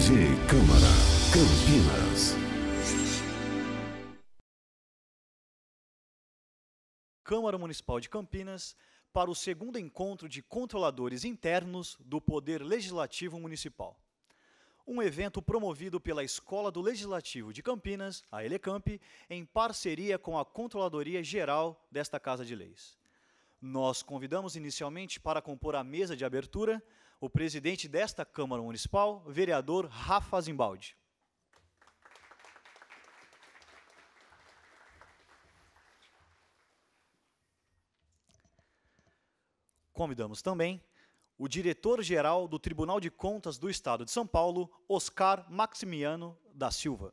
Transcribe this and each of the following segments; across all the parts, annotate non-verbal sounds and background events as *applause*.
TV Câmara, Campinas. Câmara Municipal de Campinas para o segundo encontro de controladores internos do Poder Legislativo Municipal. Um evento promovido pela Escola do Legislativo de Campinas, a Elecamp, em parceria com a Controladoria Geral desta Casa de Leis. Nós convidamos inicialmente para compor a mesa de abertura o presidente desta Câmara Municipal, vereador Rafa Zimbaldi. Convidamos também o diretor-geral do Tribunal de Contas do Estado de São Paulo, Oscar Maximiano da Silva.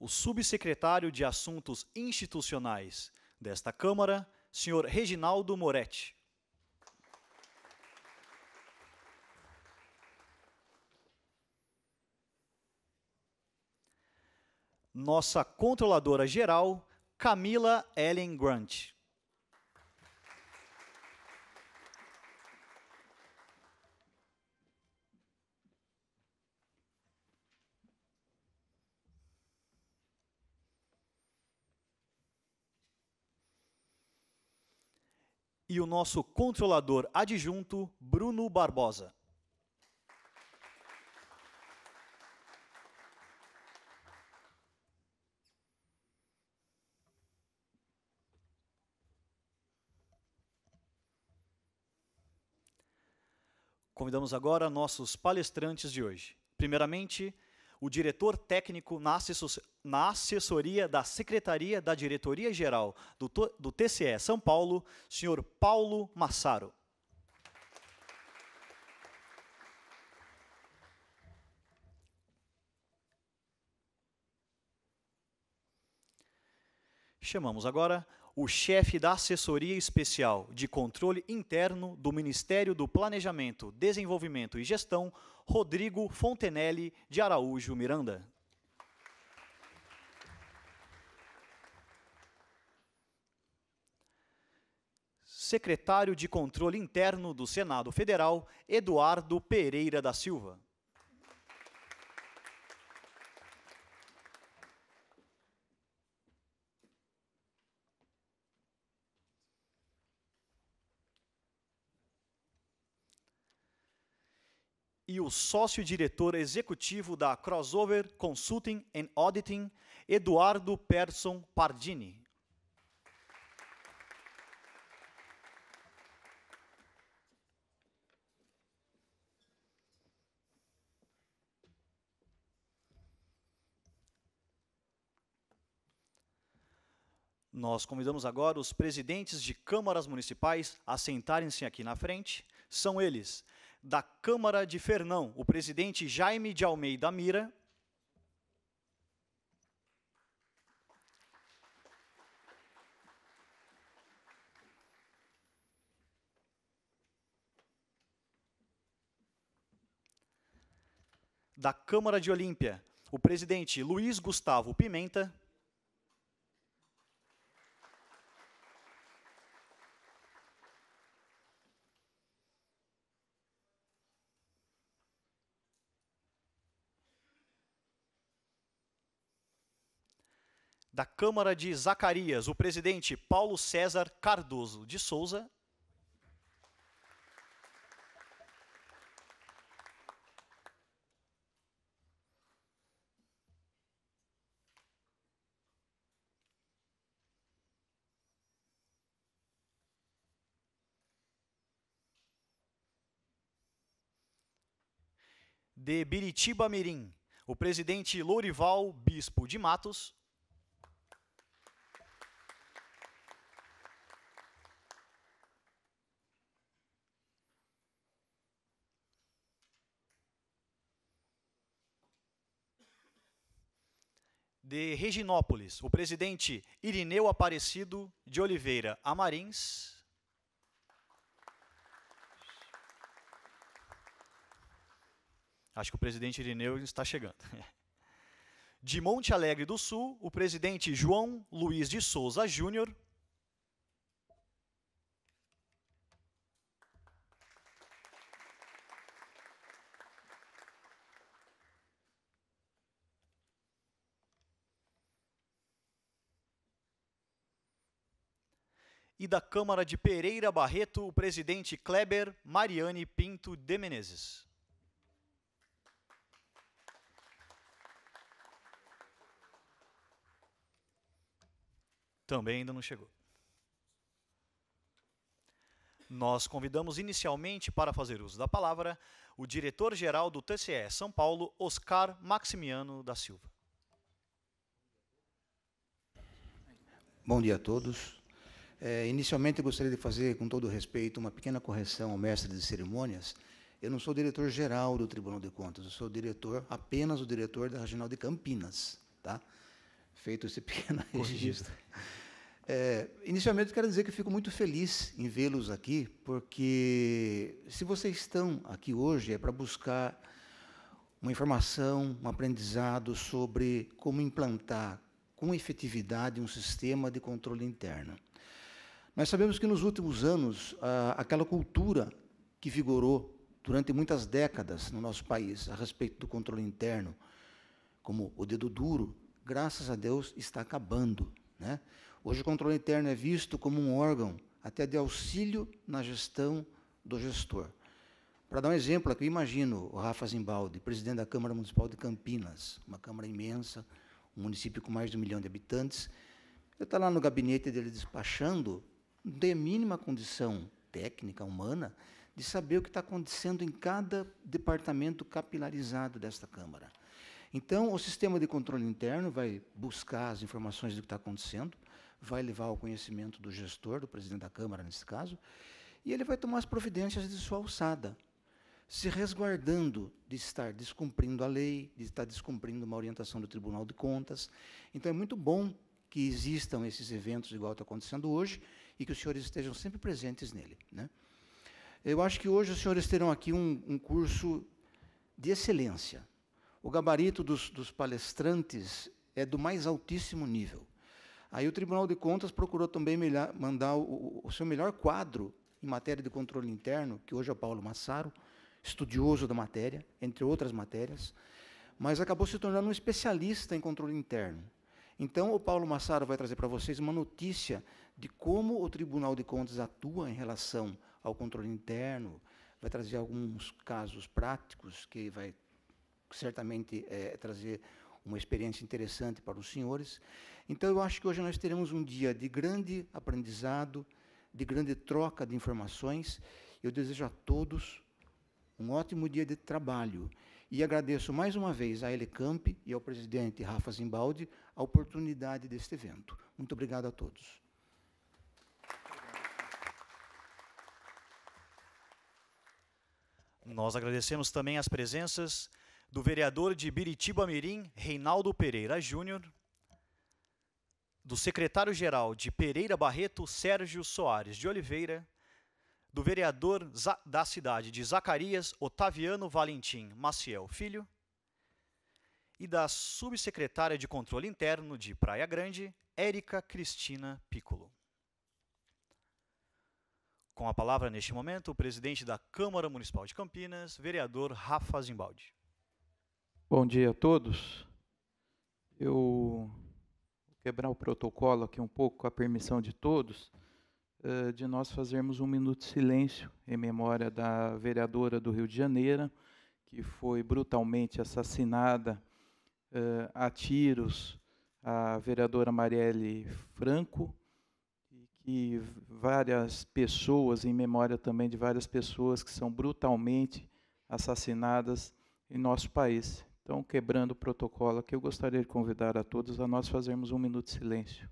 O subsecretário de Assuntos Institucionais desta Câmara, senhor Reginaldo Moretti. nossa controladora geral, Camila Ellen Grant. E o nosso controlador adjunto, Bruno Barbosa. Convidamos agora nossos palestrantes de hoje. Primeiramente, o diretor técnico na, assessoria da Secretaria da Diretoria Geral do, TCE São Paulo, senhor Paulo Massaro. Chamamos agora o chefe da Assessoria Especial de Controle Interno do Ministério do Planejamento, Desenvolvimento e Gestão, Rodrigo Fontenelle de Araújo Miranda. Secretário de Controle Interno do Senado Federal, Eduardo Pereira da Silva. E o sócio-diretor executivo da Crossover Consulting and Auditing, Eduardo Persson Pardini. Nós convidamos agora os presidentes de câmaras municipais a sentarem-se aqui na frente. São eles, da Câmara de Fernão, o presidente Jaime de Almeida Mira. Da Câmara de Olímpia, o presidente Luiz Gustavo Pimenta. Da Câmara de Zacarias, o presidente Paulo César Cardoso de Souza. De Biritiba Mirim, o presidente Lourival Bispo de Matos. De Reginópolis, o presidente Irineu Aparecido de Oliveira Amarins. Acho que o presidente Irineu está chegando. *laughs* De Monte Alegre do Sul, o presidente João Luiz de Souza Júnior. E da Câmara de Pereira Barreto, o presidente Kleber Mariane Pinto de Menezes. Também ainda não chegou. Nós convidamos inicialmente para fazer uso da palavra o diretor-geral do TCE São Paulo, Oscar Maximiano da Silva. Bom dia a todos. É, inicialmente, gostaria de fazer, com todo respeito, uma pequena correção ao mestre de cerimônias. Eu não sou diretor-geral do Tribunal de Contas, eu sou diretor, apenas o diretor da Regional de Campinas. Tá? Feito esse *laughs* pequeno registro. É, inicialmente, quero dizer que fico muito feliz em vê-los aqui, porque se vocês estão aqui hoje é para buscar uma informação, um aprendizado sobre como implantar com efetividade um sistema de controle interno. Nós sabemos que nos últimos anos, aquela cultura que vigorou durante muitas décadas no nosso país a respeito do controle interno, como o dedo duro, graças a Deus está acabando. Né? Hoje o controle interno é visto como um órgão até de auxílio na gestão do gestor. Para dar um exemplo aqui, imagino o Rafa Zimbaldi, presidente da Câmara Municipal de Campinas, uma Câmara imensa, um município com mais de um milhão de habitantes. Ele está lá no gabinete dele despachando, não tem a mínima condição técnica, humana, de saber o que está acontecendo em cada departamento capilarizado desta Câmara. Então, o sistema de controle interno vai buscar as informações do que está acontecendo, vai levar ao conhecimento do gestor, do presidente da Câmara, nesse caso, e ele vai tomar as providências de sua alçada, se resguardando de estar descumprindo a lei, de estar descumprindo uma orientação do Tribunal de Contas. Então, é muito bom que existam esses eventos, igual está acontecendo hoje, e que os senhores estejam sempre presentes nele. Né? Eu acho que hoje os senhores terão aqui um, um curso de excelência. O gabarito dos, dos palestrantes é do mais altíssimo nível. Aí o Tribunal de Contas procurou também melhor, mandar o, o, seu melhor quadro em matéria de controle interno, que hoje é o Paulo Massaro, estudioso da matéria, entre outras matérias, mas acabou se tornando um especialista em controle interno. Então, o Paulo Massaro vai trazer para vocês uma notícia de como o Tribunal de Contas atua em relação ao controle interno, vai trazer alguns casos práticos que vai certamente é, trazer uma experiência interessante para os senhores. Então, eu acho que hoje nós teremos um dia de grande aprendizado, de grande troca de informações. Eu desejo a todos um ótimo dia de trabalho. E agradeço mais uma vez à Elecamp e ao presidente Rafa Zimbaldi a oportunidade deste evento. Muito obrigado a todos. Nós agradecemos também as presenças do vereador de Biritiba Mirim, Reinaldo Pereira Júnior, do secretário-geral de Pereira Barreto, Sérgio Soares de Oliveira, do vereador da cidade de Zacarias, Otaviano Valentim Maciel Filho, e da subsecretária de Controle Interno de Praia Grande, Érica Cristina Piccolo. Com a palavra neste momento, o presidente da Câmara Municipal de Campinas, vereador Rafa Zimbaldi. Bom dia a todos. Eu vou quebrar o protocolo aqui um pouco, com a permissão de todos uh, de nós fazermos um minuto de silêncio em memória da vereadora do Rio de Janeiro, que foi brutalmente assassinada uh, a tiros, a vereadora Marielle Franco, e que várias pessoas, em memória também de várias pessoas que são brutalmente assassinadas em nosso país. Então, quebrando o protocolo aqui, eu gostaria de convidar a todos a nós fazermos um minuto de silêncio.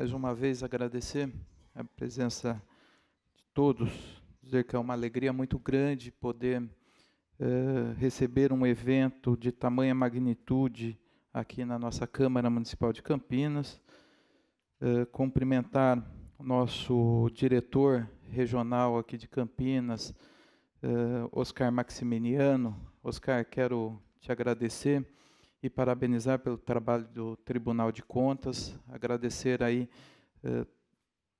Mais uma vez agradecer a presença de todos, dizer que é uma alegria muito grande poder uh, receber um evento de tamanha magnitude aqui na nossa Câmara Municipal de Campinas. Uh, cumprimentar o nosso diretor regional aqui de Campinas, uh, Oscar Maximiliano. Oscar, quero te agradecer e parabenizar pelo trabalho do Tribunal de Contas, agradecer aí uh,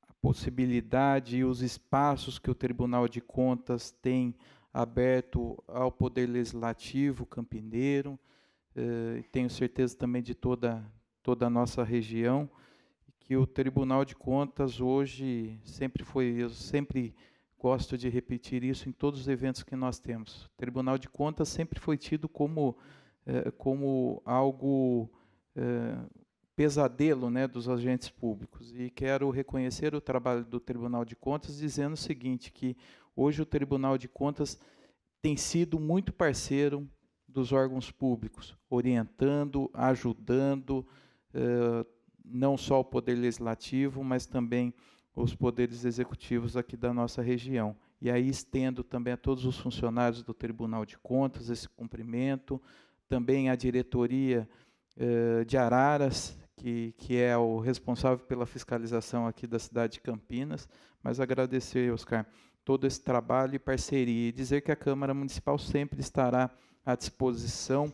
a possibilidade e os espaços que o Tribunal de Contas tem aberto ao Poder Legislativo campineiro, uh, tenho certeza também de toda, toda a nossa região, que o Tribunal de Contas hoje sempre foi, eu sempre gosto de repetir isso em todos os eventos que nós temos. O Tribunal de Contas sempre foi tido como, eh, como algo eh, pesadelo né, dos agentes públicos. E quero reconhecer o trabalho do Tribunal de Contas dizendo o seguinte, que hoje o Tribunal de Contas tem sido muito parceiro dos órgãos públicos, orientando, ajudando, eh, não só o Poder Legislativo, mas também os poderes executivos aqui da nossa região. E aí estendo também a todos os funcionários do Tribunal de Contas esse cumprimento, também a diretoria eh, de Araras, que, que é o responsável pela fiscalização aqui da cidade de Campinas, mas agradecer, Oscar, todo esse trabalho e parceria, e dizer que a Câmara Municipal sempre estará à disposição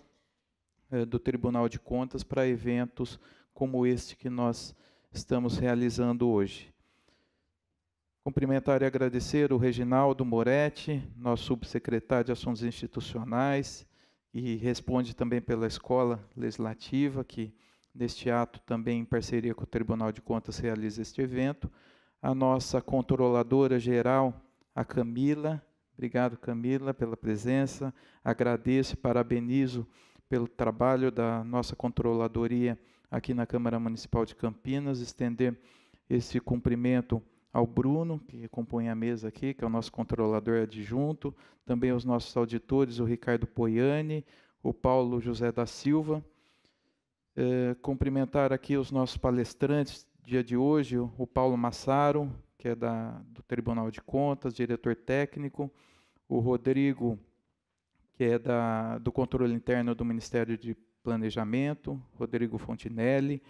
eh, do Tribunal de Contas para eventos como este que nós estamos realizando hoje. Cumprimentar e agradecer o Reginaldo Moretti, nosso subsecretário de Assuntos Institucionais, e responde também pela Escola Legislativa, que neste ato também em parceria com o Tribunal de Contas realiza este evento. A nossa controladora geral, a Camila, obrigado Camila pela presença, agradeço e parabenizo pelo trabalho da nossa controladoria aqui na Câmara Municipal de Campinas, estender esse cumprimento ao Bruno, que compõe a mesa aqui, que é o nosso controlador adjunto, também os nossos auditores, o Ricardo Poiani, o Paulo José da Silva. É, cumprimentar aqui os nossos palestrantes dia de hoje, o Paulo Massaro, que é da, do Tribunal de Contas, diretor técnico, o Rodrigo, que é da, do controle interno do Ministério de Planejamento, Rodrigo Fontinelli,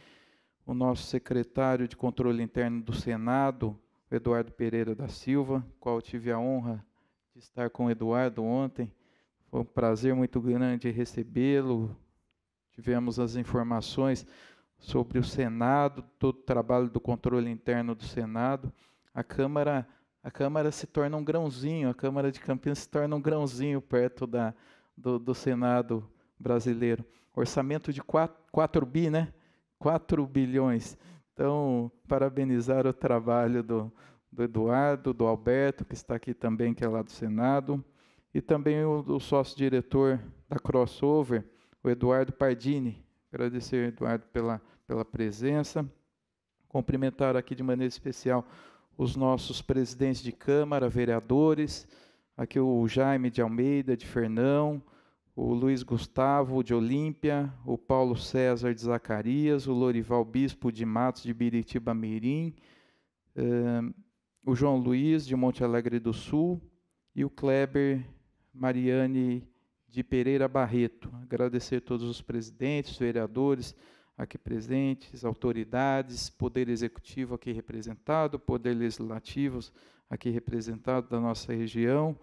o nosso secretário de Controle Interno do Senado, Eduardo Pereira da Silva, qual tive a honra de estar com o Eduardo ontem. Foi um prazer muito grande recebê-lo. Tivemos as informações sobre o Senado, todo o trabalho do controle interno do Senado. A Câmara, a Câmara se torna um grãozinho, a Câmara de Campinas se torna um grãozinho perto da, do, do Senado brasileiro. Orçamento de 4, 4 bi, né? 4 bilhões. Então, parabenizar o trabalho do, do Eduardo, do Alberto, que está aqui também, que é lá do Senado, e também o, o sócio-diretor da Crossover, o Eduardo Pardini. Agradecer, Eduardo, pela, pela presença. Cumprimentar aqui de maneira especial os nossos presidentes de Câmara, vereadores, aqui o Jaime de Almeida, de Fernão, o Luiz Gustavo de Olímpia, o Paulo César de Zacarias, o Lorival Bispo de Matos de Biritiba Mirim, uh, o João Luiz de Monte Alegre do Sul e o Kleber Mariane de Pereira Barreto. Agradecer a todos os presidentes, vereadores aqui presentes, autoridades, poder executivo aqui representado, poder legislativo aqui representado da nossa região.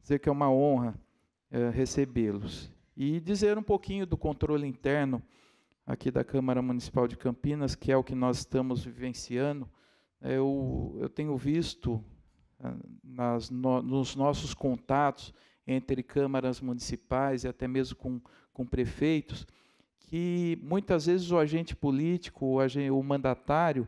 Dizer que é uma honra é, recebê-los. E dizer um pouquinho do controle interno aqui da Câmara Municipal de Campinas, que é o que nós estamos vivenciando. Eu, eu tenho visto ah, nas, no, nos nossos contatos entre câmaras municipais e até mesmo com, com prefeitos, que muitas vezes o agente político, o, agente, o mandatário,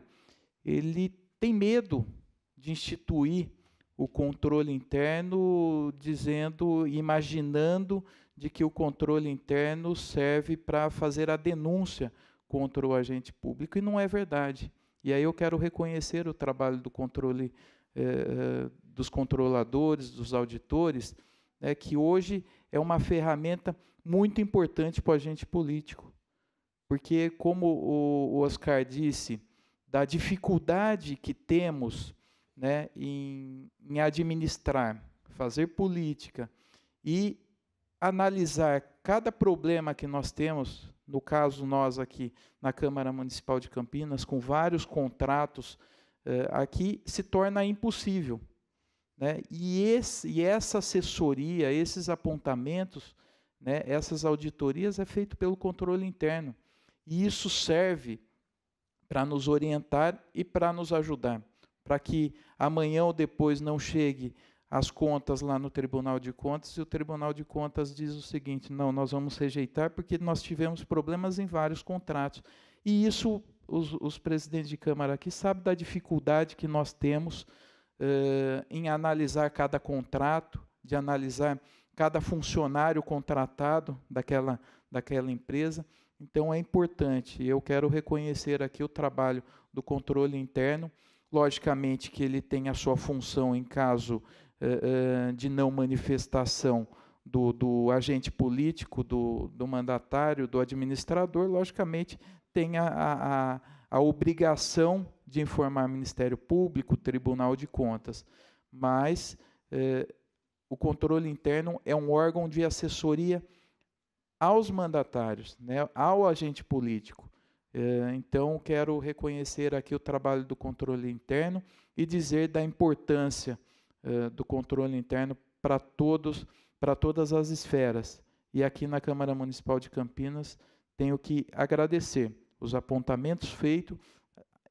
ele tem medo de instituir o controle interno, dizendo, imaginando de que o controle interno serve para fazer a denúncia contra o agente público, e não é verdade. E aí eu quero reconhecer o trabalho do controle, eh, dos controladores, dos auditores, né, que hoje é uma ferramenta muito importante para o agente político. Porque, como o Oscar disse, da dificuldade que temos né, em, em administrar, fazer política e analisar cada problema que nós temos, no caso nós aqui na Câmara Municipal de Campinas, com vários contratos, eh, aqui se torna impossível. Né? E, esse, e essa assessoria, esses apontamentos, né, essas auditorias é feito pelo controle interno. E isso serve para nos orientar e para nos ajudar, para que amanhã ou depois não chegue as contas lá no Tribunal de Contas e o Tribunal de Contas diz o seguinte: não, nós vamos rejeitar porque nós tivemos problemas em vários contratos. E isso, os, os presidentes de Câmara aqui sabem da dificuldade que nós temos eh, em analisar cada contrato, de analisar cada funcionário contratado daquela, daquela empresa. Então é importante, eu quero reconhecer aqui o trabalho do controle interno, logicamente que ele tem a sua função em caso eh, eh, de não manifestação do, do agente político, do, do, mandatário, do administrador, logicamente tem a, a, a obrigação de informar Ministério Público, Tribunal de Contas, mas eh, o controle interno é um órgão de assessoria aos mandatários, né, ao agente político. Eh, então, quero reconhecer aqui o trabalho do controle interno e dizer da importância eh, do controle interno para todos, para todas as esferas. E aqui na Câmara Municipal de Campinas tenho que agradecer os apontamentos feitos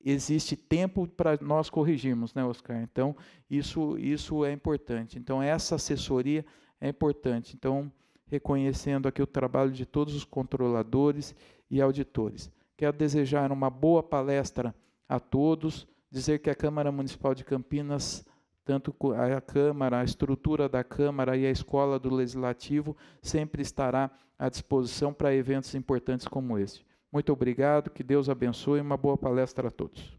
existe tempo para nós corrigirmos, né, Oscar? Então, isso, isso é importante. Então, essa assessoria é importante. Então, reconhecendo aqui o trabalho de todos os controladores e auditores. Quero desejar uma boa palestra a todos, dizer que a Câmara Municipal de Campinas, tanto a Câmara, a estrutura da Câmara e a Escola do Legislativo, sempre estará à disposição para eventos importantes como este. Muito obrigado, que Deus abençoe e uma boa palestra a todos.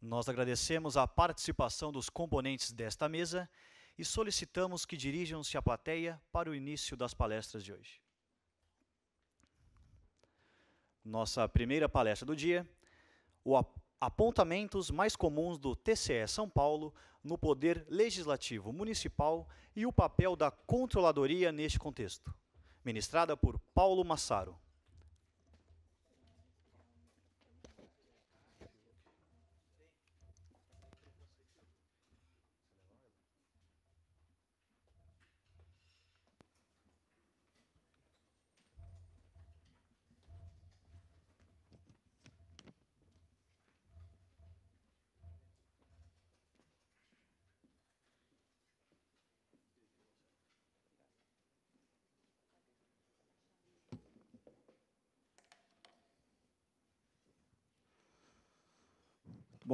Nós agradecemos a participação dos componentes desta mesa e solicitamos que dirijam-se à plateia para o início das palestras de hoje. Nossa primeira palestra do dia, o apontamentos mais comuns do TCE São Paulo no poder legislativo municipal e o papel da controladoria neste contexto. Ministrada por Paulo Massaro.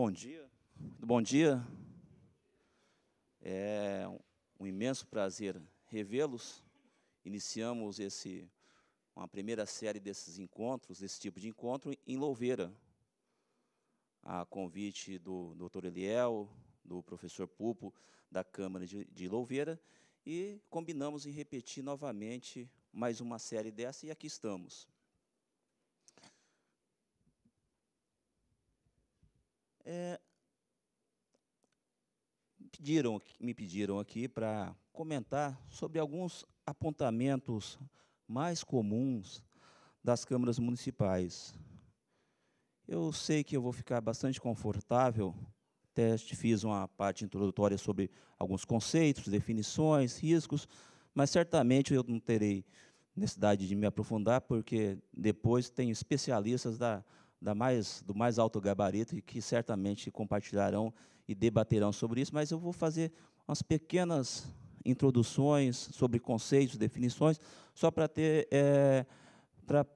Bom dia. Bom dia. É um imenso prazer revê-los. Iniciamos esse uma primeira série desses encontros, desse tipo de encontro em Louveira, a convite do Dr. Eliel, do professor Pupo da Câmara de, de Louveira, e combinamos em repetir novamente mais uma série dessa e aqui estamos. É, pediram, me pediram aqui para comentar sobre alguns apontamentos mais comuns das câmaras municipais. Eu sei que eu vou ficar bastante confortável, até fiz uma parte introdutória sobre alguns conceitos, definições, riscos, mas certamente eu não terei necessidade de me aprofundar, porque depois tem especialistas da, da mais, do mais alto gabarito e que certamente compartilharão e debaterão sobre isso, mas eu vou fazer umas pequenas introduções sobre conceitos, definições, só para ter é, para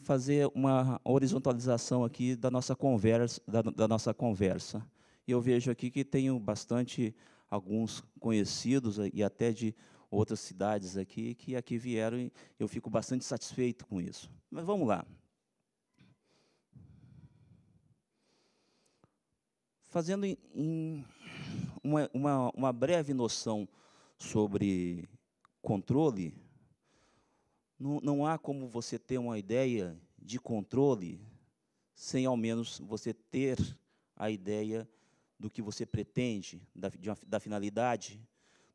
fazer uma horizontalização aqui da nossa conversa, da, da nossa conversa. E eu vejo aqui que tenho bastante alguns conhecidos e até de outras cidades aqui que aqui vieram e eu fico bastante satisfeito com isso. Mas vamos lá. Fazendo em, uma, uma, uma breve noção sobre controle, não, não há como você ter uma ideia de controle sem ao menos você ter a ideia do que você pretende, da, uma, da finalidade,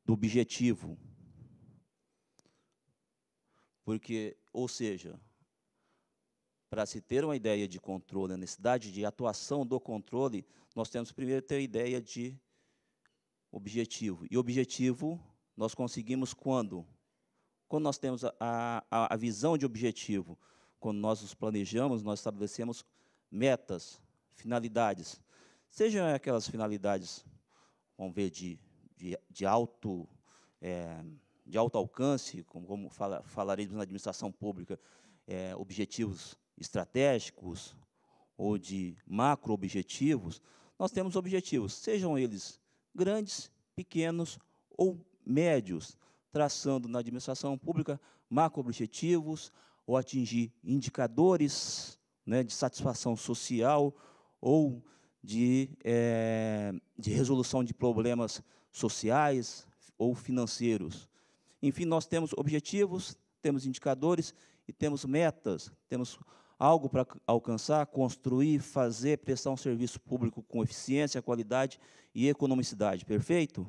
do objetivo. Porque, ou seja, para se ter uma ideia de controle, a necessidade de atuação do controle, nós temos primeiro ter a ideia de objetivo. E objetivo nós conseguimos quando? Quando nós temos a, a, a visão de objetivo, quando nós nos planejamos, nós estabelecemos metas, finalidades. Sejam aquelas finalidades, vamos ver, de, de, de alto, é, de alto alcance, como, como fala, falaremos na administração pública, é, objetivos estratégicos ou de macro-objetivos, nós temos objetivos, sejam eles grandes, pequenos ou médios, traçando na administração pública macro-objetivos ou atingir indicadores né, de satisfação social ou de, é, de resolução de problemas sociais ou financeiros. Enfim, nós temos objetivos, temos indicadores e temos metas, temos algo para alcançar, construir, fazer, prestar um serviço público com eficiência, qualidade e economicidade. Perfeito?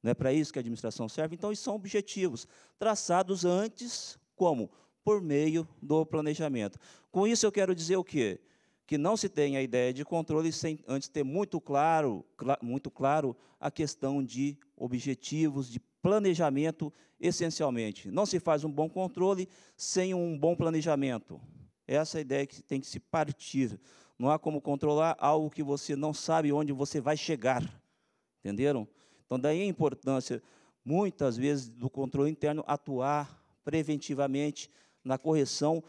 Não é para isso que a administração serve? Então, isso são objetivos traçados antes, como? Por meio do planejamento. Com isso, eu quero dizer o quê? Que não se tem a ideia de controle sem antes ter muito claro, muito claro a questão de objetivos, de planejamento, essencialmente. Não se faz um bom controle sem um bom planejamento. Essa é a ideia que tem que se partir. Não há como controlar algo que você não sabe onde você vai chegar. Entenderam? Então, daí a importância, muitas vezes, do controle interno atuar preventivamente na correção,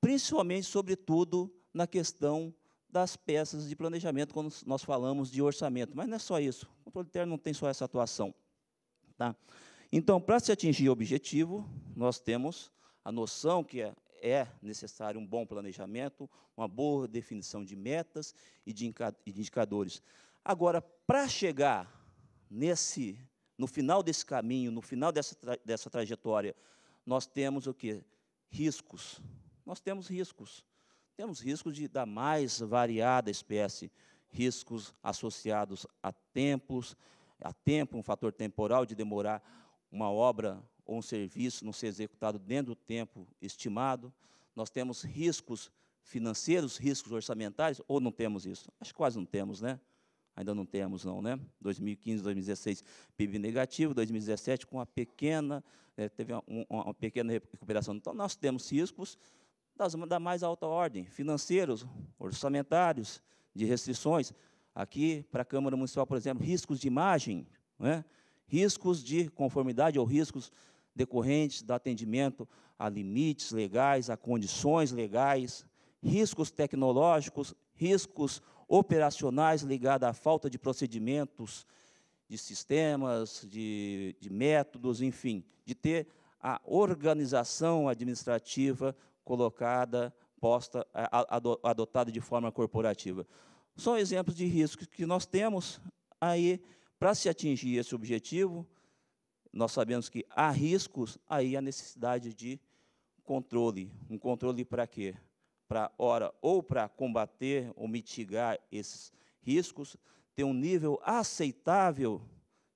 principalmente, sobretudo, na questão das peças de planejamento, quando nós falamos de orçamento. Mas não é só isso. O controle interno não tem só essa atuação. Tá? Então, para se atingir o objetivo, nós temos a noção que é é necessário um bom planejamento, uma boa definição de metas e de indicadores. Agora, para chegar nesse, no final desse caminho, no final dessa, tra dessa trajetória, nós temos o que? Riscos. Nós temos riscos. Temos riscos de, da mais variada espécie, riscos associados a tempos, a tempo, um fator temporal de demorar uma obra ou um serviço não ser executado dentro do tempo estimado. Nós temos riscos financeiros, riscos orçamentários, ou não temos isso? Acho que quase não temos, né? Ainda não temos, não, né? 2015, 2016, PIB negativo, 2017 com uma pequena, é, teve uma, uma, pequena recuperação. Então, nós temos riscos das, da mais alta ordem, financeiros, orçamentários, de restrições. Aqui, para a Câmara Municipal, por exemplo, riscos de imagem, né? riscos de conformidade ou riscos decorrentes do atendimento a limites legais, a condições legais, riscos tecnológicos, riscos operacionais ligados à falta de procedimentos, de sistemas, de, de métodos, enfim, de ter a organização administrativa colocada, posta, adotada de forma corporativa. São exemplos de riscos que nós temos aí para se atingir esse objetivo, nós sabemos que há riscos, aí a necessidade de controle. Um controle para quê? Para, ora, ou para combater ou mitigar esses riscos, ter um nível aceitável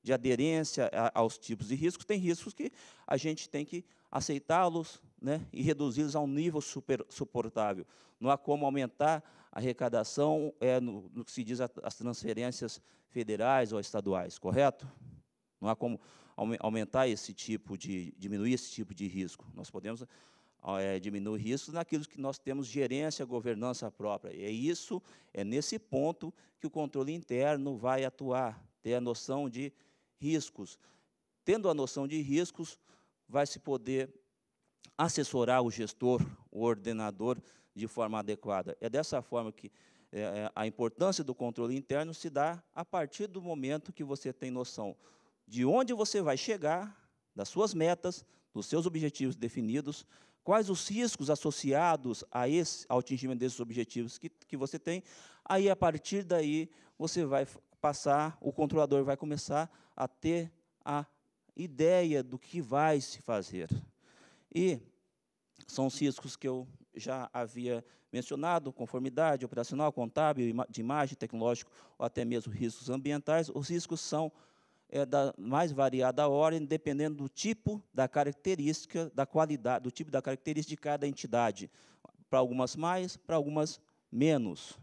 de aderência aos tipos de riscos. Tem riscos que a gente tem que aceitá-los né, e reduzi-los a um nível super, suportável. Não há como aumentar a arrecadação é, no, no que se diz as transferências federais ou estaduais, correto? Não há como aumentar esse tipo de, diminuir esse tipo de risco. Nós podemos é, diminuir riscos naquilo que nós temos gerência, governança própria. E é isso, é nesse ponto que o controle interno vai atuar, ter a noção de riscos. Tendo a noção de riscos, vai se poder assessorar o gestor, o ordenador, de forma adequada. É dessa forma que é, é a importância do controle interno se dá a partir do momento que você tem noção de onde você vai chegar, das suas metas, dos seus objetivos definidos, quais os riscos associados a esse, ao atingimento desses objetivos que, que você tem, aí, a partir daí, você vai passar, o controlador vai começar a ter a ideia do que vai se fazer. E são os riscos que eu já havia mencionado, conformidade operacional, contábil, de imagem, tecnológico, ou até mesmo riscos ambientais. Os riscos são é, da mais variada ordem, dependendo do tipo da característica, da qualidade, do tipo da característica de cada entidade. Para algumas mais, para algumas menos.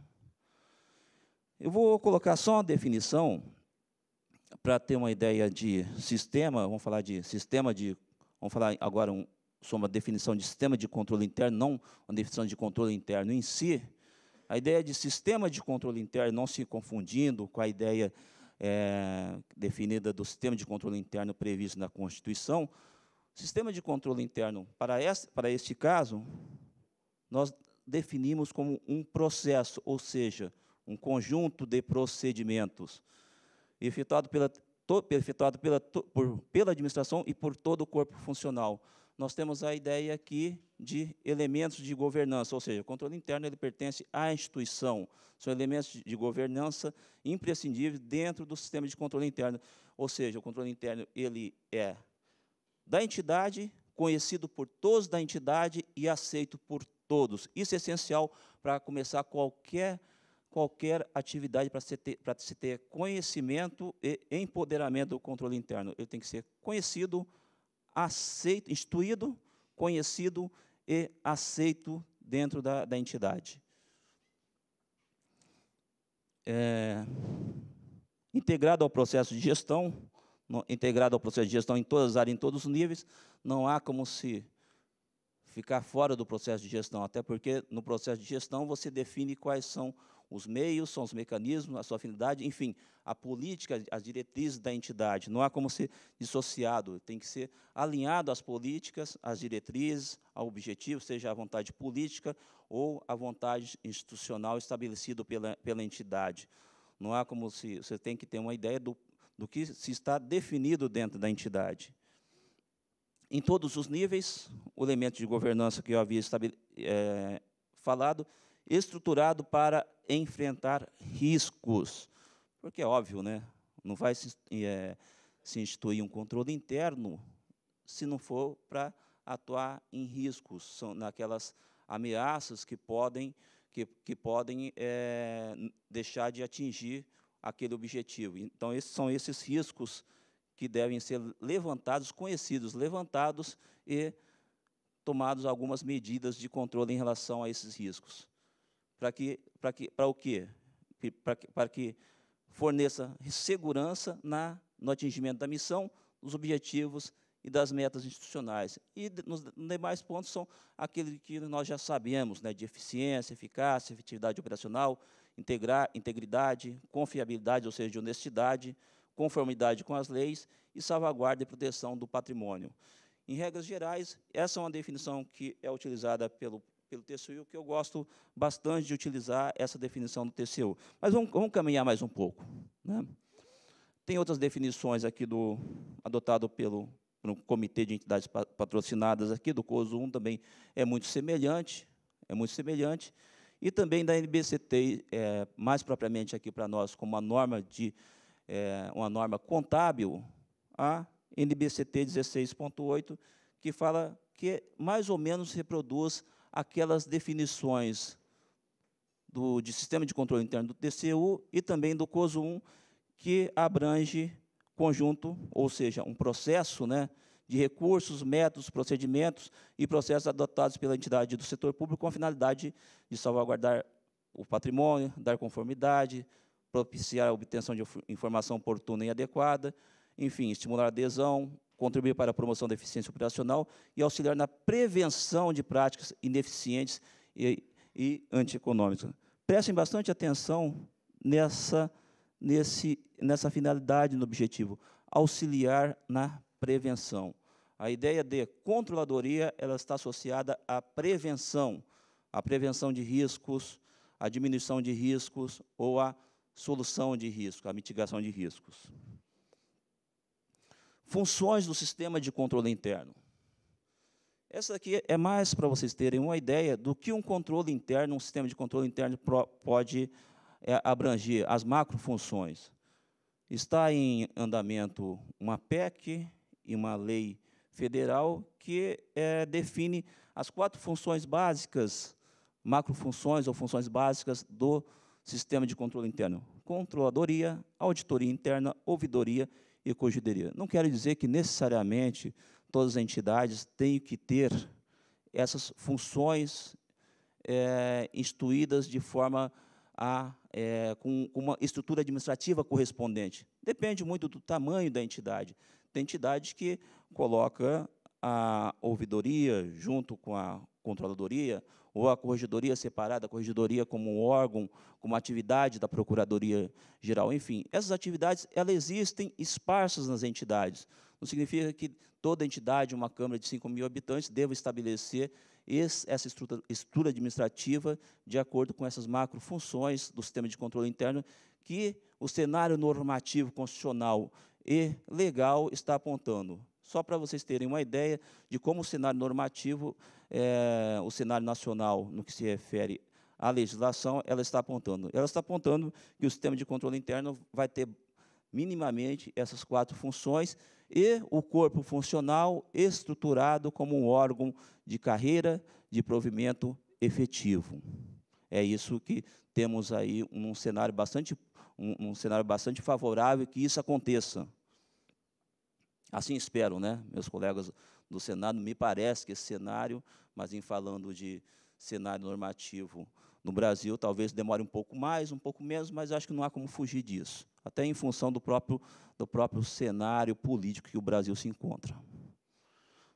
Eu vou colocar só uma definição para ter uma ideia de sistema, vamos falar de sistema de, vamos falar agora um, sobre uma definição de sistema de controle interno, não uma definição de controle interno em si. A ideia de sistema de controle interno, não se confundindo com a ideia é, definida do sistema de controle interno previsto na Constituição, sistema de controle interno, para, este, para este caso, nós definimos como um processo, ou seja, um conjunto de procedimentos, efetuado pela, to, efetuado pela, por, pela administração e por todo o corpo funcional. Nós temos a ideia aqui de elementos de governança, ou seja, o controle interno ele pertence à instituição. São elementos de governança imprescindíveis dentro do sistema de controle interno. Ou seja, o controle interno ele é da entidade, conhecido por todos da entidade e aceito por todos. Isso é essencial para começar qualquer qualquer atividade para se, ter, para se ter conhecimento e empoderamento do controle interno. Ele tem que ser conhecido, aceito, instituído, conhecido e aceito dentro da, da entidade. É, integrado ao processo de gestão, no, integrado ao processo de gestão em todas as áreas, em todos os níveis, não há como se ficar fora do processo de gestão, até porque no processo de gestão você define quais são os meios, são os mecanismos, a sua afinidade, enfim, a política, as diretrizes da entidade. Não há como ser dissociado, tem que ser alinhado às políticas, às diretrizes, ao objetivo, seja a vontade política ou a vontade institucional estabelecida pela, pela entidade. Não há como se. Você tem que ter uma ideia do, do que se está definido dentro da entidade. Em todos os níveis, o elemento de governança que eu havia é, falado, estruturado para enfrentar riscos. Porque é óbvio, né? não vai se, é, se instituir um controle interno se não for para atuar em riscos, são naquelas ameaças que podem, que, que podem é, deixar de atingir aquele objetivo. Então, esses são esses riscos que devem ser levantados, conhecidos, levantados e tomados algumas medidas de controle em relação a esses riscos para que, para que, para o quê? Para que, para que forneça segurança na, no atingimento da missão, dos objetivos e das metas institucionais. E nos demais pontos são aqueles que nós já sabemos, né, de eficiência, eficácia, efetividade operacional, integrar, integridade, confiabilidade, ou seja, de honestidade, conformidade com as leis e salvaguarda e proteção do patrimônio. Em regras gerais, essa é uma definição que é utilizada pelo pelo TCU, que eu gosto bastante de utilizar essa definição do TCU. Mas vamos, vamos caminhar mais um pouco. Né? Tem outras definições aqui do adotado pelo, Comitê de Entidades Patrocinadas aqui, do COSO 1, também é muito semelhante, é muito semelhante, e também da NBCT, é, mais propriamente aqui para nós, como uma norma de é, uma norma contábil, a NBCT 16.8, que fala que mais ou menos reproduz aquelas definições do, de sistema de controle interno do TCU e também do COSO 1, que abrange conjunto, ou seja, um processo né, de recursos, métodos, procedimentos e processos adotados pela entidade do setor público com a finalidade de salvaguardar o patrimônio, dar conformidade, propiciar a obtenção de informação oportuna e adequada, enfim, estimular a adesão, contribuir para a promoção da eficiência operacional e auxiliar na prevenção de práticas ineficientes e, e antieconômicas. Prestem bastante atenção nessa, nesse, nessa finalidade no objetivo, auxiliar na prevenção. A ideia de controladoria ela está associada à prevenção, à prevenção de riscos, à diminuição de riscos ou à solução de riscos, à mitigação de riscos. Funções do sistema de controle interno. Essa aqui é mais para vocês terem uma ideia do que um controle interno, um sistema de controle interno pode é, abranger, as macrofunções. Está em andamento uma PEC e uma lei Federal, que é, define as quatro funções básicas, macrofunções ou funções básicas do sistema de controle interno. Controladoria, auditoria interna, ouvidoria e corrigidoria. Não quero dizer que necessariamente todas as entidades têm que ter essas funções é, instituídas de forma a, é, com, com uma estrutura administrativa correspondente. Depende muito do tamanho da entidade. Tem entidade que coloca a ouvidoria junto com a controladoria, ou a corregedoria separada, a corregedoria como um órgão, como atividade da Procuradoria Geral. Enfim, essas atividades elas existem esparsas nas entidades. Não significa que toda entidade, uma Câmara de 5 mil habitantes, deva estabelecer esse, essa estrutura, estrutura administrativa de acordo com essas macrofunções do sistema de controle interno que o cenário normativo constitucional e legal está apontando. Só para vocês terem uma ideia de como o cenário normativo, é, o cenário nacional, no que se refere à legislação, ela está apontando. Ela está apontando que o sistema de controle interno vai ter minimamente essas quatro funções e o corpo funcional estruturado como um órgão de carreira de provimento efetivo. É isso que temos aí um cenário bastante um, um cenário bastante favorável que isso aconteça. Assim espero, né, meus colegas do Senado, me parece que esse cenário, mas em falando de cenário normativo no Brasil, talvez demore um pouco mais, um pouco menos, mas acho que não há como fugir disso, até em função do próprio, do próprio cenário político que o Brasil se encontra.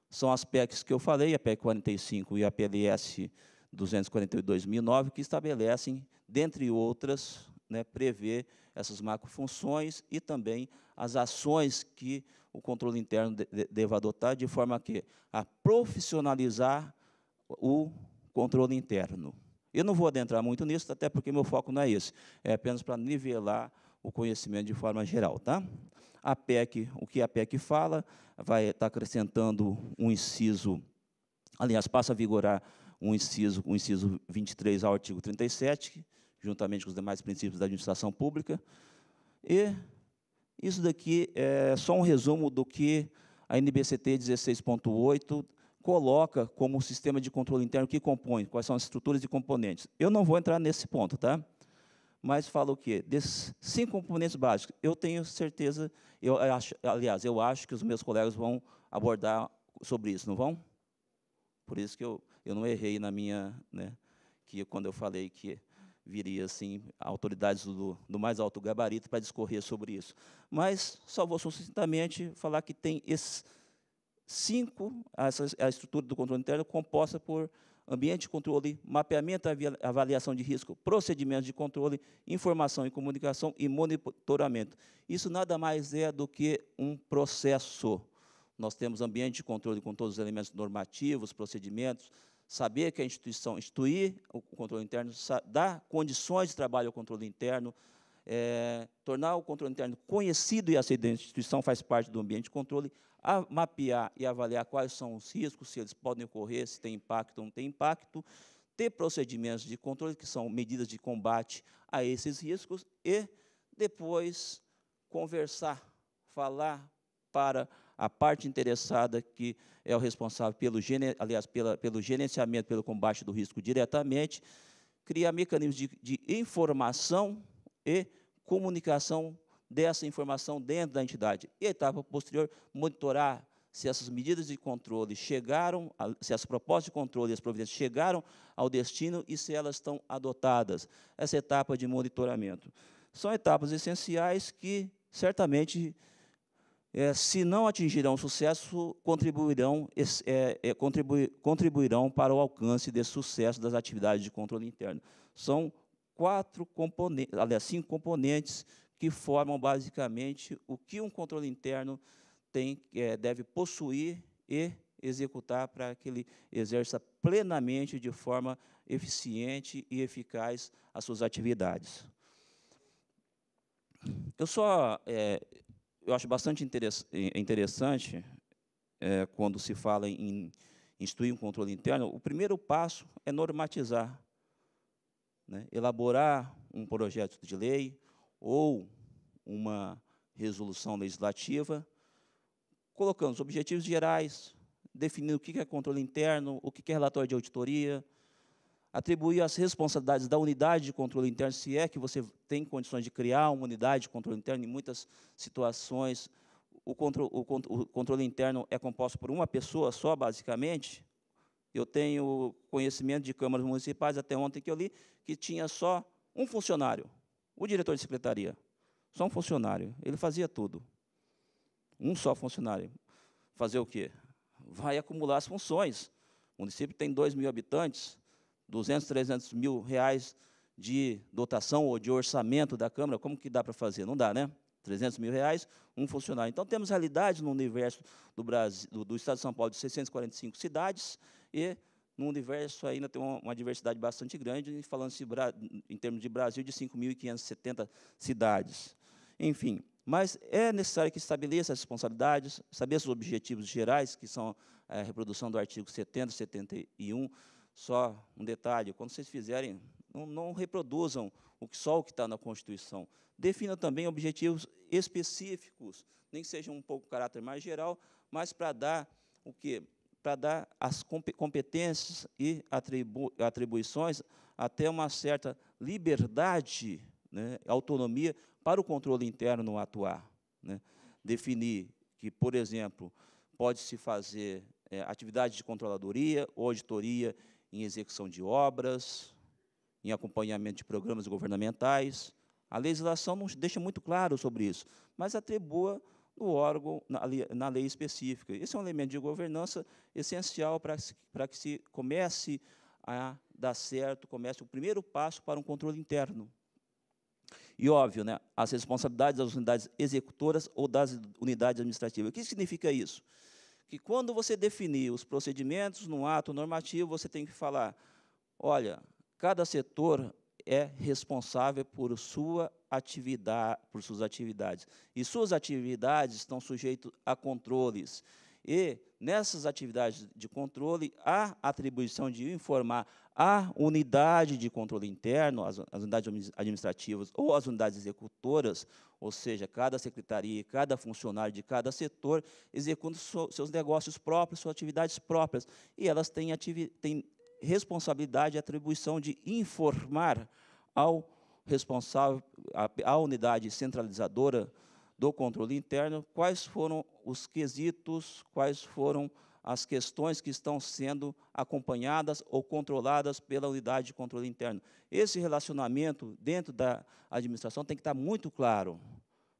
São as PECs que eu falei, a PEC 45 e a PLS 242-2009, que estabelecem, dentre outras, né, prever essas macrofunções e também as ações que o controle interno de, de, deva adotar, de forma que a profissionalizar o controle interno. Eu não vou adentrar muito nisso, até porque meu foco não é esse, é apenas para nivelar o conhecimento de forma geral. Tá? A PEC, o que a PEC fala, vai estar acrescentando um inciso, aliás, passa a vigorar um inciso, um inciso 23 ao artigo 37, juntamente com os demais princípios da administração pública. E isso daqui é só um resumo do que a NBCT 16.8 coloca como sistema de controle interno que compõe, quais são as estruturas e componentes. Eu não vou entrar nesse ponto, tá? Mas fala o quê? Desses cinco componentes básicos, eu tenho certeza, eu acho, aliás, eu acho que os meus colegas vão abordar sobre isso, não vão? Por isso que eu, eu não errei na minha, né, que quando eu falei que viria assim autoridades do, do mais alto gabarito para discorrer sobre isso. Mas só vou sucintamente falar que tem esses cinco, essa, a estrutura do controle interno composta por ambiente de controle, mapeamento avaliação de risco, procedimentos de controle, informação e comunicação e monitoramento. Isso nada mais é do que um processo. Nós temos ambiente de controle com todos os elementos normativos, procedimentos, saber que a instituição instituir o controle interno, dar condições de trabalho ao controle interno, é, tornar o controle interno conhecido e aceito da instituição faz parte do ambiente de controle, a mapear e avaliar quais são os riscos, se eles podem ocorrer, se tem impacto ou não tem impacto, ter procedimentos de controle, que são medidas de combate a esses riscos, e depois conversar, falar para a parte interessada, que é o responsável pelo, aliás, pela, pelo gerenciamento, pelo combate do risco diretamente, criar mecanismos de, de informação e comunicação dessa informação dentro da entidade. E a etapa posterior, monitorar se essas medidas de controle chegaram, se as propostas de controle e as providências chegaram ao destino e se elas estão adotadas. Essa etapa de monitoramento. São etapas essenciais que, certamente, é, se não atingirão sucesso, contribuirão, é, é, contribui, contribuirão para o alcance desse sucesso das atividades de controle interno. São quatro componentes, aliás, cinco componentes que formam basicamente o que um controle interno tem, é, deve possuir e executar para que ele exerça plenamente, de forma eficiente e eficaz, as suas atividades. Eu só é, eu acho bastante interessante é, quando se fala em instituir um controle interno, o primeiro passo é normatizar, né, elaborar um projeto de lei ou uma resolução legislativa colocando os objetivos gerais, definindo o que é controle interno, o que é relatório de auditoria, atribuir as responsabilidades da unidade de controle interno, se é que você tem condições de criar uma unidade de controle interno, em muitas situações, o controle, o, o controle interno é composto por uma pessoa só, basicamente. Eu tenho conhecimento de câmaras municipais, até ontem que eu li, que tinha só um funcionário, o diretor de secretaria. Só um funcionário. Ele fazia tudo. Um só funcionário. Fazer o quê? Vai acumular as funções. O município tem 2 mil habitantes, 200, 300 mil reais de dotação ou de orçamento da Câmara, como que dá para fazer? Não dá, né? 300 mil reais, um funcionário. Então, temos realidade no universo do, Brasil, do, do Estado de São Paulo de 645 cidades e no universo ainda tem uma, uma diversidade bastante grande, falando em termos de Brasil, de 5.570 cidades. Enfim, mas é necessário que estabeleça as responsabilidades, estabeleça os objetivos gerais, que são a reprodução do artigo 70, 71. Só um detalhe, quando vocês fizerem, não, não reproduzam o que só o que está na Constituição. Defina também objetivos específicos, nem que seja um pouco caráter mais geral, mas para dar o quê? Para dar as competências e atribu atribuições até uma certa liberdade, né, autonomia para o controle interno atuar. Né? Definir que, por exemplo, pode-se fazer é, atividade de controladoria ou auditoria em execução de obras, em acompanhamento de programas governamentais, a legislação não deixa muito claro sobre isso, mas atribua no órgão, na, lei específica. Esse é um elemento de governança essencial para, para que se comece a dar certo, comece o primeiro passo para um controle interno. E, óbvio, né, as responsabilidades das unidades executoras ou das unidades administrativas. O que significa isso? Que quando você definir os procedimentos no ato normativo, você tem que falar, olha, cada setor é responsável por sua atividade, por suas atividades. E suas atividades estão sujeitas a controles. E nessas atividades de controle, há atribuição de informar a unidade de controle interno, as, as unidades administrativas ou as unidades executoras, ou seja, cada secretaria, cada funcionário de cada setor executa so, seus negócios próprios, suas atividades próprias. E elas têm, têm responsabilidade e atribuição de informar ao responsável, à unidade centralizadora do controle interno, quais foram os quesitos, quais foram as questões que estão sendo acompanhadas ou controladas pela unidade de controle interno. Esse relacionamento dentro da administração tem que estar muito claro,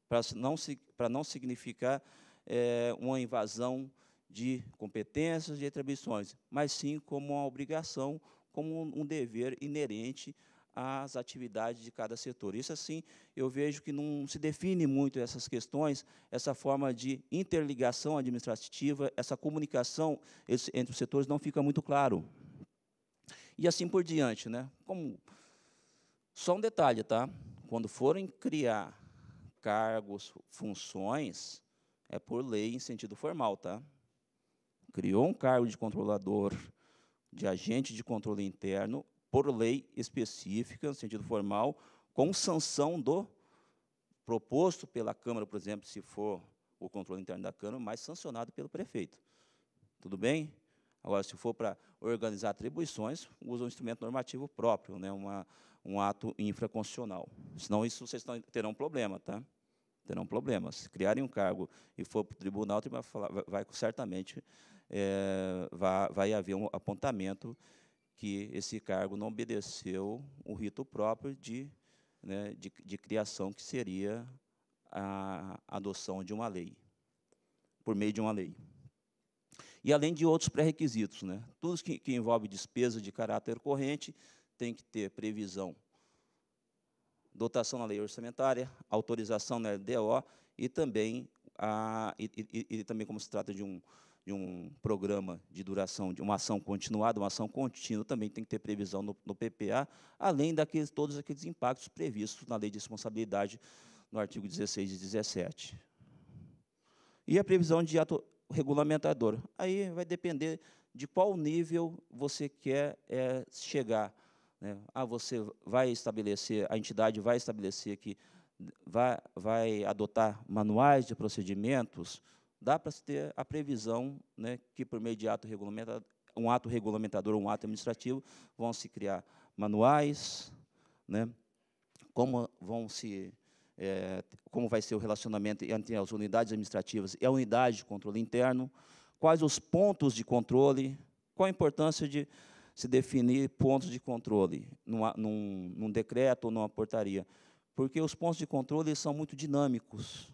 para não, para não significar é, uma invasão de competências, de atribuições, mas sim como uma obrigação, como um dever inerente às atividades de cada setor. Isso, assim, eu vejo que não se define muito essas questões, essa forma de interligação administrativa, essa comunicação entre os setores não fica muito claro. E assim por diante. Né? Como, só um detalhe, tá? quando forem criar cargos, funções, é por lei em sentido formal, tá? criou um cargo de controlador, de agente de controle interno, por lei específica, no sentido formal, com sanção do proposto pela Câmara, por exemplo, se for o controle interno da Câmara, mas sancionado pelo prefeito. Tudo bem? Agora, se for para organizar atribuições, usa um instrumento normativo próprio, né, uma, um ato infraconstitucional. Senão, isso vocês terão problema, tá? Terão problemas. Se criarem um cargo e for para o tribunal, o tribunal vai, vai certamente é, vai, vai haver um apontamento que esse cargo não obedeceu o rito próprio de, né, de, de, criação, que seria a adoção de uma lei, por meio de uma lei. E além de outros pré-requisitos, né, tudo que, que envolve despesa de caráter corrente tem que ter previsão, dotação na lei orçamentária, autorização na LDO e também, a, e, e, e também como se trata de um, de um programa de duração, de uma ação continuada, uma ação contínua, também tem que ter previsão no, no PPA, além daqueles todos aqueles impactos previstos na lei de responsabilidade no artigo 16 e 17. E a previsão de ato regulamentador. Aí vai depender de qual nível você quer é, chegar. Né? Ah, você vai estabelecer, a entidade vai estabelecer que vai, vai adotar manuais de procedimentos, dá para se ter a previsão né, que, por meio de ato regulamentador, um ato regulamentador ou um ato administrativo, vão se criar manuais, né, como vão se é, como vai ser o relacionamento entre as unidades administrativas e a unidade de controle interno, quais os pontos de controle, qual a importância de se definir pontos de controle numa, num, num decreto ou numa portaria, porque os pontos de controle são muito dinâmicos.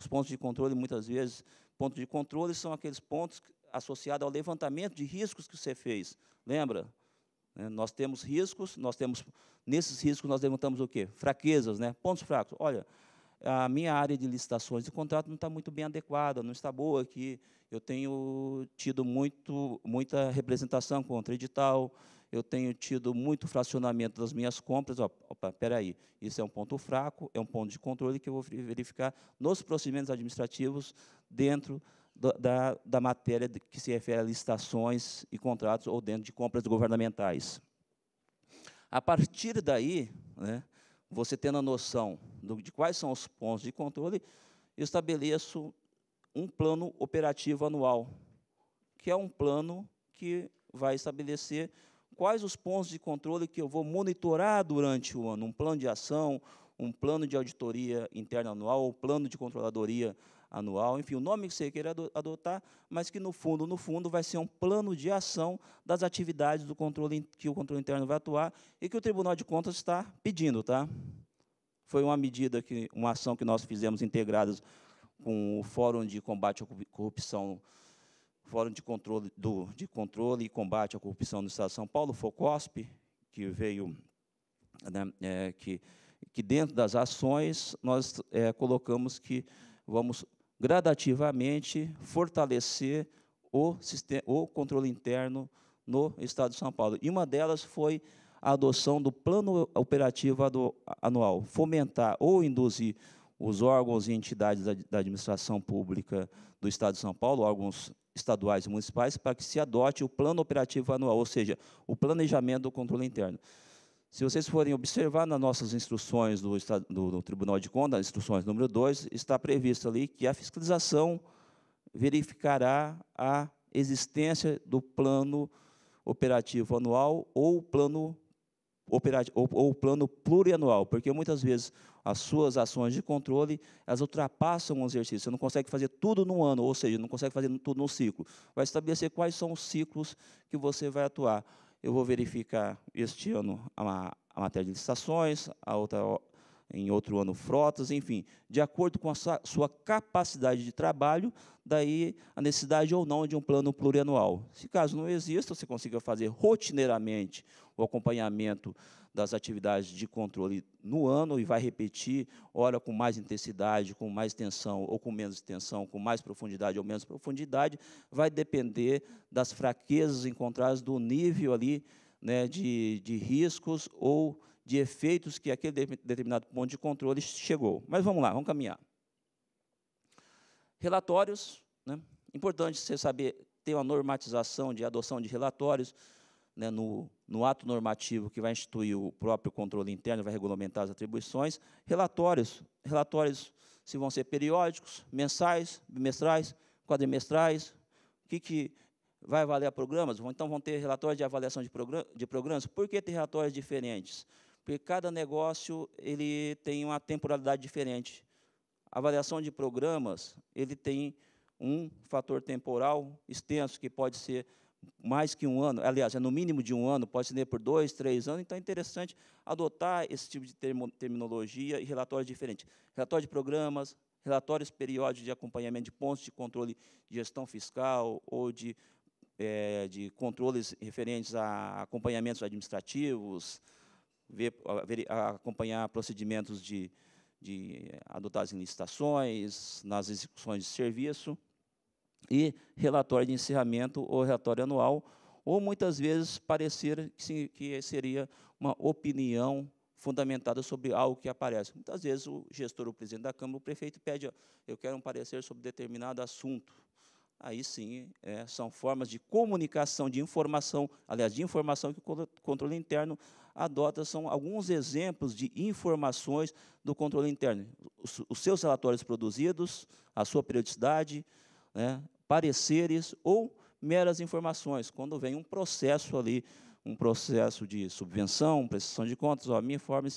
Os pontos de controle, muitas vezes, pontos de controle são aqueles pontos associados ao levantamento de riscos que você fez. Lembra? Né, nós temos riscos, nós temos nesses riscos nós levantamos o quê? Fraquezas, né? Pontos fracos. Olha, a minha área de licitações de contrato não está muito bem adequada, não está boa aqui. Eu tenho tido muito, muita representação contra edital, eu tenho tido muito fracionamento das minhas compras. Opa, peraí, isso é um ponto fraco, é um ponto de controle que eu vou verificar nos procedimentos administrativos dentro da, da matéria que se refere a licitações e contratos ou dentro de compras governamentais. A partir daí, né, você tendo a noção de quais são os pontos de controle, eu estabeleço um plano operativo anual, que é um plano que vai estabelecer quais os pontos de controle que eu vou monitorar durante o ano, um plano de ação, um plano de auditoria interna anual, ou plano de controladoria anual, enfim, o nome que você queira adotar, mas que no fundo, no fundo, vai ser um plano de ação das atividades do controle que o controle interno vai atuar e que o Tribunal de Contas está pedindo, tá? Foi uma medida que, uma ação que nós fizemos integradas com o Fórum de Combate à Corrupção, Fórum de Controle do de Controle e Combate à Corrupção do Estado de São Paulo, Focosp, que veio, né, é, que que dentro das ações nós é, colocamos que vamos gradativamente fortalecer o, sistema, o controle interno no Estado de São Paulo. E uma delas foi a adoção do plano operativo anual, fomentar ou induzir os órgãos e entidades da administração pública do Estado de São Paulo, órgãos estaduais e municipais, para que se adote o plano operativo anual, ou seja, o planejamento do controle interno. Se vocês forem observar nas nossas instruções do, do, do Tribunal de Contas, instruções número 2, está previsto ali que a fiscalização verificará a existência do plano operativo anual ou plano ou, ou plano plurianual, porque muitas vezes as suas ações de controle elas ultrapassam o exercício. Você não consegue fazer tudo num ano, ou seja, não consegue fazer tudo num ciclo. Vai estabelecer quais são os ciclos que você vai atuar eu vou verificar este ano a, a matéria de licitações, a outra, em outro ano frotas, enfim, de acordo com a sua capacidade de trabalho, daí a necessidade ou não de um plano plurianual. Se caso não exista, você consiga fazer rotineiramente o acompanhamento das atividades de controle no ano e vai repetir, ora com mais intensidade, com mais tensão ou com menos tensão, com mais profundidade ou menos profundidade, vai depender das fraquezas encontradas do nível ali né, de, de riscos ou de efeitos que aquele determinado ponto de controle chegou. Mas vamos lá, vamos caminhar. Relatórios, né? importante você saber ter uma normatização de adoção de relatórios, né, no, no, ato normativo que vai instituir o próprio controle interno, vai regulamentar as atribuições, relatórios, relatórios se vão ser periódicos, mensais, bimestrais, quadrimestrais, o que, que vai avaliar programas? Então vão ter relatórios de avaliação de, programa, de programas. Por que ter relatórios diferentes? Porque cada negócio ele tem uma temporalidade diferente. A avaliação de programas ele tem um fator temporal extenso que pode ser mais que um ano, aliás, é no mínimo de um ano, pode ser por dois, três anos, então é interessante adotar esse tipo de termo, terminologia e relatórios diferentes. Relatório de programas, relatórios periódicos de acompanhamento de pontos de controle de gestão fiscal ou de, é, de controles referentes a acompanhamentos administrativos, ver, acompanhar procedimentos de, de adotados em licitações, nas execuções de serviço e relatório de encerramento ou relatório anual, ou muitas vezes parecer que seria uma opinião fundamentada sobre algo que aparece. Muitas vezes o gestor, o presidente da Câmara, o prefeito pede, eu quero um parecer sobre determinado assunto. aí sim é, são formas de comunicação, de informação, aliás, de informação que o controle interno adota, são alguns exemplos de informações do controle interno. Os, seus relatórios produzidos, a sua periodicidade, né, pareceres ou meras informações, quando vem um processo ali, um processo de subvenção, prestação de contas, ó, informe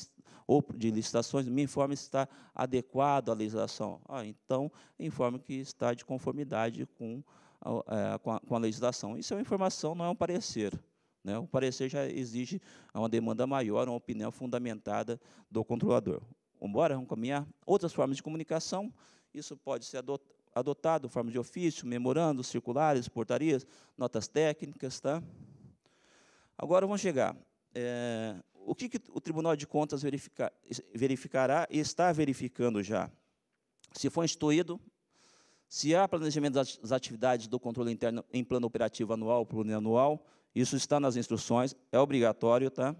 ou de licitações, me informe se está adequado à legislação. Ah, então, informe que está de conformidade com a, é, com, a, com a, legislação. Isso é uma informação, não é um parecer. Né? O parecer já exige uma demanda maior, uma opinião fundamentada do controlador. Embora, vamos caminhar. Outras formas de comunicação, isso pode ser adotado, forma de ofício, memorandos, circulares, portarias, notas técnicas. Tá? Agora vamos chegar. É, o que, que, o Tribunal de Contas verifica, verificará e está verificando já? Se foi instituído, se há planejamento das atividades do controle interno em plano operativo anual, plurianual, isso está nas instruções, é obrigatório, tá?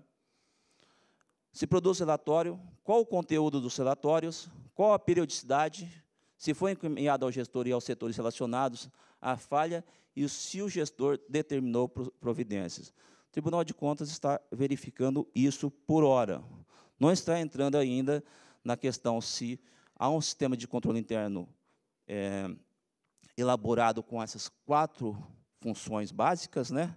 Se produz relatório, qual o conteúdo dos relatórios, qual a periodicidade, se foi encaminhado ao gestor e aos setores relacionados à falha e se o gestor determinou providências. Tribunal de Contas está verificando isso por hora. Não está entrando ainda na questão se há um sistema de controle interno é, elaborado com essas quatro funções básicas, né?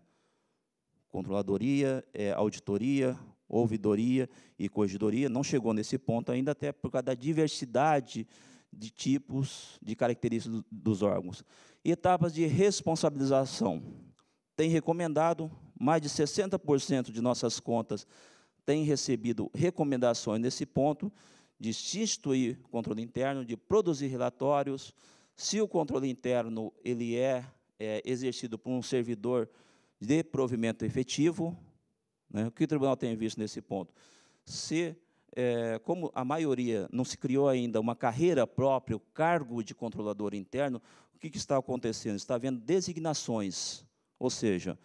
Controladoria, é, auditoria, ouvidoria e corregedoria. Não chegou nesse ponto ainda, até por causa da diversidade de tipos, de características dos órgãos. Etapas de responsabilização. Tem recomendado mais de 60% de nossas contas têm recebido recomendações nesse ponto de instituir controle interno, de produzir relatórios. Se o controle interno ele é, é exercido por um servidor de provimento efetivo, né, o que o tribunal tem visto nesse ponto? Se, é, como a maioria não se criou ainda uma carreira própria, o cargo de controlador interno, o que, que está acontecendo? Está havendo designações, ou seja,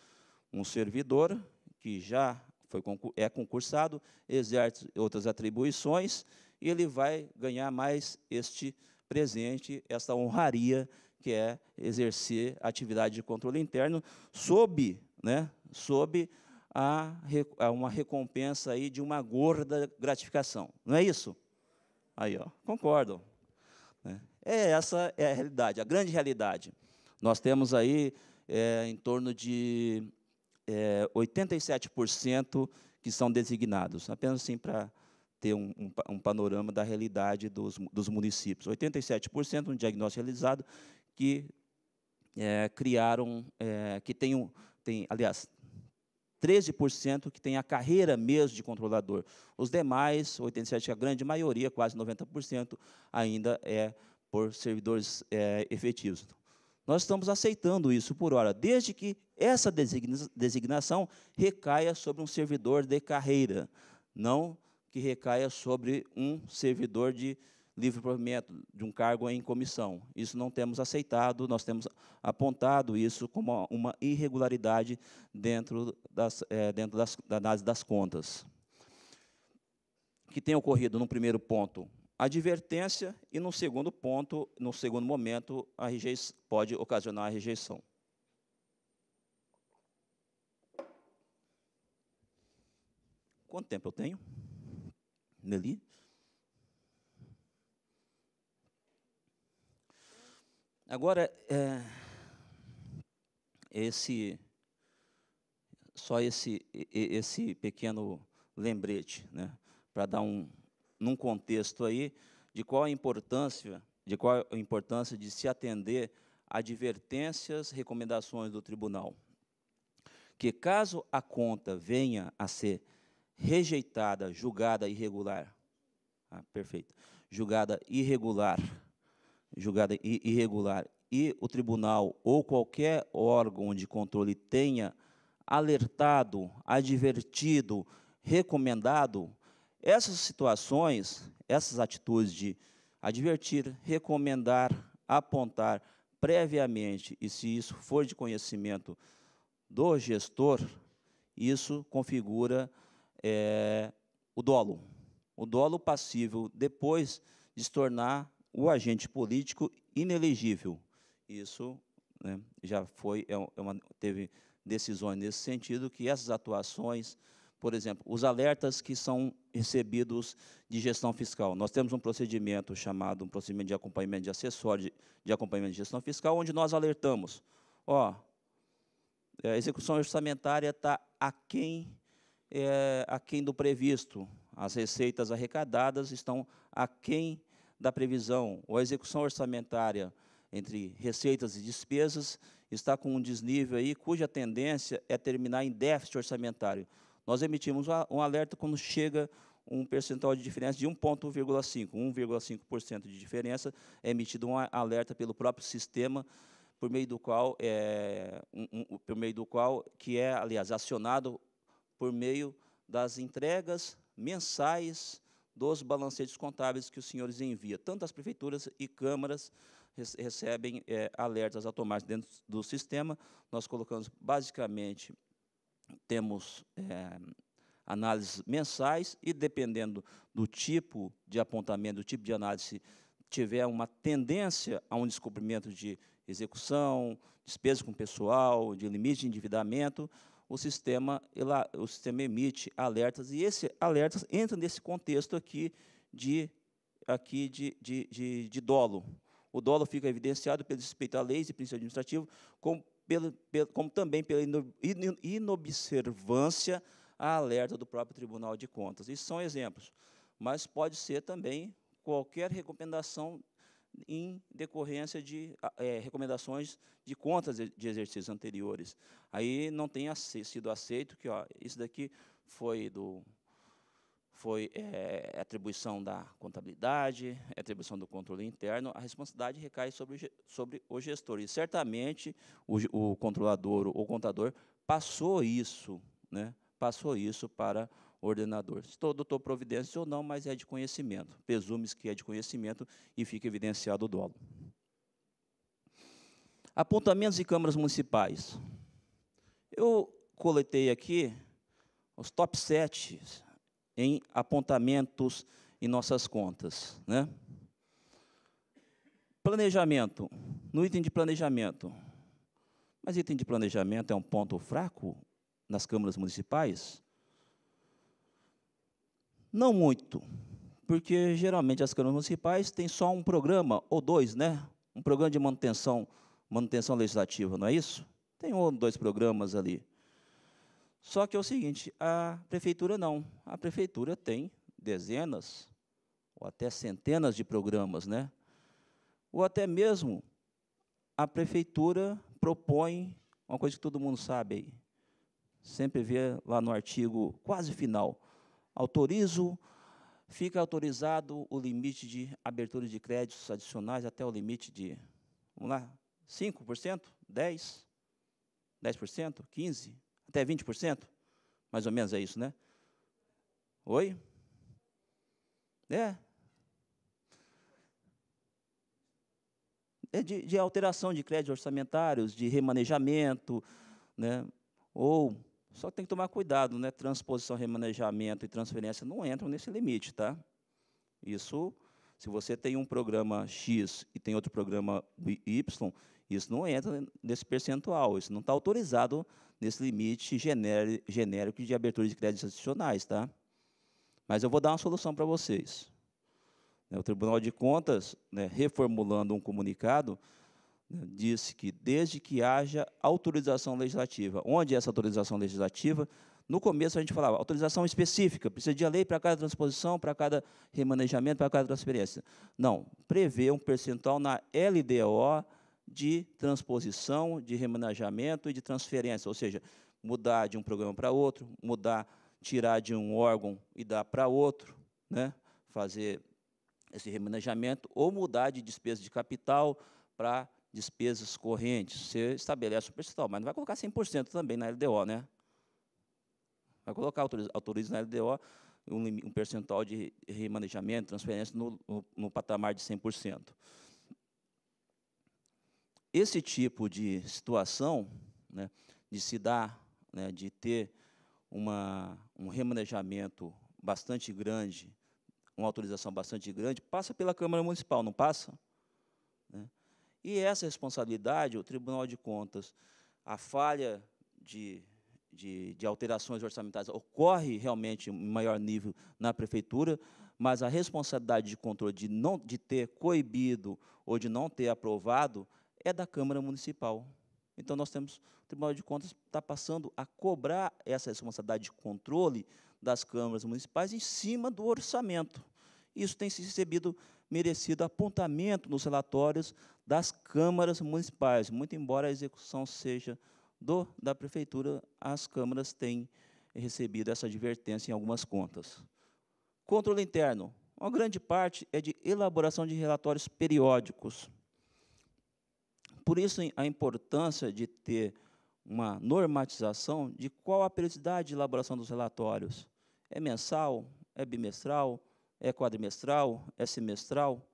um servidor que já foi, é concursado, exerce outras atribuições, e ele vai ganhar mais este presente, esta honraria, que é exercer atividade de controle interno, sob, né, sob a, a uma recompensa aí de uma gorda gratificação. Não é isso? Aí, ó, concordo. Né? É essa é a realidade, a grande realidade. Nós temos aí é, em torno de é, 87% que são designados, apenas assim para ter um, um, um, panorama da realidade dos, dos municípios. 87% um diagnóstico realizado que é, criaram, é, que tem, um, tem, aliás, 13% que tem a carreira mesmo de controlador. Os demais, 87%, a grande maioria, quase 90%, ainda é por servidores é, efetivos. Nós estamos aceitando isso por hora, desde que essa designação recaia sobre um servidor de carreira, não que recaia sobre um servidor de livre provimento, de um cargo em comissão. Isso não temos aceitado, nós temos apontado isso como uma irregularidade dentro das, é, dentro das, da análise das contas. Que tem ocorrido no primeiro ponto? advertência e no segundo ponto, no segundo momento, a rejeição, pode ocasionar a rejeição. Quanto tempo eu tenho? Nelly? Agora, é, esse, só esse, esse pequeno lembrete, né, para dar um, num contexto aí de qual a importância, de qual a importância de se atender a advertências, recomendações do tribunal. Que caso a conta venha a ser rejeitada, julgada irregular, ah, perfeito, julgada irregular, julgada irregular, e o tribunal ou qualquer órgão de controle tenha alertado, advertido, recomendado, essas situações, essas atitudes de advertir, recomendar, apontar previamente, e se isso for de conhecimento do gestor, isso configura é, o dolo. O dolo passível depois de se tornar o agente político inelegível. Isso né, já foi, é, é uma, teve decisões nesse sentido, que essas atuações, por exemplo, os alertas que são recebidos de gestão fiscal. Nós temos um procedimento chamado um procedimento de acompanhamento de acessório de, de acompanhamento de gestão fiscal, onde nós alertamos, ó, a execução orçamentária está aquém, é, aquém do previsto, as receitas arrecadadas estão aquém da previsão, ou a execução orçamentária entre receitas e despesas está com um desnível aí, cuja tendência é terminar em déficit orçamentário. Nós emitimos um alerta quando chega um percentual de diferença de 1,5%, 1,5% de diferença, é emitido um alerta pelo próprio sistema, por meio do qual, é, um, um, por meio do qual que é, aliás, acionado por meio das entregas mensais dos balancetes contábeis que os senhores enviam, tanto as prefeituras e câmaras, recebem é, alertas automáticos dentro do sistema. Nós colocamos, basicamente, temos é, análises mensais e, dependendo do tipo de apontamento, do tipo de análise, tiver uma tendência a um descobrimento de execução, despesa com pessoal, de limite de endividamento, o sistema, ela, o sistema emite alertas, e esse alertas entra nesse contexto aqui de, aqui de, de, de, de dolo, o dolo fica evidenciado pelo respeito a leis e princípios administrativos, como, pelo, pelo, como também pela inobservância à alerta do próprio Tribunal de Contas. Isso são exemplos, mas pode ser também qualquer recomendação em decorrência de é, recomendações de contas de exercícios anteriores. Aí não tem sido aceito que ó, isso daqui foi do foi é, atribuição da contabilidade, é atribuição do controle interno, a responsabilidade recai sobre, sobre o gestor. E certamente o, o controlador ou contador passou isso, né, passou isso para ordenador. Se todo doutor providência ou não, mas é de conhecimento. Presume-se que é de conhecimento e fica evidenciado o dolo. Apontamentos de câmaras municipais. Eu coletei aqui os top 7 em apontamentos em nossas contas. Né? Planejamento, no item de planejamento. Mas item de planejamento é um ponto fraco nas câmaras municipais? Não muito, porque geralmente as câmaras municipais têm só um programa, ou dois, né? Um programa de manutenção, manutenção legislativa, não é isso? Tem um ou dois programas ali. Só que é o seguinte, a prefeitura não. A prefeitura tem dezenas ou até centenas de programas, né? Ou até mesmo a prefeitura propõe uma coisa que todo mundo sabe aí. Sempre vê lá no artigo quase final. Autorizo, fica autorizado o limite de abertura de créditos adicionais até o limite de, vamos lá, 5%, 10%, 10%, 15%, até 20%? Mais ou menos é isso, né? Oi? É. É de, de alteração de créditos orçamentários, de remanejamento, né? Ou só tem que tomar cuidado, né? Transposição, remanejamento e transferência não entram nesse limite, tá? Isso, se você tem um programa X e tem outro programa Y, isso não entra nesse percentual, isso não está autorizado nesse limite genérico de abertura de créditos adicionais. Tá? Mas eu vou dar uma solução para vocês. O Tribunal de Contas, né, reformulando um comunicado, disse que desde que haja autorização legislativa, onde é essa autorização legislativa, no começo a gente falava autorização específica, precisa de lei para cada transposição, para cada remanejamento, para cada transferência. Não, prevê um percentual na LDO de transposição, de remanejamento e de transferência, ou seja, mudar de um programa para outro, mudar, tirar de um órgão e dar para outro, né? fazer esse remanejamento, ou mudar de despesa de capital para despesas correntes. Você estabelece o percentual, mas não vai colocar 100% também na LDO, né? Vai colocar, autoriza, na LDO um, um percentual de remanejamento, transferência no, no, no patamar de 100% esse tipo de situação, né, de se dar, né, de ter uma, um remanejamento bastante grande, uma autorização bastante grande, passa pela Câmara Municipal, não passa? E essa responsabilidade, o Tribunal de Contas, a falha de, de, de alterações orçamentárias ocorre realmente em maior nível na prefeitura, mas a responsabilidade de controle de, não, de ter coibido ou de não ter aprovado é da Câmara Municipal. Então, nós temos, o Tribunal de Contas está passando a cobrar essa responsabilidade de controle das câmaras municipais em cima do orçamento. Isso tem se recebido merecido apontamento nos relatórios das câmaras municipais. Muito embora a execução seja do, da prefeitura, as câmaras têm recebido essa advertência em algumas contas. Controle interno. Uma grande parte é de elaboração de relatórios periódicos. Por isso, a importância de ter uma normatização de qual a periodicidade de elaboração dos relatórios. É mensal? É bimestral? É quadrimestral? É semestral?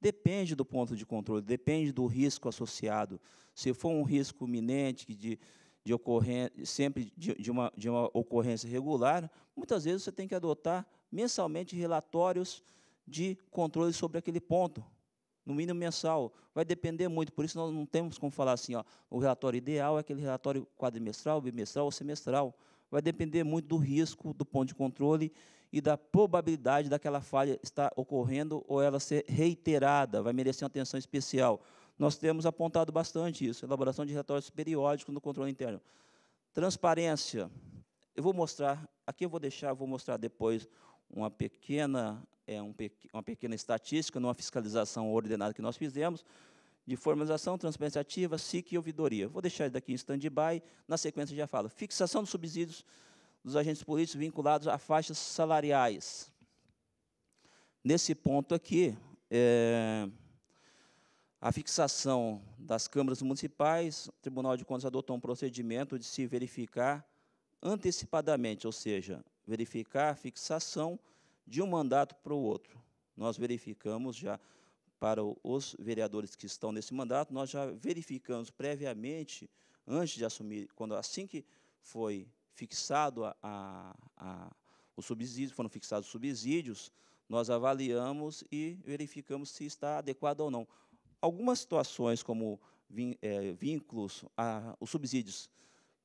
Depende do ponto de controle, depende do risco associado. Se for um risco iminente de, de ocorrência, sempre de, de, uma, de uma ocorrência regular, muitas vezes você tem que adotar mensalmente relatórios de controle sobre aquele ponto, no mínimo mensal. Vai depender muito, por isso nós não temos como falar assim, ó, o relatório ideal é aquele relatório quadrimestral, bimestral ou semestral. Vai depender muito do risco, do ponto de controle e da probabilidade daquela falha estar ocorrendo ou ela ser reiterada, vai merecer uma atenção especial. Nós temos apontado bastante isso, elaboração de relatórios periódicos no controle interno. Transparência. Eu vou mostrar, aqui eu vou deixar, vou mostrar depois uma pequena, é, um, uma pequena estatística numa fiscalização ordenada que nós fizemos, de formalização, transparência ativa, SIC e ouvidoria. Vou deixar daqui em stand-by, na sequência já falo. Fixação dos subsídios dos agentes políticos vinculados a faixas salariais. Nesse ponto aqui, é, a fixação das câmaras municipais, o Tribunal de Contas adotou um procedimento de se verificar antecipadamente, ou seja, verificar a fixação de um mandato para o outro. Nós verificamos já para os vereadores que estão nesse mandato, nós já verificamos previamente, antes de assumir, quando assim que foi fixado a, a, a, o subsídio, foram fixados os subsídios, nós avaliamos e verificamos se está adequado ou não. Algumas situações, como vin, é, vínculos, a, os subsídios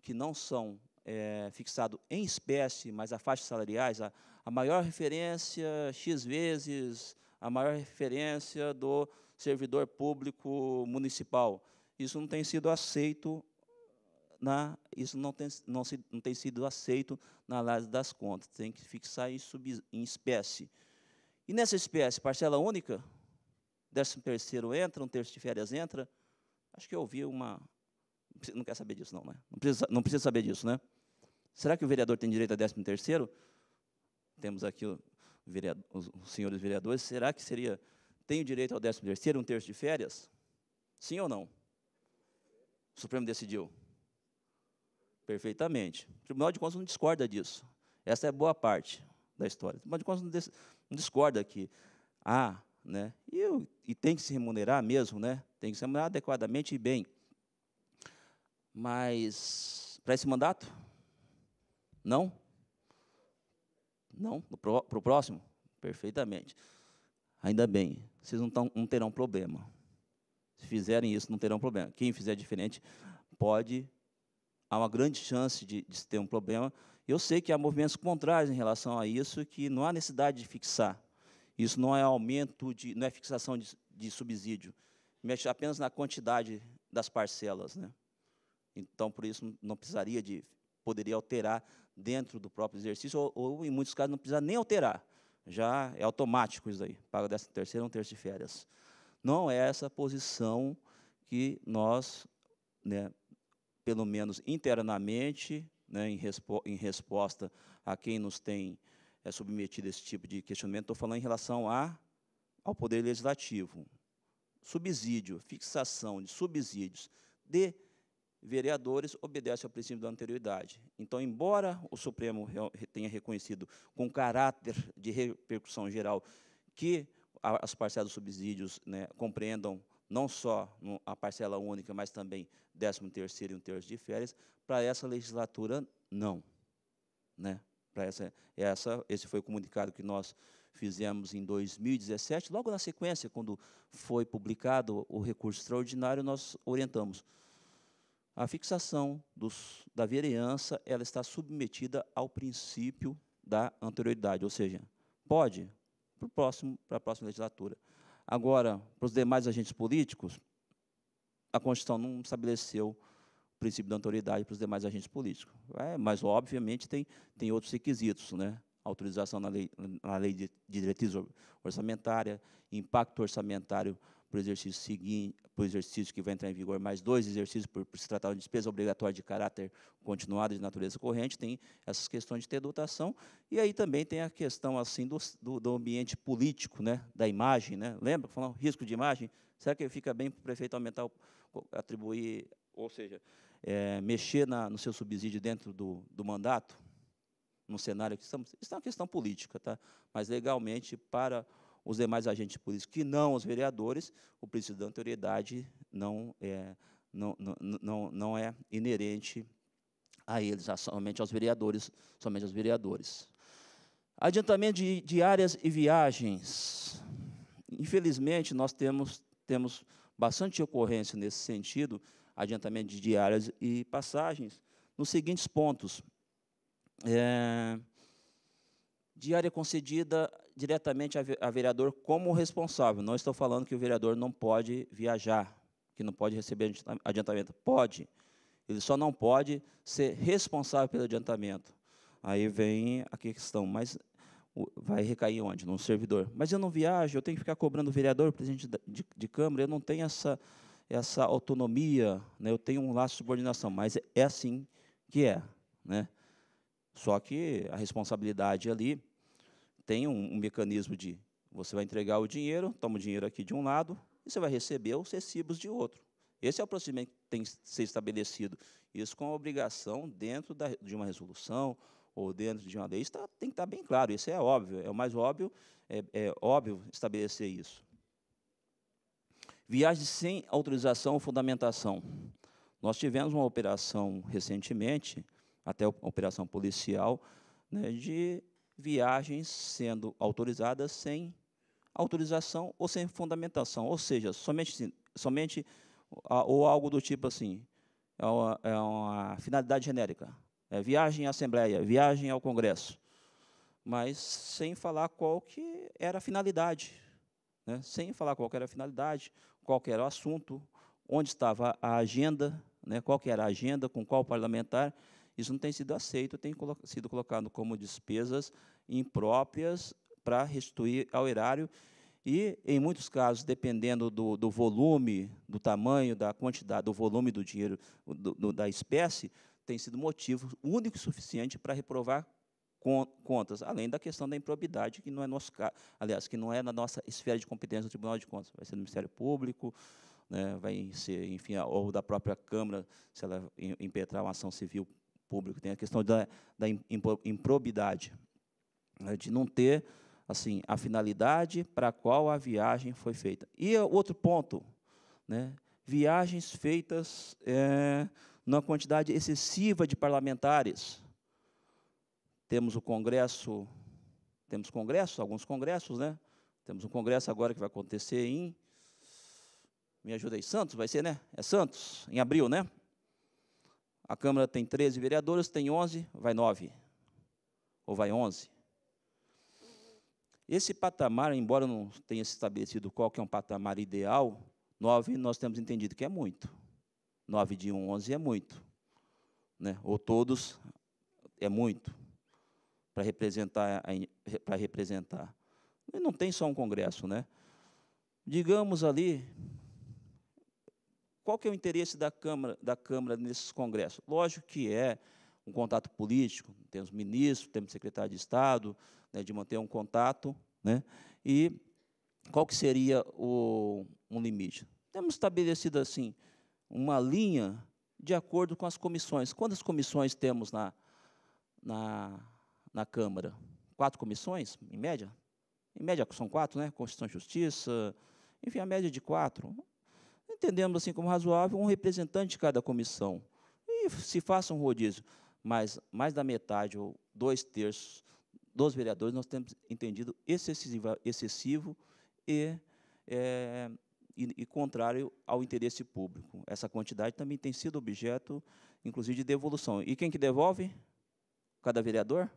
que não são é, fixados em espécie, mas a faixas salariais, a, a maior referência X vezes a maior referência do servidor público municipal. Isso não tem sido aceito na, isso não tem, não, se, não tem sido aceito na análise das contas, tem que fixar isso em espécie. E nessa espécie, parcela única, décimo terceiro entra, um terço de férias entra, acho que eu ouvi uma, não quer saber disso não, né? Não precisa, não precisa saber disso, né? Será que o vereador tem direito a décimo terceiro? Temos aqui o vereador, os, os senhores vereadores, será que seria, tem o direito ao décimo terceiro, um terço de férias? Sim ou não? O Supremo decidiu. Perfeitamente. O Tribunal de Contas não discorda disso. Essa é boa parte da história. O Tribunal de Contas não, discorda que ah, né? E, e tem que se remunerar mesmo, né? Tem que se remunerar adequadamente e bem. Mas para esse mandato? Não? Não? Para o próximo? Perfeitamente. Ainda bem, vocês não, tão, não terão problema. Se fizerem isso, não terão problema. Quem fizer diferente pode há uma grande chance de, de ter um problema. Eu sei que há movimentos contrários em relação a isso, que não há necessidade de fixar. Isso não é aumento, de, não é fixação de, de subsídio, mexe apenas na quantidade das parcelas. Né? Então, por isso, não precisaria de, poderia alterar dentro do próprio exercício, ou, ou em muitos casos, não precisa nem alterar. Já é automático isso aí, paga décimo terceiro, um terço de férias. Não é essa posição que nós né, pelo menos internamente, né, em, respo em, resposta a quem nos tem é, submetido a esse tipo de questionamento, estou falando em relação a, ao Poder Legislativo. Subsídio, fixação de subsídios de vereadores obedece ao princípio da anterioridade. Então, embora o Supremo tenha reconhecido com caráter de repercussão geral que as parcelas dos subsídios né, compreendam não só a parcela única, mas também décimo terceiro e um terço de férias, para essa legislatura, não. Né? Para essa, essa, esse foi o comunicado que nós fizemos em 2017, logo na sequência, quando foi publicado o recurso extraordinário, nós orientamos. A fixação dos, da vereança ela está submetida ao princípio da anterioridade, ou seja, pode para, próximo, para a próxima legislatura. Agora, para os demais agentes políticos, a Constituição não estabeleceu o princípio da autoridade para os demais agentes políticos. É, mas, obviamente, tem, tem outros requisitos, né? autorização na lei, na lei de, de diretriz orçamentária, impacto orçamentário para o exercício seguinte, para o exercício que vai entrar em vigor, mais dois exercícios por, por se tratar de despesa obrigatória de caráter continuado de natureza corrente, tem essas questões de ter dotação, e aí também tem a questão assim do, do, do ambiente político, né, da imagem, né? Lembra? Falando risco de imagem, será que fica bem para o prefeito aumentar, o, atribuir, ou seja, é, mexer na, no seu subsídio dentro do, do mandato? no cenário que estamos. Isso é uma questão política, tá? mas legalmente, para os demais agentes políticos que não os vereadores, o princípio da anterioridade não é, não, não, não, não é inerente a eles, somente aos vereadores, somente aos vereadores. Adiantamento de, áreas e viagens. Infelizmente, nós temos, temos bastante ocorrência nesse sentido, adiantamento de diárias e passagens, nos seguintes pontos. É, diária concedida diretamente a vereador como responsável. Não estou falando que o vereador não pode viajar, que não pode receber adiantamento. Pode. Ele só não pode ser responsável pelo adiantamento. Aí vem a questão, mas vai recair onde? No servidor. Mas eu não viajo, eu tenho que ficar cobrando o vereador, o presidente de, de Câmara, eu não tenho essa, essa autonomia, né? eu tenho um laço de subordinação, mas é assim que é. Né? Só que a responsabilidade ali tem um, um, mecanismo de você vai entregar o dinheiro, toma o dinheiro aqui de um lado, e você vai receber os recibos de outro. Esse é o procedimento que tem que ser estabelecido. Isso com a obrigação dentro da, de uma resolução ou dentro de uma lei. Isso tá, tem que estar bem claro, isso é óbvio, é o mais óbvio, é, é óbvio estabelecer isso. Viagem sem autorização ou fundamentação. Nós tivemos uma operação recentemente, até operação policial, né, de viagens sendo autorizadas sem autorização ou sem fundamentação, ou seja, somente, somente ou algo do tipo assim, é uma, é uma finalidade genérica, é viagem à Assembleia, viagem ao Congresso, mas sem falar qual que era a finalidade, né, sem falar qual era a finalidade, qual era o assunto, onde estava a agenda, né, qual era a agenda, com qual parlamentar, isso não tem sido aceito, tem sido colocado como despesas impróprias para restituir ao erário. E, em muitos casos, dependendo do, do, volume, do tamanho, da quantidade, do volume do dinheiro, do, do, da espécie, tem sido motivo único e suficiente para reprovar contas, além da questão da improbidade, que não é nosso aliás, que não é na nossa esfera de competência do Tribunal de Contas, vai ser do Ministério Público, né, vai ser, enfim, ou da própria Câmara, se ela impetrar uma ação civil público, tem a questão da, da improbidade, né, de não ter assim a finalidade para a qual a viagem foi feita. E outro ponto, né, viagens feitas é, numa quantidade excessiva de parlamentares. Temos o congresso, temos congressos, alguns congressos, né? Temos um congresso agora que vai acontecer em me ajuda aí, Santos, vai ser, né? É Santos, em abril, né? A Câmara tem 13 vereadores, tem 11, vai 9. Ou vai 11. Esse patamar, embora não tenha se estabelecido qual que é um patamar ideal, 9 nós temos entendido que é muito. 9 de 1, 11 é muito. Né? Ou todos é muito para representar, para representar. E não tem só um congresso, né? Digamos ali, qual que é o interesse da Câmara, da Câmara nesses congressos? Lógico que é um contato político, temos ministro, temos secretário de Estado, né, de manter um contato, né, e qual que seria o, um limite? Temos estabelecido assim uma linha de acordo com as comissões. Quantas comissões temos na, na, na Câmara? Quatro comissões, em média? Em média são quatro, né? Constituição e Justiça, enfim, a média de quatro entendemos assim como razoável um representante de cada comissão. E se faça um rodízio, mas mais da metade ou dois terços dos vereadores, nós temos entendido excessivo, excessivo e, é, e, e, contrário ao interesse público. Essa quantidade também tem sido objeto, inclusive, de devolução. E quem que devolve? Cada vereador?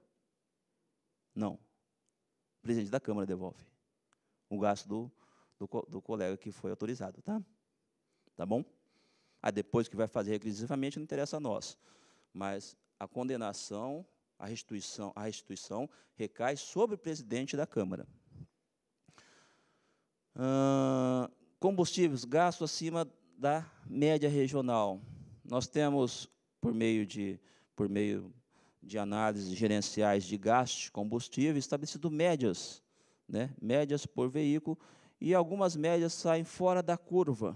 Não. O presidente da Câmara devolve o gasto do, do, do colega que foi autorizado. Tá? Tá bom? Aí depois que vai fazer regressivamente não interessa a nós. Mas a condenação, a restituição, a restituição recai sobre o presidente da Câmara. Combustíveis, gasto acima da média regional. Nós temos, por meio de, por meio de análises gerenciais de gasto de combustível, estabelecido médias, né, médias por veículo, e algumas médias saem fora da curva.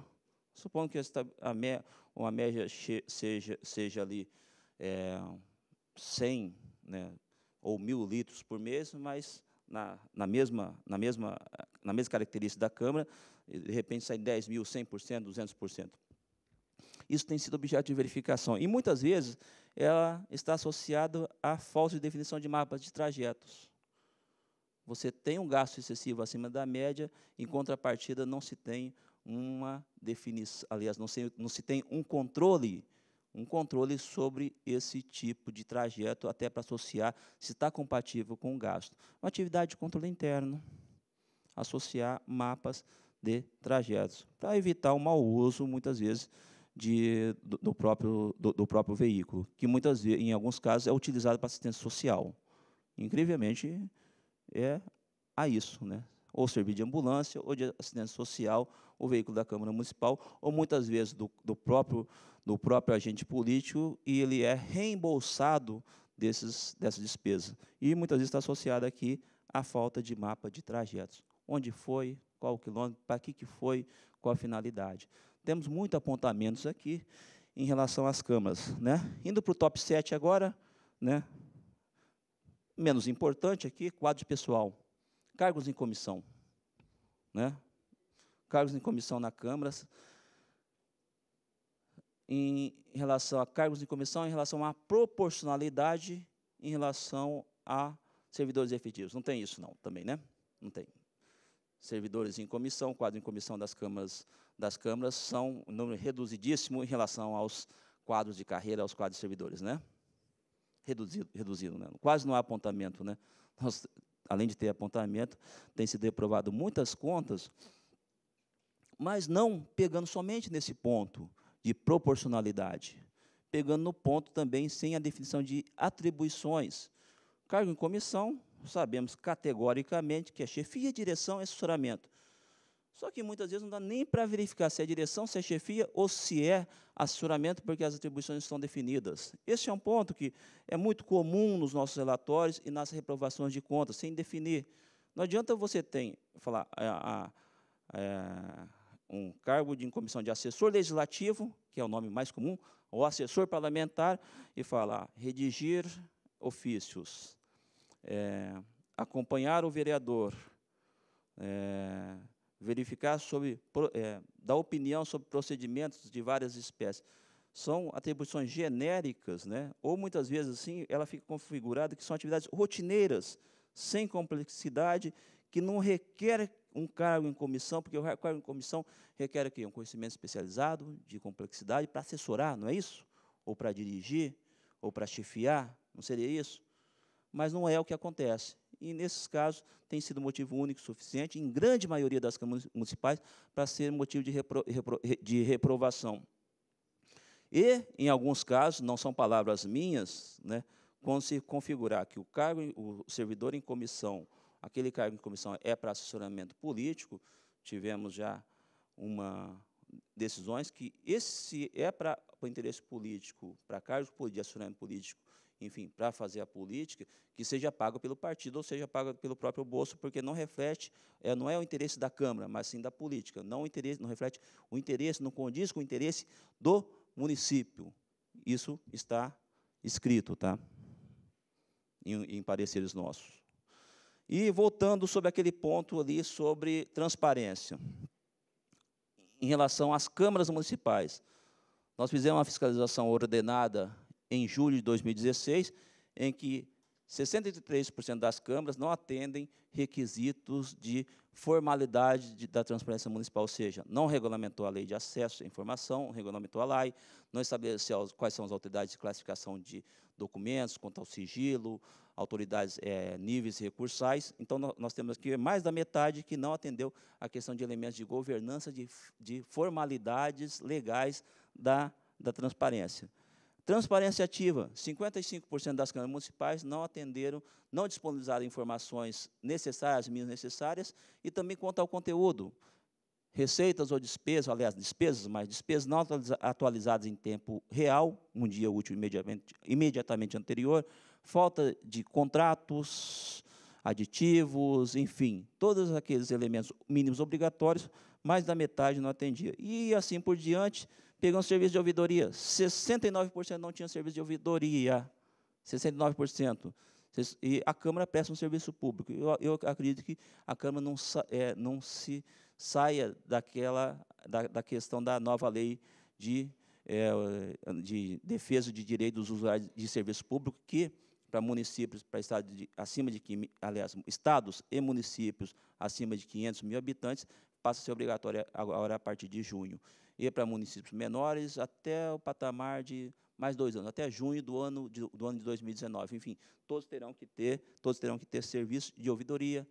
Supondo que a, uma média seja, seja ali é, 100 né, ou mil litros por mês, mas na, na, mesma, na, mesma, na mesma característica da Câmara, de repente sai 10 mil, 100%, 200%. Isso tem sido objeto de verificação. E, muitas vezes, ela está associada à falta de definição de mapas de trajetos. Você tem um gasto excessivo acima da média, em contrapartida, não se tem uma definição, aliás, não se, não se tem um controle, um controle sobre esse tipo de trajeto, até para associar se está compatível com o gasto. Uma atividade de controle interno, associar mapas de trajetos, para evitar o mau uso, muitas vezes, de, do, do, próprio, do, do, próprio veículo, que muitas vezes, em alguns casos, é utilizado para assistência social. Incrivelmente, é a isso, né? Ou servir de ambulância, ou de assistência social, o veículo da Câmara Municipal, ou muitas vezes do, do, próprio, do próprio agente político, e ele é reembolsado desses, dessas despesas. E muitas vezes está associado aqui à falta de mapa de trajetos. Onde foi, qual o quilômetro, para que, que foi, qual a finalidade. Temos muitos apontamentos aqui em relação às câmaras. Né? Indo para o top 7 agora, né? menos importante aqui, quadro de pessoal. Cargos em comissão. Né? Cargos em comissão na Câmara. Em relação a cargos em comissão, em relação à proporcionalidade em relação a servidores efetivos. Não tem isso, não, também, né? Não tem. Servidores em comissão, quadro em comissão das câmaras, das câmaras são um número reduzidíssimo em relação aos quadros de carreira, aos quadros de servidores, né? Reduzido, reduzido né? Quase não há apontamento, né? Nós além de ter apontamento, tem sido reprovado muitas contas, mas não pegando somente nesse ponto de proporcionalidade, pegando no ponto também sem a definição de atribuições. Cargo em comissão, sabemos categoricamente que é chefia, direção e assessoramento. Só que muitas vezes não dá nem para verificar se é direção, se é chefia ou se é assessoramento, porque as atribuições estão definidas. Esse é um ponto que é muito comum nos nossos relatórios e nas reprovações de contas, sem definir. Não adianta você ter, falar, a, a, a, um cargo de comissão de assessor legislativo, que é o nome mais comum, ou assessor parlamentar, e falar redigir ofícios, é, acompanhar o vereador, é, verificar sobre, é, dar opinião sobre procedimentos de várias espécies. São atribuições genéricas, né? ou muitas vezes assim, ela fica configurada que são atividades rotineiras, sem complexidade, que não requer um cargo em comissão, porque o cargo em comissão requer aqui um conhecimento especializado, de complexidade, para assessorar, não é isso? Ou para dirigir, ou para chefiar, não seria isso? Mas não é o que acontece e, nesses casos, tem sido motivo único suficiente, em grande maioria das câmaras municipais, para ser motivo de, repro, repro, de reprovação. E, em alguns casos, não são palavras minhas, né, quando se configurar que o cargo, o servidor em comissão, aquele cargo em comissão é para assessoramento político, tivemos já uma decisões que esse é para o interesse político, para cargos de assessoramento político enfim, para fazer a política, que seja pago pelo partido ou seja pago pelo próprio bolso, porque não reflete, é, não é o interesse da Câmara, mas sim da política. Não, o interesse, não reflete o interesse, não condiz com o interesse do município. Isso está escrito, tá? Em, em pareceres nossos. E voltando sobre aquele ponto ali sobre transparência, em relação às câmaras municipais, nós fizemos uma fiscalização ordenada em julho de 2016, em que 63% das câmaras não atendem requisitos de formalidade de, da transparência municipal, ou seja, não regulamentou a lei de acesso à informação, regulamentou a lei, não estabeleceu quais são as autoridades de classificação de documentos, quanto ao sigilo, autoridades, é, níveis recursais. Então, nós temos aqui mais da metade que não atendeu a questão de elementos de governança, de, de formalidades legais da, da transparência. Transparência ativa, 55% das câmaras municipais não atenderam, não disponibilizaram informações necessárias, mínimas necessárias, e também quanto ao conteúdo, receitas ou despesas, aliás, despesas, mas despesas não atualizadas em tempo real, um dia útil imediatamente, imediatamente anterior, falta de contratos, aditivos, enfim, todos aqueles elementos mínimos obrigatórios, mais da metade não atendia. E assim por diante, pegando serviço de ouvidoria, 69% não tinha serviço de ouvidoria, 69%. E a Câmara presta um serviço público. Eu, eu acredito que a Câmara não, é, não se saia daquela da, da, questão da nova lei de, é, de defesa de direitos dos usuários de serviço público, que para municípios para estados de, acima de aliás, estados e municípios acima de 500 mil habitantes passa a ser obrigatória agora a partir de junho e para municípios menores até o patamar de mais dois anos, até junho do ano de, do ano de 2019. Enfim, todos terão que ter, todos terão que ter serviço de ouvidoria,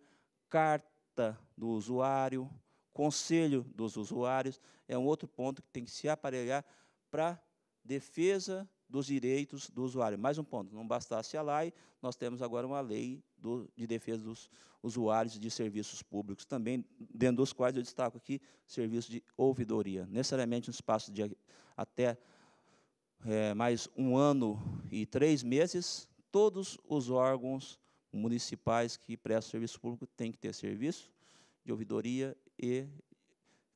carta do usuário, conselho dos usuários, é um outro ponto que tem que se aparelhar para defesa dos direitos do usuário. Mais um ponto, não bastasse a lei, nós temos agora uma lei do, de defesa dos usuários de serviços públicos, também dentro dos quais eu destaco aqui serviço de ouvidoria, necessariamente um espaço de até é, mais um ano e três meses, todos os órgãos municipais que prestam serviço público têm que ter serviço de ouvidoria e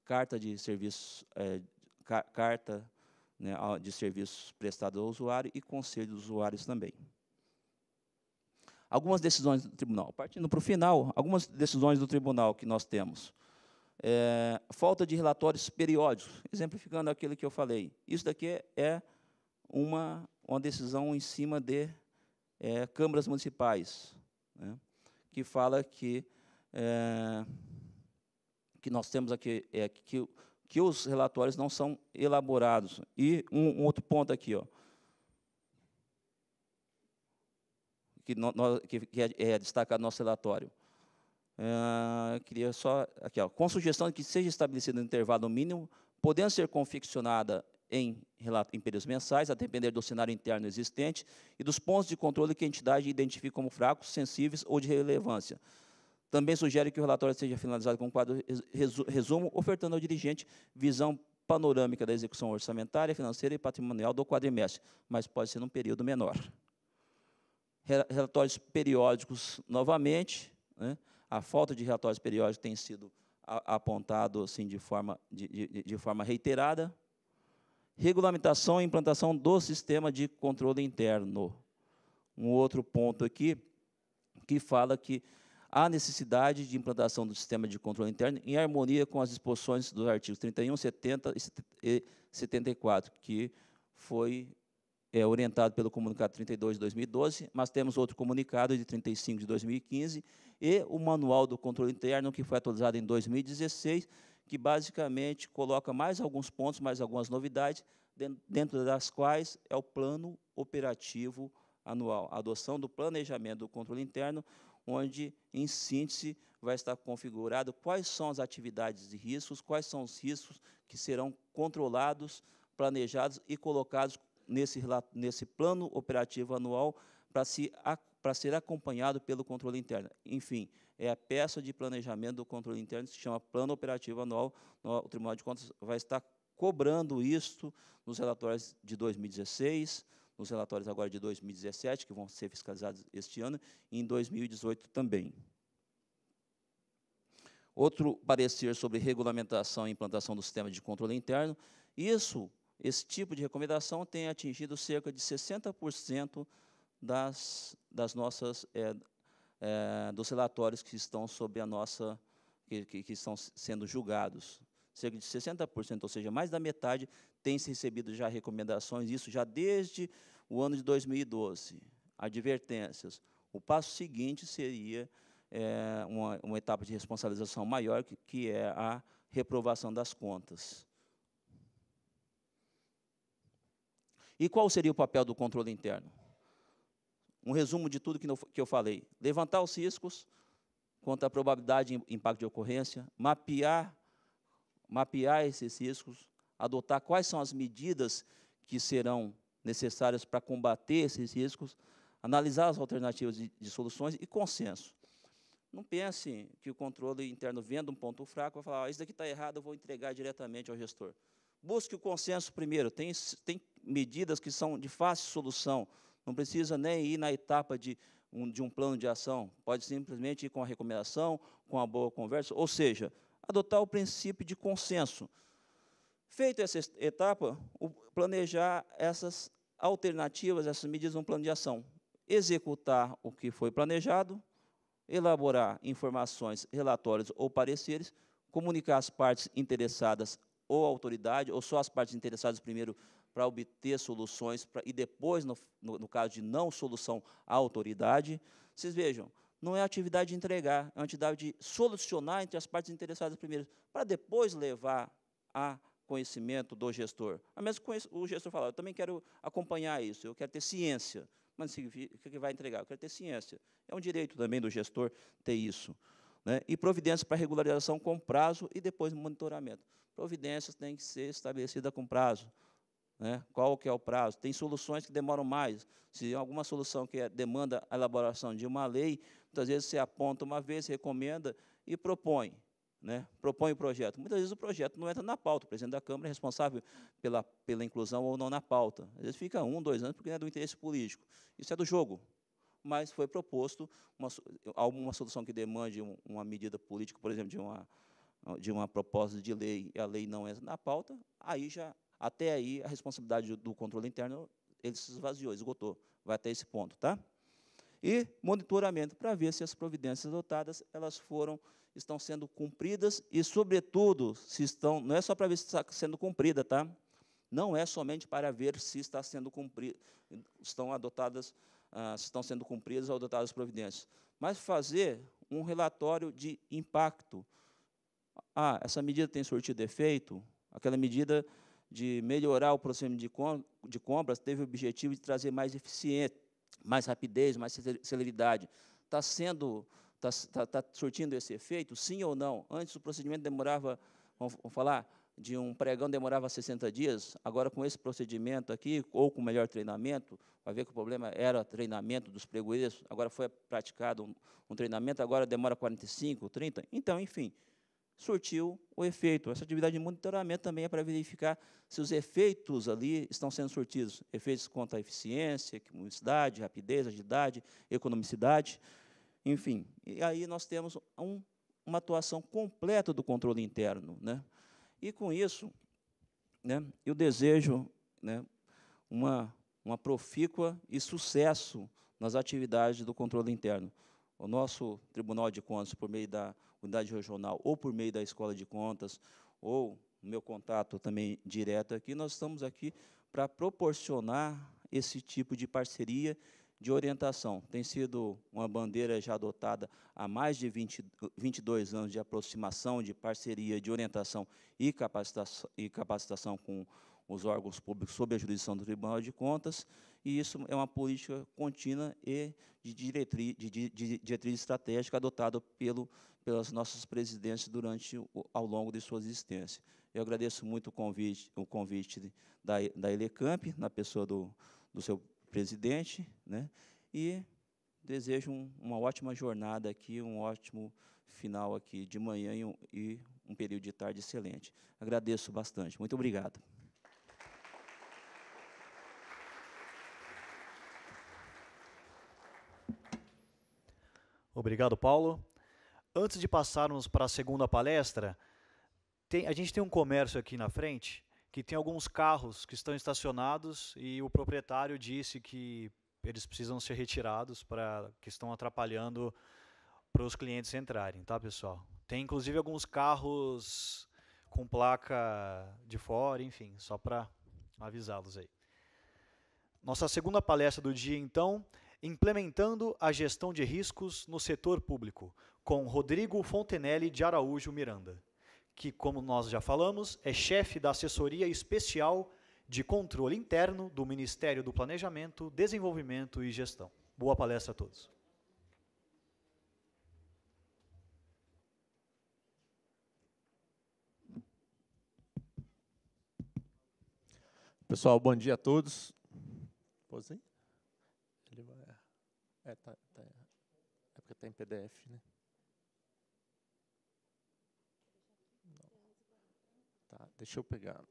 carta de serviço, é, ca carta né, de serviços prestados ao usuário e conselho dos usuários também. Algumas decisões do tribunal. Partindo para o final, algumas decisões do tribunal que nós temos. É, falta de relatórios periódicos, exemplificando aquilo que eu falei. Isso daqui é uma, uma decisão em cima de é, câmaras municipais, né, que fala que, é, que nós temos aqui, é, que, que os relatórios não são elaborados. E um, um outro ponto aqui, ó, que, no, que, que é, é destacado no nosso relatório. É, queria só, aqui, ó, com sugestão de que seja estabelecido um intervalo mínimo, podendo ser confeccionada em, em períodos mensais, a depender do cenário interno existente e dos pontos de controle que a entidade identifique como fracos, sensíveis ou de relevância. Também sugere que o relatório seja finalizado com um quadro resumo, ofertando ao dirigente visão panorâmica da execução orçamentária, financeira e patrimonial do quadrimestre, mas pode ser num período menor relatórios periódicos novamente. Né? A falta de relatórios periódicos tem sido apontado assim de forma, de, de, de forma reiterada. Regulamentação e implantação do sistema de controle interno. Um outro ponto aqui que fala que há necessidade de implantação do sistema de controle interno em harmonia com as disposições dos artigos 31, 70 e 74, que foi é, orientado pelo comunicado 32 de 2012, mas temos outro comunicado de 35 de 2015 e o manual do controle interno que foi atualizado em 2016, que basicamente coloca mais alguns pontos, mais algumas novidades, dentro das quais é o plano operativo anual, a adoção do planejamento do controle interno, onde, em síntese, vai estar configurado quais são as atividades de riscos, quais são os riscos que serão controlados, planejados e colocados nesse, nesse plano operativo anual para se, ser acompanhado pelo controle interno. Enfim, é a peça de planejamento do controle interno que se chama Plano Operativo Anual. O Tribunal de Contas vai estar cobrando isto nos relatórios de 2016, nos relatórios agora de 2017, que vão ser fiscalizados este ano, e em 2018 também. Outro parecer sobre regulamentação e implantação do sistema de controle interno. Isso esse tipo de recomendação tem atingido cerca de 60% das, das nossas, é, é, dos relatórios que estão sob a nossa, que, que, que estão sendo julgados. Cerca de 60%, ou seja, mais da metade, tem se recebido já recomendações, isso já desde o ano de 2012. Advertências. O passo seguinte seria é, uma, uma, etapa de responsabilização maior, que, que é a reprovação das contas. E qual seria o papel do controle interno? Um resumo de tudo que, que eu falei. Levantar os riscos quanto à probabilidade de impacto de ocorrência, mapear, mapear esses riscos, adotar quais são as medidas que serão necessárias para combater esses riscos, analisar as alternativas de, de soluções e consenso. Não pense que o controle interno vendo um ponto fraco vai falar, ah, isso daqui está errado, eu vou entregar diretamente ao gestor. Busque o consenso primeiro. Tem, tem medidas que são de fácil solução. Não precisa nem ir na etapa de um, de um plano de ação. Pode simplesmente ir com a recomendação, com a boa conversa. Ou seja, adotar o princípio de consenso. Feita essa etapa, planejar essas alternativas, essas medidas no plano de ação. Executar o que foi planejado, elaborar informações, relatórios ou pareceres, comunicar às partes interessadas ou à autoridade, ou só as partes interessadas primeiro para obter soluções, pra, e depois, no, no, no, caso de não solução, à autoridade. Vocês vejam, não é atividade de entregar, é uma atividade de solucionar entre as partes interessadas primeiro, para depois levar a conhecimento do gestor. A mesmo o gestor fala, eu também quero acompanhar isso, eu quero ter ciência. Mas significa que vai entregar? Eu quero ter ciência. É um direito também do gestor ter isso. Né? E providências para regularização com prazo e depois monitoramento. Providências têm que ser estabelecidas com prazo. Né? Qual que é o prazo? Tem soluções que demoram mais. Se alguma solução que é, demanda a elaboração de uma lei, muitas vezes você aponta uma vez, recomenda e propõe né, propõe o projeto. Muitas vezes o projeto não entra na pauta, o presidente da Câmara é responsável pela, pela inclusão ou não na pauta. Às vezes fica um, dois anos porque não é do interesse político. Isso é do jogo. Mas foi proposto uma, alguma solução que demande uma medida política, por exemplo, de uma, de uma proposta de lei, e a lei não entra na pauta, aí já, até aí, a responsabilidade do controle interno, ele se esvaziou, esgotou. Vai até esse ponto, tá? E monitoramento, para ver se as providências adotadas, elas foram estão sendo cumpridas e, sobretudo, se estão, não é só para ver se está sendo cumprida, tá? Não é somente para ver se está sendo cumprida, estão adotadas, ah, se estão sendo cumpridas ou adotadas providências, mas fazer um relatório de impacto. Ah, essa medida tem surtido efeito, aquela medida de melhorar o procedimento de, com, de compras teve o objetivo de trazer mais eficiência, mais rapidez, mais celeridade. Está sendo está tá, tá surtindo esse efeito, sim ou não? Antes o procedimento demorava, vamos falar, de um pregão demorava 60 dias, agora com esse procedimento aqui, ou com melhor treinamento, vai ver que o problema era treinamento dos pregoeiros, agora foi praticado um, um treinamento, agora demora 45, 30, então, enfim, surtiu o efeito. Essa atividade de monitoramento também é para verificar se os efeitos ali estão sendo surtidos, efeitos quanto à eficiência, economicidade, rapidez, agilidade, economicidade, enfim, e aí nós temos um, uma atuação completa do controle interno. Né? E com isso, né, eu desejo né, uma, uma profícua e sucesso nas atividades do controle interno. O nosso Tribunal de Contas, por meio da unidade regional, ou por meio da Escola de Contas, ou meu contato também direto aqui, nós estamos aqui para proporcionar esse tipo de parceria de orientação. Tem sido uma bandeira já adotada há mais de 20, 22 anos de aproximação, de parceria, de orientação e capacitação, e capacitação com os órgãos públicos sob a jurisdição do Tribunal de Contas, e isso é uma política contínua e de diretriz, de, de, de diretriz estratégica adotada pelo, pelas nossas presidências durante ao longo de sua existência. Eu agradeço muito o convite, o convite da, da Elecamp, na pessoa do, do seu presidente, né? E desejo um, uma ótima jornada aqui, um ótimo final aqui de manhã e um, e um período de tarde excelente. Agradeço bastante. Muito obrigado. Obrigado, Paulo. Antes de passarmos para a segunda palestra, tem, a gente tem um comércio aqui na frente que tem alguns carros que estão estacionados e o proprietário disse que eles precisam ser retirados para que estão atrapalhando para os clientes entrarem, tá, pessoal? Tem inclusive alguns carros com placa de fora, enfim, só para avisá-los aí. Nossa segunda palestra do dia, então, Implementando a gestão de riscos no setor público, com Rodrigo Fontenelle de Araújo Miranda, que, como nós já falamos, é chefe da Assessoria Especial de Controle Interno do Ministério do Planejamento, Desenvolvimento e Gestão. Boa palestra a todos. Pessoal, bom dia a todos. É, tá, tá, é porque está em PDF, né? Não. Tá, deixa eu pegar.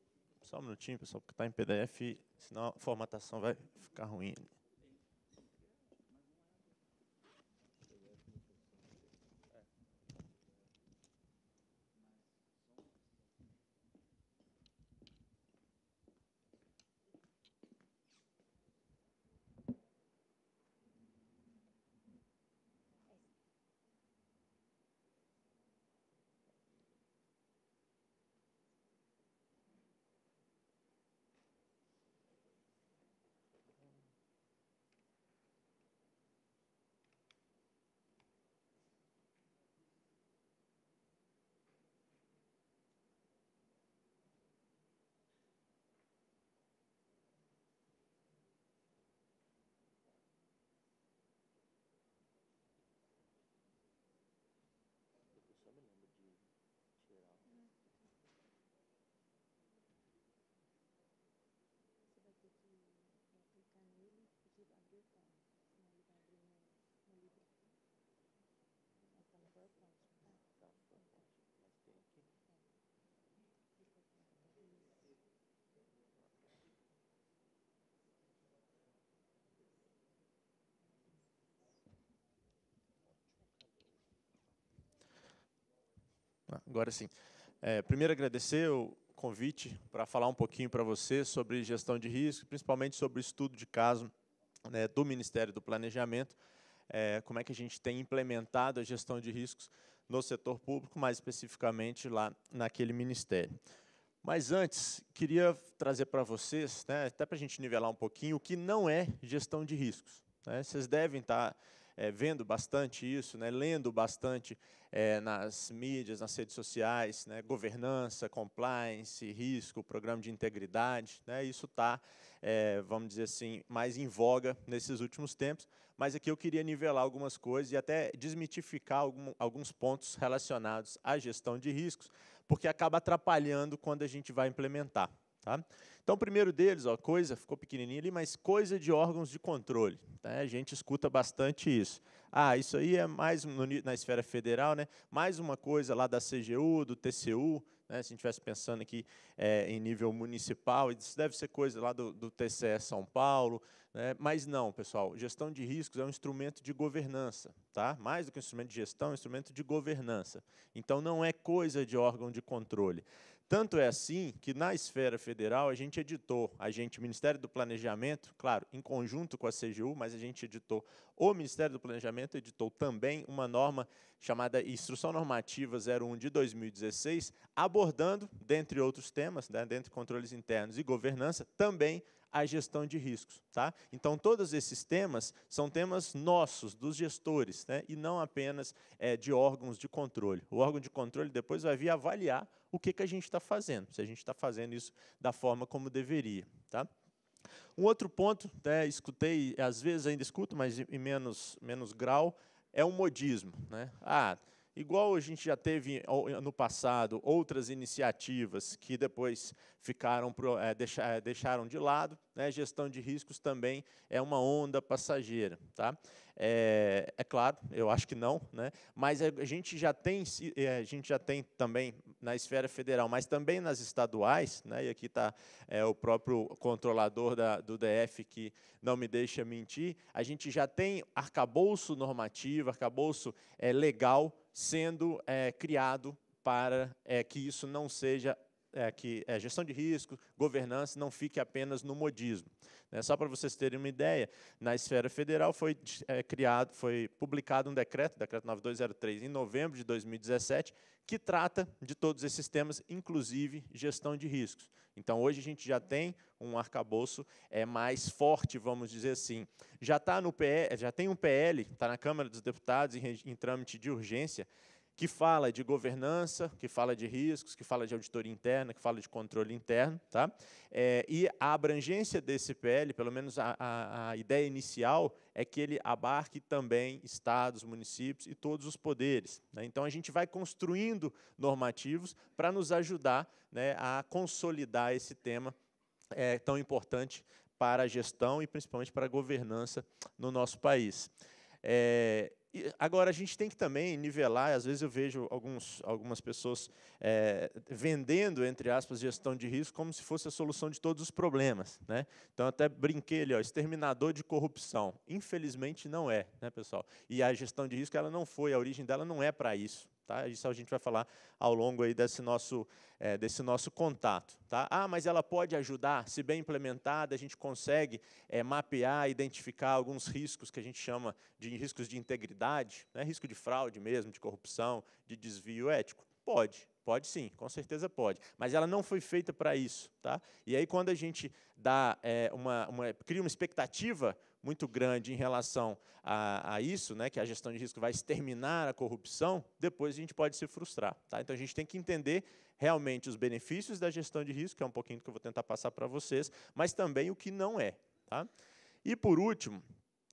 Só um minutinho, pessoal, porque está em PDF, senão a formatação vai ficar ruim. Agora sim. É, primeiro, agradecer o convite para falar um pouquinho para você sobre gestão de risco, principalmente sobre o estudo de caso né, do Ministério do Planejamento, é, como é que a gente tem implementado a gestão de riscos no setor público, mais especificamente lá naquele ministério. Mas antes, queria trazer para vocês, né, até para a gente nivelar um pouquinho, o que não é gestão de riscos. Né? Vocês devem estar tá, é, vendo bastante isso, né, lendo bastante é, nas mídias, nas redes sociais, né, governança, compliance, risco, programa de integridade. Né, isso está, é, vamos dizer assim, mais em voga nesses últimos tempos. Mas aqui eu queria nivelar algumas coisas e até desmitificar algum, alguns pontos relacionados à gestão de riscos, porque acaba atrapalhando quando a gente vai implementar. Tá? Então, o primeiro deles, ó, coisa, ficou pequenininho ali, mas coisa de órgãos de controle. Né? A gente escuta bastante isso. Ah, isso aí é mais no, na esfera federal, né? mais uma coisa lá da CGU, do TCU, né? se a gente estivesse pensando aqui é, em nível municipal, isso deve ser coisa lá do, do TCE São Paulo, né? mas não, pessoal, gestão de riscos é um instrumento de governança, tá? mais do que um instrumento de gestão, é um instrumento de governança. Então, não é coisa de órgão de controle. Tanto é assim que na esfera federal a gente editou, a gente, Ministério do Planejamento, claro, em conjunto com a CGU, mas a gente editou, o Ministério do Planejamento editou também uma norma chamada Instrução Normativa 01 de 2016, abordando, dentre outros temas, né, dentre controles internos e governança, também a gestão de riscos. Tá? Então, todos esses temas são temas nossos, dos gestores, né? e não apenas é, de órgãos de controle. O órgão de controle depois vai vir avaliar o que, que a gente está fazendo, se a gente está fazendo isso da forma como deveria. Tá? Um outro ponto, né, escutei, às vezes ainda escuto, mas em menos, menos grau, é o modismo. Né? Ah, Igual a gente já teve no passado outras iniciativas que depois ficaram é, deixaram de lado, né? gestão de riscos também é uma onda passageira. Tá? É, é, claro, eu acho que não, né? mas a gente já tem, é, a gente já tem também na esfera federal, mas também nas estaduais, né? e aqui está é, o próprio controlador da, do DF que não me deixa mentir, a gente já tem arcabouço normativo, arcabouço é, legal sendo é, criado para é, que isso não seja é, que é, gestão de risco, governança, não fique apenas no modismo. Né? Só para vocês terem uma ideia, na esfera federal foi é, criado, foi publicado um decreto, decreto 9203, em novembro de 2017, que trata de todos esses temas, inclusive gestão de riscos. Então, hoje a gente já tem um arcabouço é, mais forte, vamos dizer assim. Já, tá no PL, já tem um PL, está na Câmara dos Deputados em, em trâmite de urgência, que fala de governança, que fala de riscos, que fala de auditoria interna, que fala de controle interno. Tá? É, e a abrangência desse PL, pelo menos a, a, a, ideia inicial, é que ele abarque também estados, municípios e todos os poderes. Né? Então, a gente vai construindo normativos para nos ajudar né, a consolidar esse tema é, tão importante para a gestão e principalmente para a governança no nosso país. É, agora, a gente tem que também nivelar, às vezes eu vejo alguns, algumas pessoas é, vendendo, entre aspas, gestão de risco como se fosse a solução de todos os problemas. Né? Então, até brinquei ali, ó, exterminador de corrupção. Infelizmente, não é, né, pessoal? E a gestão de risco, ela não foi, a origem dela não é para isso. Tá? Isso a gente vai falar ao longo aí desse nosso, é, desse nosso contato. Tá? Ah, mas ela pode ajudar, se bem implementada, a gente consegue é, mapear, identificar alguns riscos que a gente chama de riscos de integridade, né? risco de fraude mesmo, de corrupção, de desvio ético. Pode, pode sim, com certeza pode. Mas ela não foi feita para isso. Tá? E aí, quando a gente dá é, uma, uma, cria uma expectativa muito grande em relação a, a, isso, né, que a gestão de risco vai exterminar a corrupção, depois a gente pode se frustrar. Tá? Então, a gente tem que entender realmente os benefícios da gestão de risco, que é um pouquinho que eu vou tentar passar para vocês, mas também o que não é. Tá? E, por último,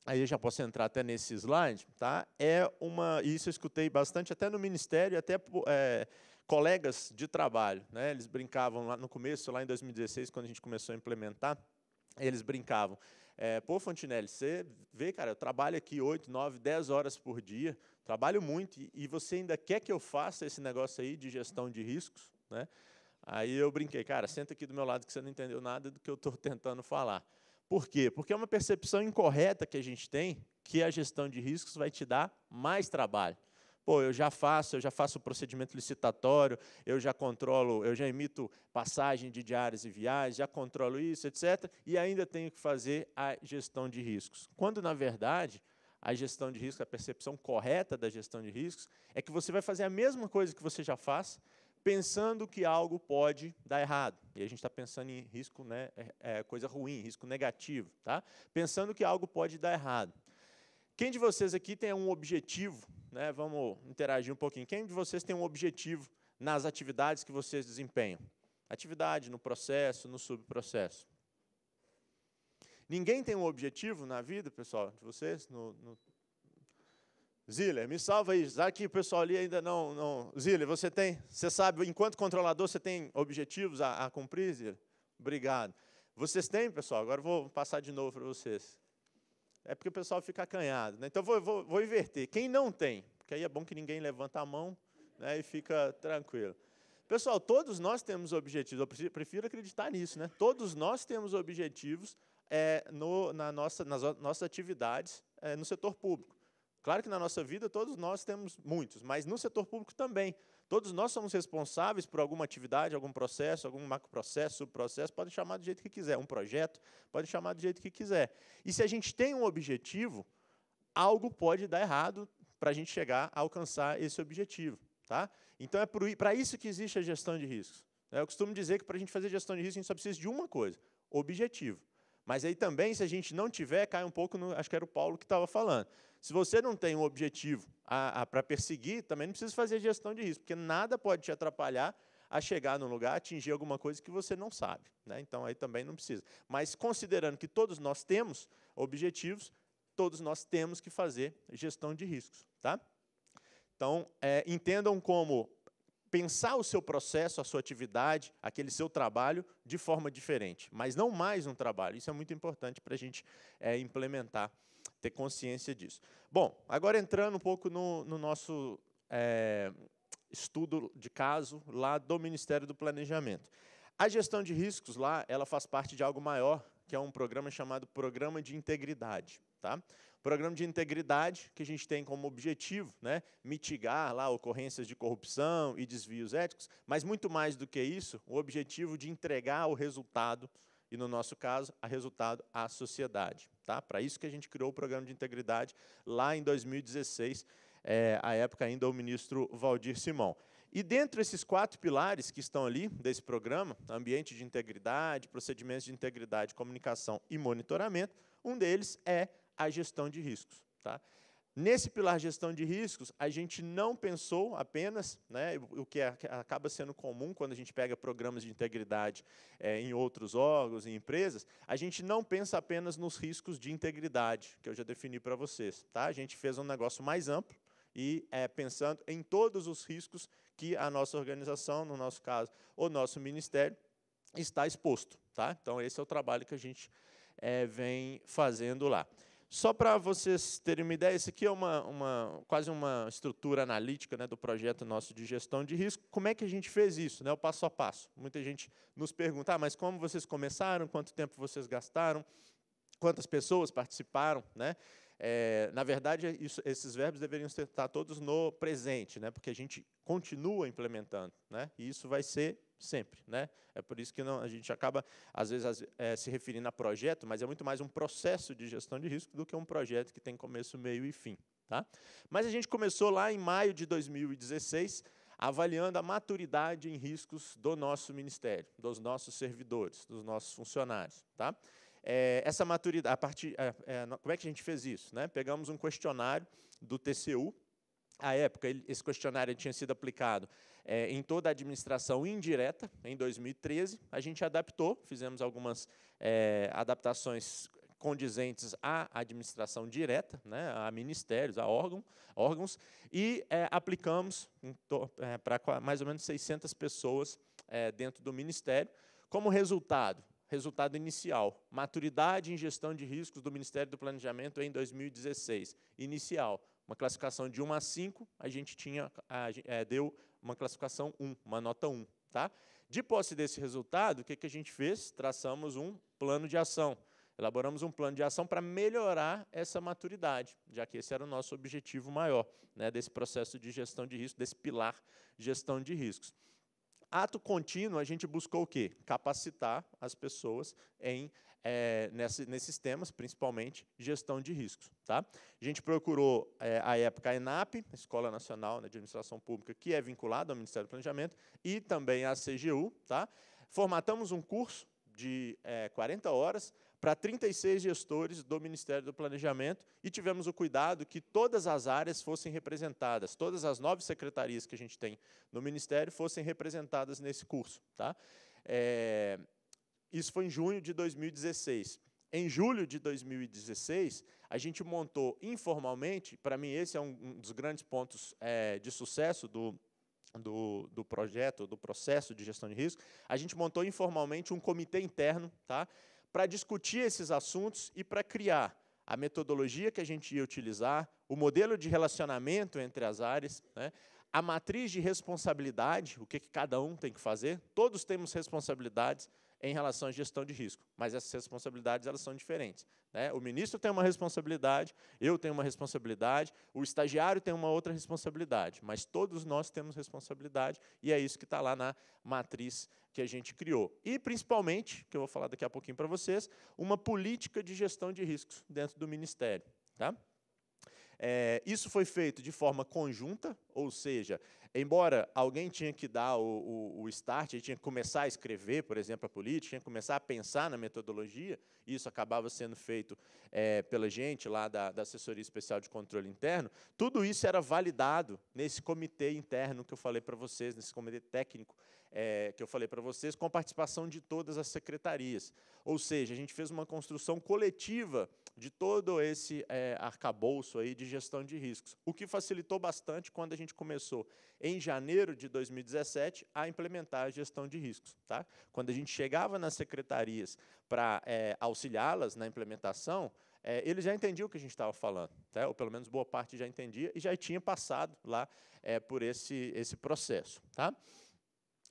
aí eu já posso entrar até nesse slide, tá? é uma, isso eu escutei bastante até no Ministério, até é, colegas de trabalho. Né? Eles brincavam lá no começo, lá em 2016, quando a gente começou a implementar, eles brincavam. É, Pô, Fontinelli, você vê, cara, eu trabalho aqui 8, 9, 10 horas por dia, trabalho muito, e você ainda quer que eu faça esse negócio aí de gestão de riscos? Né? Aí eu brinquei, cara, senta aqui do meu lado que você não entendeu nada do que eu estou *laughs* tentando falar. Por quê? Porque é uma percepção incorreta que a gente tem que a gestão de riscos vai te dar mais trabalho. Pô, eu já faço, eu já faço o procedimento licitatório, eu já controlo, eu já emito passagem de diárias e viagens, já controlo isso, etc. E ainda tenho que fazer a gestão de riscos. Quando, na verdade, a gestão de riscos, a percepção correta da gestão de riscos, é que você vai fazer a mesma coisa que você já faz, pensando que algo pode dar errado. E a gente está pensando em risco, né, é, é, coisa ruim, risco negativo. Tá? Pensando que algo pode dar errado. Quem de vocês aqui tem um objetivo né, vamos interagir um pouquinho. Quem de vocês tem um objetivo nas atividades que vocês desempenham? Atividade, no processo, no subprocesso. Ninguém tem um objetivo na vida, pessoal, de vocês? No, no... Ziller, me salva aí, já que o pessoal ali ainda não... não... Ziller, você tem, você sabe, enquanto controlador, você tem objetivos a, a cumprir, Ziller? Obrigado. Vocês têm, pessoal? Agora vou passar de novo para vocês é porque o pessoal fica acanhado. Né? Então, vou, vou, vou inverter. Quem não tem, porque aí é bom que ninguém levanta a mão né, e fica tranquilo. Pessoal, todos nós temos objetivos, eu prefiro acreditar nisso, né? Todos nós temos objetivos é, no, na nossa, nas nossas atividades é, no setor público. Claro que na nossa vida todos nós temos muitos, mas no setor público também. Todos nós somos responsáveis por alguma atividade, algum processo, algum macroprocesso, subprocesso, pode chamar do jeito que quiser, um projeto, pode chamar do jeito que quiser. E se a gente tem um objetivo, algo pode dar errado para a gente chegar a alcançar esse objetivo. Tá? Então, é para isso que existe a gestão de riscos. Eu costumo dizer que para a gente fazer gestão de risco, a gente só precisa de uma coisa, objetivo. Mas aí também, se a gente não tiver, cai um pouco no. Acho que era o Paulo que estava falando. Se você não tem um objetivo para perseguir, também não precisa fazer gestão de risco, porque nada pode te atrapalhar a chegar num lugar, atingir alguma coisa que você não sabe. Né? Então, aí também não precisa. Mas, considerando que todos nós temos objetivos, todos nós temos que fazer gestão de riscos. Tá? Então, é, entendam como pensar o seu processo, a sua atividade, aquele seu trabalho de forma diferente, mas não mais um trabalho. Isso é muito importante para a gente é, implementar ter consciência disso. Bom, agora entrando um pouco no, no nosso é, estudo de caso lá do Ministério do Planejamento. A gestão de riscos lá, ela faz parte de algo maior, que é um programa chamado Programa de Integridade. Tá? Programa de integridade, que a gente tem como objetivo né, mitigar lá ocorrências de corrupção e desvios éticos, mas muito mais do que isso, o objetivo de entregar o resultado, e no nosso caso, a resultado à sociedade. Tá? Para isso que a gente criou o programa de integridade lá em 2016, é, à época ainda o ministro Valdir Simão. E dentro desses quatro pilares que estão ali desse programa, ambiente de integridade, procedimentos de integridade, comunicação e monitoramento, um deles é a gestão de riscos. Tá? Nesse pilar gestão de riscos, a gente não pensou apenas, né, o que é, acaba sendo comum quando a gente pega programas de integridade é, em outros órgãos, em empresas, a gente não pensa apenas nos riscos de integridade, que eu já defini para vocês. Tá? A gente fez um negócio mais amplo e é, pensando em todos os riscos que a nossa organização, no nosso caso, o nosso ministério, está exposto. Tá? Então, esse é o trabalho que a gente é, vem fazendo lá. Só para vocês terem uma ideia, esse aqui é uma, uma, quase uma estrutura analítica né, do projeto nosso de gestão de risco. Como é que a gente fez isso, né, o passo a passo? Muita gente nos pergunta, ah, mas como vocês começaram, quanto tempo vocês gastaram, quantas pessoas participaram? Né? É, na verdade, isso, esses verbos deveriam estar todos no presente, né, porque a gente continua implementando, né, e isso vai ser sempre. Né? É por isso que não, a gente acaba, às vezes, é, se referindo a projeto, mas é muito mais um processo de gestão de risco do que um projeto que tem começo, meio e fim. Tá? Mas a gente começou lá em maio de 2016, avaliando a maturidade em riscos do nosso ministério, dos nossos servidores, dos nossos funcionários. Tá? É, essa maturidade, a partir, é, é, como é que a gente fez isso? Né? Pegamos um questionário do TCU, à época, esse questionário tinha sido aplicado é, em toda a administração indireta, em 2013. A gente adaptou, fizemos algumas é, adaptações condizentes à administração direta, né, a ministérios, a órgão, órgãos, e é, aplicamos é, para mais ou menos 600 pessoas é, dentro do ministério. Como resultado, resultado inicial, maturidade em gestão de riscos do Ministério do Planejamento em 2016, inicial, uma classificação de 1 a 5, a gente tinha, a, é, deu uma classificação 1, uma nota 1. Tá? De posse desse resultado, o que, que a gente fez? Traçamos um plano de ação. Elaboramos um plano de ação para melhorar essa maturidade, já que esse era o nosso objetivo maior né, desse processo de gestão de risco, desse pilar gestão de riscos. Ato contínuo, a gente buscou o quê? Capacitar as pessoas em é, nesse, nesses temas, principalmente gestão de riscos. Tá? A gente procurou, é, à época, a ENAP, Escola Nacional de Administração Pública, que é vinculada ao Ministério do Planejamento, e também a CGU. Tá? Formatamos um curso de é, 40 horas para 36 gestores do Ministério do Planejamento e tivemos o cuidado que todas as áreas fossem representadas, todas as nove secretarias que a gente tem no Ministério fossem representadas nesse curso. Tá? É, isso foi em junho de 2016. Em julho de 2016, a gente montou informalmente, para mim esse é um, dos grandes pontos é, de sucesso do, do, do, projeto, do processo de gestão de risco, a gente montou informalmente um comitê interno tá, para discutir esses assuntos e para criar a metodologia que a gente ia utilizar, o modelo de relacionamento entre as áreas, né, a matriz de responsabilidade, o que, que cada um tem que fazer, todos temos responsabilidades, em relação à gestão de risco, mas essas responsabilidades elas são diferentes. Né? O ministro tem uma responsabilidade, eu tenho uma responsabilidade, o estagiário tem uma outra responsabilidade, mas todos nós temos responsabilidade e é isso que está lá na matriz que a gente criou. E, principalmente, que eu vou falar daqui a pouquinho para vocês, uma política de gestão de riscos dentro do Ministério. Tá? É, isso foi feito de forma conjunta, ou seja, embora alguém tinha que dar o, o, o start, tinha que começar a escrever, por exemplo, a política, tinha que começar a pensar na metodologia, isso acabava sendo feito é, pela gente lá da, da Assessoria Especial de Controle Interno, tudo isso era validado nesse comitê interno que eu falei para vocês, nesse comitê técnico é, que eu falei para vocês, com a participação de todas as secretarias. Ou seja, a gente fez uma construção coletiva de todo esse é, arcabouço aí de gestão de riscos, o que facilitou bastante quando a gente começou, em janeiro de 2017, a implementar a gestão de riscos. Tá? Quando a gente chegava nas secretarias para é, auxiliá-las na implementação, é, eles já entendiam o que a gente estava falando, tá? ou pelo menos boa parte já entendia, e já tinha passado lá é, por esse, esse processo. Tá?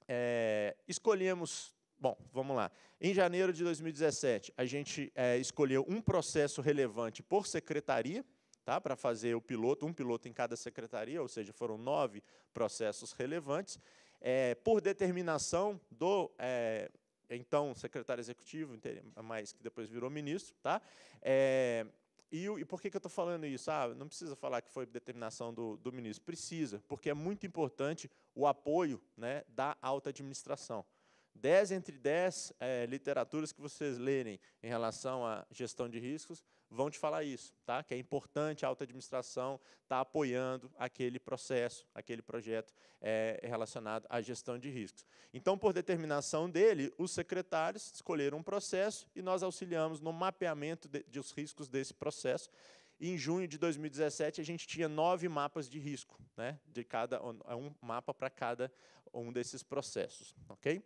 É, escolhemos Bom, vamos lá. Em janeiro de 2017, a gente é, escolheu um processo relevante por secretaria, tá, para fazer o piloto, um piloto em cada secretaria, ou seja, foram nove processos relevantes. É, por determinação do é, então secretário executivo, mas que depois virou ministro, tá? É, e, e, por que, que eu estou falando isso? Ah, não precisa falar que foi determinação do, do ministro. Precisa, porque é muito importante o apoio né, da alta administração. Dez entre dez é, literaturas que vocês lerem em relação à gestão de riscos vão te falar isso, tá? que é importante a alta administração estar tá apoiando aquele processo, aquele projeto é, relacionado à gestão de riscos. Então, por determinação dele, os secretários escolheram um processo e nós auxiliamos no mapeamento de, dos riscos desse processo. em junho de 2017, a gente tinha nove mapas de risco, né? de cada um mapa para cada um desses processos. ok?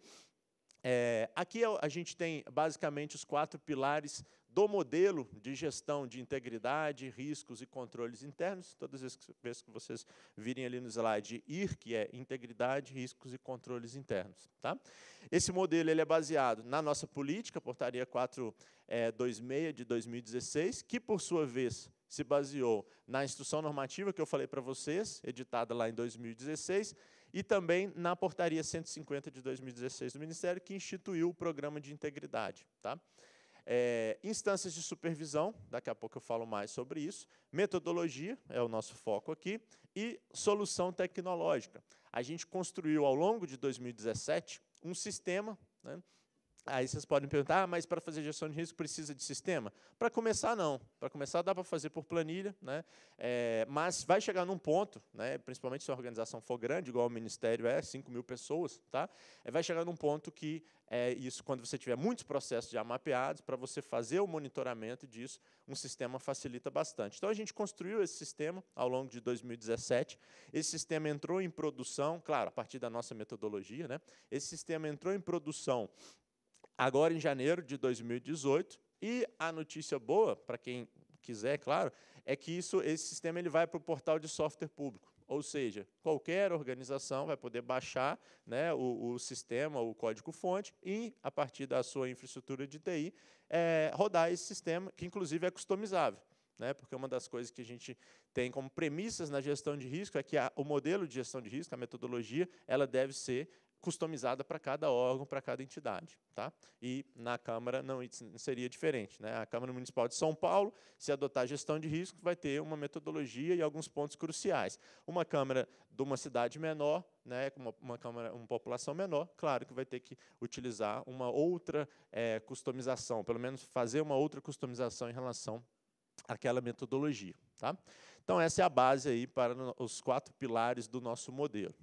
É, aqui a gente tem basicamente os quatro pilares do modelo de gestão de integridade, riscos e controles internos. Todas as vezes que vocês virem ali no slide IR, que é integridade, riscos e controles internos. Tá? Esse modelo ele é baseado na nossa política, portaria 426 é, de 2016, que, por sua vez, se baseou na instrução normativa que eu falei para vocês, editada lá em 2016, e também na portaria 150 de 2016 do Ministério, que instituiu o programa de integridade. Tá? É, instâncias de supervisão, daqui a pouco eu falo mais sobre isso, metodologia, é o nosso foco aqui, e solução tecnológica. A gente construiu, ao longo de 2017, um sistema né, Aí vocês podem perguntar, ah, mas para fazer gestão de risco precisa de sistema? Para começar, não. Para começar, dá para fazer por planilha, né? É, mas vai chegar num ponto, né, principalmente se a organização for grande, igual o Ministério é, 5 mil pessoas, tá? É, vai chegar num ponto que é, isso, quando você tiver muitos processos já mapeados, para você fazer o monitoramento disso, um sistema facilita bastante. Então, a gente construiu esse sistema ao longo de 2017. Esse sistema entrou em produção, claro, a partir da nossa metodologia, né? Esse sistema entrou em produção agora em janeiro de 2018. E a notícia boa, para quem quiser, claro, é que isso, esse sistema ele vai para o portal de software público. Ou seja, qualquer organização vai poder baixar né, o, o sistema, o código-fonte, e, a partir da sua infraestrutura de TI, é, rodar esse sistema, que inclusive é customizável. Né, porque uma das coisas que a gente tem como premissas na gestão de risco é que a, o modelo de gestão de risco, a metodologia, ela deve ser customizada para cada órgão, para cada entidade. Tá? E na Câmara não seria diferente. Né? A Câmara Municipal de São Paulo, se adotar gestão de risco, vai ter uma metodologia e alguns pontos cruciais. Uma Câmara de uma cidade menor, né, uma, uma, câmara, uma população menor, claro que vai ter que utilizar uma outra é, customização, pelo menos fazer uma outra customização em relação àquela metodologia. Tá? Então, essa é a base aí para os quatro pilares do nosso modelo.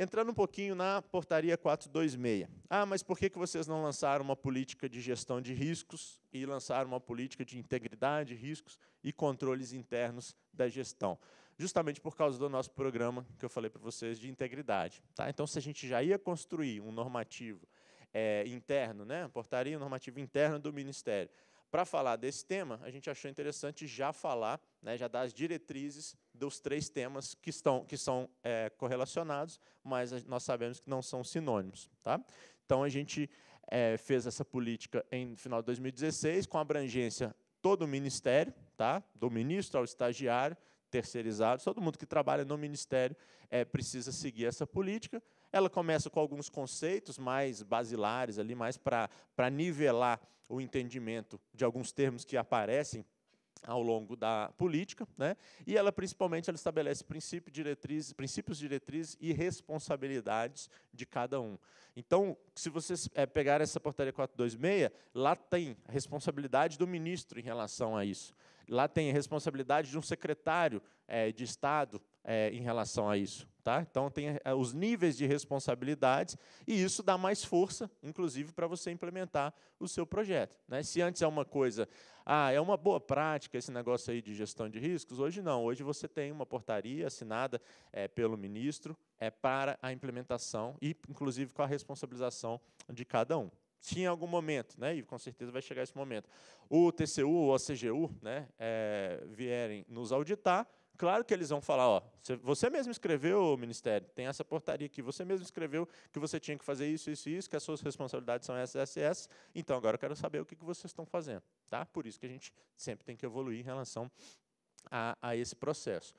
Entrando um pouquinho na portaria 426. Ah, mas por que, que vocês não lançaram uma política de gestão de riscos e lançaram uma política de integridade, riscos e controles internos da gestão? Justamente por causa do nosso programa que eu falei para vocês de integridade. Tá? Então, se a gente já ia construir um normativo é, interno, né, portaria normativa interna do Ministério, para falar desse tema, a gente achou interessante já falar, né, já dar as diretrizes dos três temas que, estão, que são é, correlacionados, mas nós sabemos que não são sinônimos. Tá? Então, a gente é, fez essa política em final de 2016, com abrangência todo o Ministério, tá? do ministro ao estagiário, terceirizados, todo mundo que trabalha no Ministério é, precisa seguir essa política. Ela começa com alguns conceitos mais basilares, ali, mais para nivelar o entendimento de alguns termos que aparecem ao longo da política, né? e ela principalmente ela estabelece princípios, diretrizes, princípios, diretrizes e responsabilidades de cada um. Então, se vocês é, pegarem essa portaria 426, lá tem a responsabilidade do ministro em relação a isso. Lá tem a responsabilidade de um secretário é, de Estado é, em relação a isso. Tá? Então, tem é, os níveis de responsabilidades e isso dá mais força, inclusive, para você implementar o seu projeto. Né? Se antes é uma coisa, ah, é uma boa prática esse negócio aí de gestão de riscos, hoje não. Hoje você tem uma portaria assinada é, pelo ministro é, para a implementação e, inclusive, com a responsabilização de cada um se em algum momento, né, e com certeza vai chegar esse momento, o TCU ou a CGU né, é, vierem nos auditar, Claro que eles vão falar, ó, você mesmo escreveu, Ministério, tem essa portaria aqui, você mesmo escreveu que você tinha que fazer isso, isso e isso, que as suas responsabilidades são essas, essas, essas, então agora eu quero saber o que vocês estão fazendo. Tá? Por isso que a gente sempre tem que evoluir em relação a, a esse processo.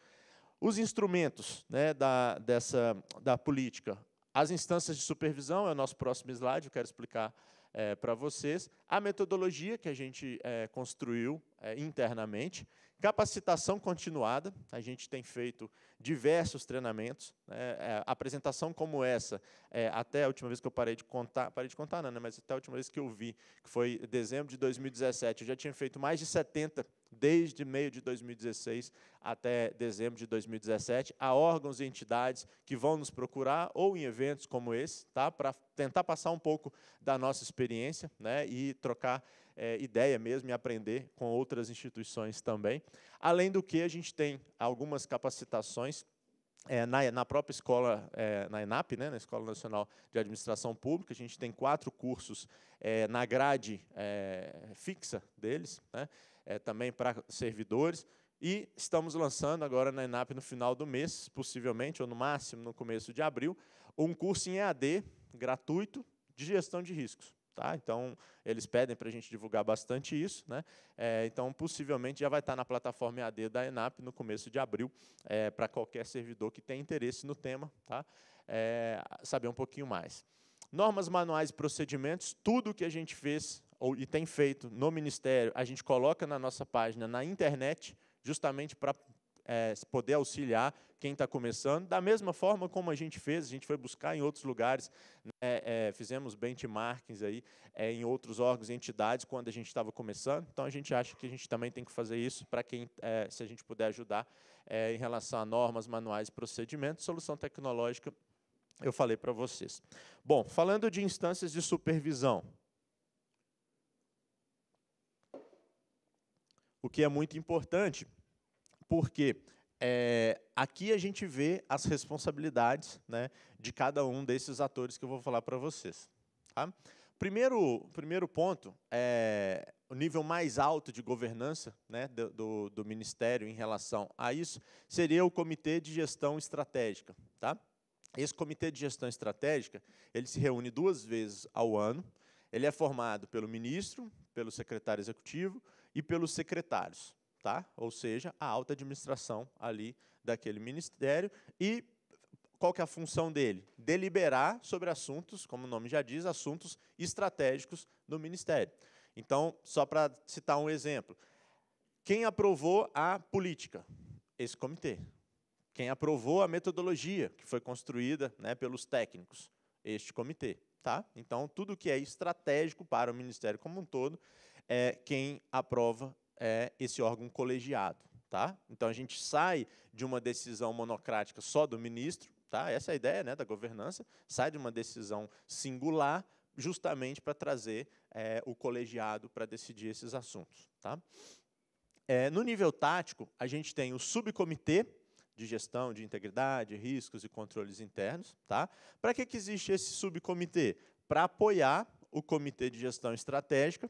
Os instrumentos né, da, dessa, da política, as instâncias de supervisão, é o nosso próximo slide, eu quero explicar é, para vocês. A metodologia que a gente é, construiu é, internamente, Capacitação continuada, a gente tem feito diversos treinamentos. Né, é, apresentação como essa, é, até a última vez que eu parei de contar, parei de contar não, né, mas até a última vez que eu vi, que foi dezembro de 2017, eu já tinha feito mais de 70 desde meio de 2016 até dezembro de 2017, a órgãos e entidades que vão nos procurar ou em eventos como esse, tá, para tentar passar um pouco da nossa experiência né, e trocar é, ideia mesmo e aprender com outras instituições também. Além do que, a gente tem algumas capacitações é, na, na, própria escola, é, na ENAP, né, na Escola Nacional de Administração Pública, a gente tem quatro cursos é, na grade é, fixa deles, né, é, também para servidores, e estamos lançando agora na ENAP no final do mês, possivelmente, ou no máximo no começo de abril, um curso em EAD gratuito de gestão de riscos. Tá? Então, eles pedem para a gente divulgar bastante isso. Né? É, então, possivelmente, já vai estar na plataforma EAD da ENAP no começo de abril, é, para qualquer servidor que tenha interesse no tema, tá? É, saber um pouquinho mais. Normas manuais e procedimentos, tudo que a gente fez ou, e tem feito no Ministério, a gente coloca na nossa página na internet, justamente para é, poder auxiliar quem está começando, da mesma forma como a gente fez, a gente foi buscar em outros lugares, né, é, fizemos benchmarkings aí, é, em outros órgãos e entidades quando a gente estava começando, então a gente acha que a gente também tem que fazer isso para quem, é, se a gente puder ajudar é, em relação a normas, manuais e procedimentos, solução tecnológica, eu falei para vocês. Bom, falando de instâncias de supervisão, o que é muito importante, porque é, aqui a gente vê as responsabilidades né, de cada um desses atores que eu vou falar para vocês. Tá? Primeiro, primeiro ponto é o nível mais alto de governança né, do, do, Ministério em relação a isso seria o Comitê de Gestão Estratégica. Tá? Esse Comitê de Gestão Estratégica ele se reúne duas vezes ao ano. Ele é formado pelo ministro, pelo secretário executivo e pelos secretários tá? ou seja, a alta administração ali daquele ministério. E qual que é a função dele? Deliberar sobre assuntos, como o nome já diz, assuntos estratégicos do ministério. Então, só para citar um exemplo, quem aprovou a política? Esse comitê. Quem aprovou a metodologia que foi construída né, pelos técnicos? Este comitê. Tá? Então, tudo que é estratégico para o Ministério como um todo é quem aprova é esse órgão colegiado. Tá? Então, a gente sai de uma decisão monocrática só do ministro, tá? essa é a ideia né, da governança, sai de uma decisão singular justamente para trazer é, o colegiado para decidir esses assuntos. Tá? É, no nível tático, a gente tem o subcomitê de gestão de integridade, riscos e controles internos. Tá? Para que, que existe esse subcomitê? Para apoiar o comitê de gestão estratégica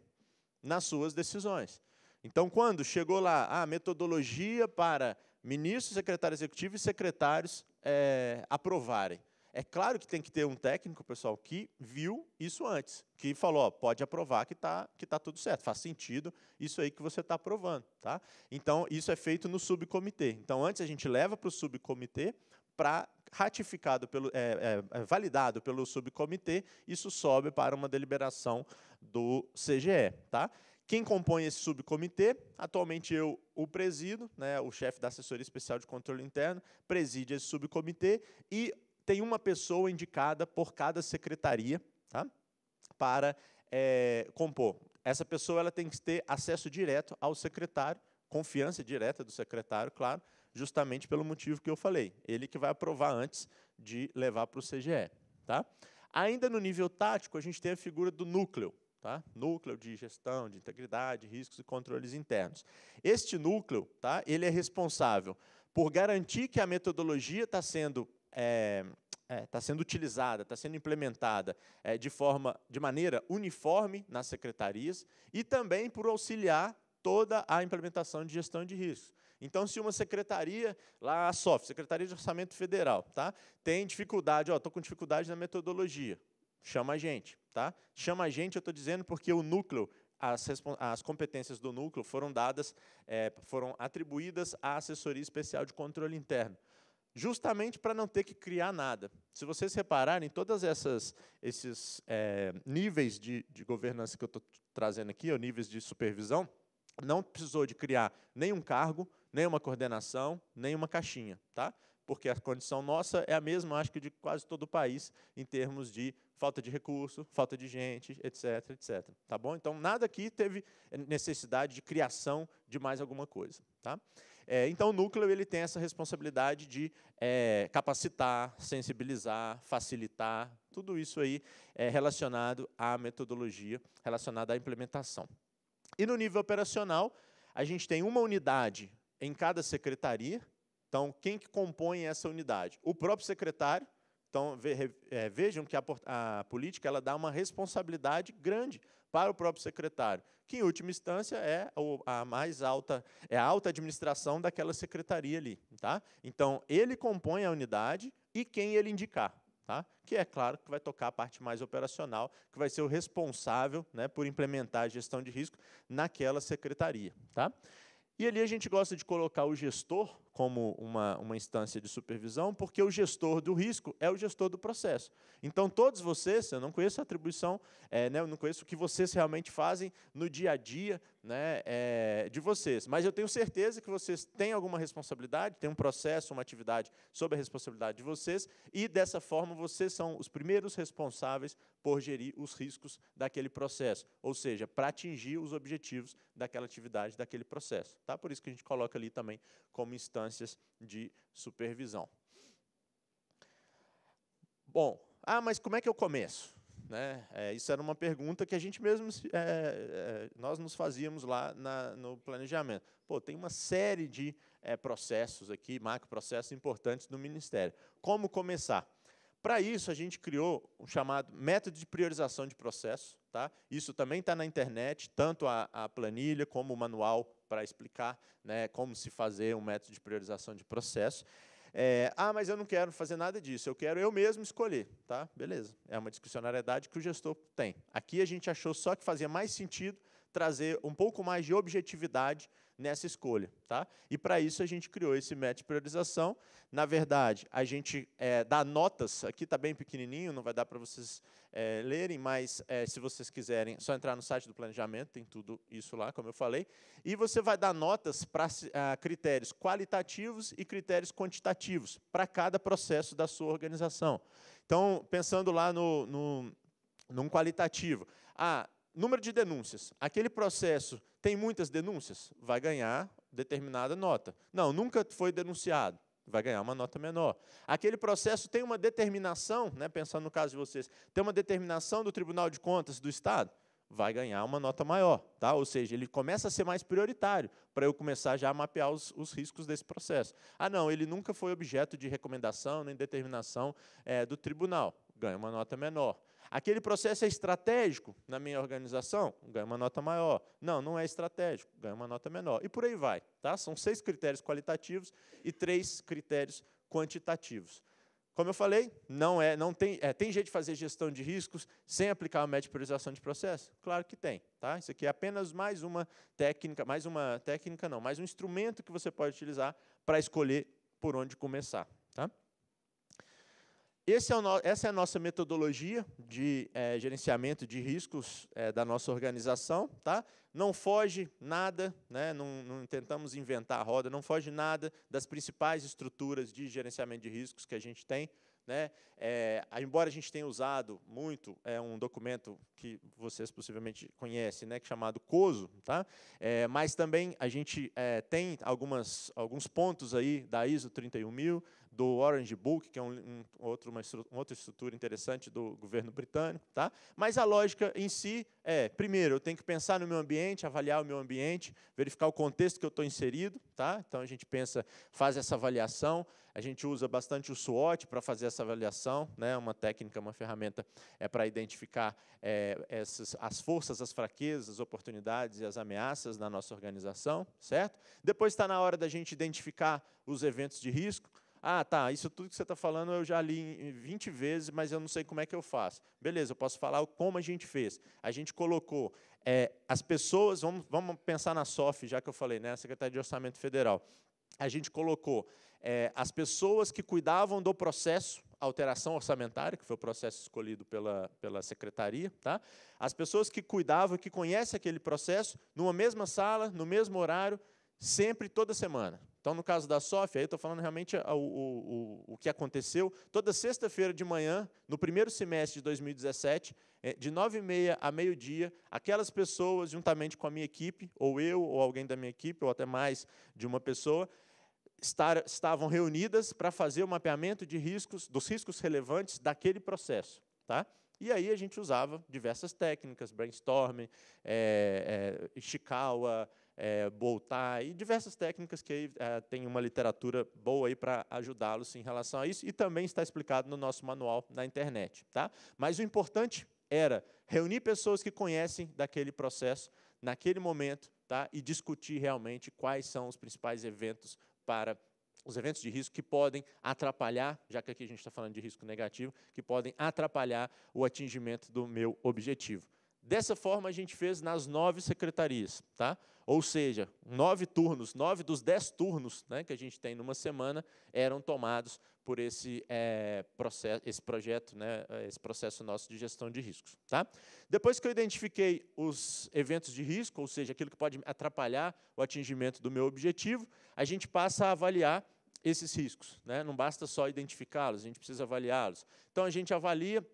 nas suas decisões. Então, quando chegou lá a metodologia para ministro, secretário executivo e secretários é, aprovarem. É claro que tem que ter um técnico, pessoal, que viu isso antes, que falou, ó, pode aprovar que está que tá tudo certo, faz sentido isso aí que você está aprovando. Tá? Então, isso é feito no subcomitê. Então, antes a gente leva para o subcomitê para ratificado pelo, é, é, é, validado pelo subcomitê, isso sobe para uma deliberação do CGE. Tá? Quem compõe esse subcomitê? Atualmente eu o presido, né, o chefe da assessoria especial de controle interno, preside esse subcomitê e tem uma pessoa indicada por cada secretaria tá, para é, compor. Essa pessoa ela tem que ter acesso direto ao secretário, confiança direta do secretário, claro, justamente pelo motivo que eu falei. Ele que vai aprovar antes de levar para o CGE. Tá? Ainda no nível tático, a gente tem a figura do núcleo. Tá? Núcleo de gestão de integridade, riscos e controles internos. Este núcleo, tá? ele é responsável por garantir que a metodologia está sendo é, é, tá sendo utilizada, está sendo implementada é, de forma, de maneira uniforme nas secretarias e também por auxiliar toda a implementação de gestão de riscos. Então, se uma secretaria, lá a SOF, Secretaria de Orçamento Federal, tá? tem dificuldade, estou com dificuldade na metodologia, chama a gente. Tá? Chama a gente, eu estou dizendo, porque o núcleo, as, as competências do núcleo foram dadas, é, foram atribuídas à assessoria especial de controle interno justamente para não ter que criar nada. Se vocês repararem, essas esses é, níveis de, de governança que eu estou trazendo aqui, ou níveis de supervisão, não precisou de criar nenhum cargo, nenhuma coordenação, nenhuma caixinha, tá? Porque a condição nossa é a mesma, acho que de quase todo o país, em termos de falta de recurso, falta de gente, etc, etc. Tá bom? Então, nada aqui teve necessidade de criação de mais alguma coisa, tá? É, então, o núcleo ele tem essa responsabilidade de é, capacitar, sensibilizar, facilitar, tudo isso aí é relacionado à metodologia, relacionado à implementação. E no nível operacional, a gente tem uma unidade em cada secretaria. Então, quem que compõe essa unidade? O próprio secretário. Então, é, vejam que a, a política ela dá uma responsabilidade grande para o próprio secretário, que em última instância é a mais alta, é a alta administração daquela secretaria ali, tá? Então, ele compõe a unidade e quem ele indicar, tá? Que é claro que vai tocar a parte mais operacional, que vai ser o responsável, né, por implementar a gestão de risco naquela secretaria, tá? E ali a gente gosta de colocar o gestor como uma, uma instância de supervisão, porque o gestor do risco é o gestor do processo. Então, todos vocês, eu não conheço a atribuição, é, né, eu não conheço o que vocês realmente fazem no dia a dia né, é, de vocês, mas eu tenho certeza que vocês têm alguma responsabilidade, têm um processo, uma atividade sob a responsabilidade de vocês, e dessa forma vocês são os primeiros responsáveis por gerir os riscos daquele processo, ou seja, para atingir os objetivos daquela atividade, daquele processo. Tá? Por isso que a gente coloca ali também como instâncias de supervisão. Bom, ah, mas como é que eu começo? Né? É, isso era uma pergunta que a gente mesmo, é, é, nós nos fazíamos lá na, no planejamento. Pô, tem uma série de é, processos aqui, macroprocessos importantes no Ministério. Como começar? Para isso, a gente criou um chamado método de priorização de processos. Tá? Isso também está na internet, tanto a, a, planilha como o manual para explicar né, como se fazer um método de priorização de processo. É, ah, mas eu não quero fazer nada disso, eu quero eu mesmo escolher. Tá? Beleza, é uma discricionariedade que o gestor tem. Aqui a gente achou só que fazia mais sentido trazer um pouco mais de objetividade nessa escolha. Tá? E para isso a gente criou esse método de priorização. Na verdade, a gente é, dá notas, aqui está bem pequenininho, não vai dar para vocês é, lerem, mas é, se vocês quiserem, é só entrar no site do planejamento, tem tudo isso lá, como eu falei. E você vai dar notas para critérios qualitativos e critérios quantitativos para cada processo da sua organização. Então, pensando lá no, no num qualitativo. Ah, número de denúncias. Aquele processo tem muitas denúncias? Vai ganhar determinada nota. Não, nunca foi denunciado. Vai ganhar uma nota menor. Aquele processo tem uma determinação, né, pensando no caso de vocês, tem uma determinação do Tribunal de Contas do Estado? Vai ganhar uma nota maior. Tá? Ou seja, ele começa a ser mais prioritário para eu começar já a mapear os, os, riscos desse processo. Ah, não, ele nunca foi objeto de recomendação nem determinação é, do tribunal. Ganha uma nota menor. Aquele processo é estratégico na minha organização? Ganha uma nota maior. Não, não é estratégico, ganha uma nota menor. E por aí vai. Tá? São seis critérios qualitativos e três critérios quantitativos. Como eu falei, não é, não tem, é, tem jeito de fazer gestão de riscos sem aplicar a média priorização de processo? Claro que tem. Tá? Isso aqui é apenas mais uma técnica, mais uma técnica não, mais um instrumento que você pode utilizar para escolher por onde começar. Tá? É no, essa é a nossa metodologia de é, gerenciamento de riscos é, da nossa organização. Tá? Não foge nada, né? não, não, tentamos inventar a roda, não foge nada das principais estruturas de gerenciamento de riscos que a gente tem. Né? É, embora a gente tenha usado muito é um documento que vocês possivelmente conhecem, né, é chamado COSO, tá? Mas também a gente tem algumas, alguns pontos aí da ISO 31000, do Orange Book, que é um, um, outro, uma, uma outra estrutura interessante do governo britânico. Tá? Mas a lógica em si é, primeiro, eu tenho que pensar no meu ambiente, avaliar o meu ambiente, verificar o contexto que eu estou inserido. Tá? Então, a gente pensa, faz essa avaliação. A gente usa bastante o SWOT para fazer essa avaliação, né? uma técnica, uma ferramenta é para identificar é, essas, as forças, as fraquezas, as oportunidades e as ameaças na nossa organização, certo? Depois está na hora da gente identificar os eventos de risco. Ah, tá, isso tudo que você está falando eu já li 20 vezes, mas eu não sei como é que eu faço. Beleza, eu posso falar como a gente fez. A gente colocou é, as pessoas, vamos, vamos pensar na SOF, já que eu falei, né, Secretaria de Orçamento Federal. A gente colocou é, as pessoas que cuidavam do processo alteração orçamentária, que foi o processo escolhido pela, pela secretaria, tá? as pessoas que cuidavam, que conhecem aquele processo, numa mesma sala, no mesmo horário, sempre, toda semana. Então, no caso da Sofia, eu estou falando realmente o, o, o, o que aconteceu. Toda sexta-feira de manhã, no primeiro semestre de 2017, é, de nove e meia a meio-dia, aquelas pessoas, juntamente com a minha equipe, ou eu, ou alguém da minha equipe, ou até mais de uma pessoa, estar, estavam reunidas para fazer o mapeamento de riscos, dos riscos relevantes daquele processo. Tá? E aí a gente usava diversas técnicas, brainstorming, é, é, Ishikawa, é, Boltar, e diversas técnicas que é, tem uma literatura boa aí para ajudá-los em relação a isso, e também está explicado no nosso manual na internet. Tá? Mas o importante era reunir pessoas que conhecem daquele processo, naquele momento, tá? e discutir realmente quais são os principais eventos para os eventos de risco que podem atrapalhar, já que aqui a gente está falando de risco negativo, que podem atrapalhar o atingimento do meu objetivo. Dessa forma, a gente fez nas nove secretarias. Tá? Ou seja, nove turnos, nove dos dez turnos né, que a gente tem numa semana eram tomados por esse, é, processo, esse projeto, né, esse processo nosso de gestão de riscos. Tá? Depois que eu identifiquei os eventos de risco, ou seja, aquilo que pode atrapalhar o atingimento do meu objetivo, a gente passa a avaliar esses riscos. Né? Não basta só identificá-los, a gente precisa avaliá-los. Então, a gente avalia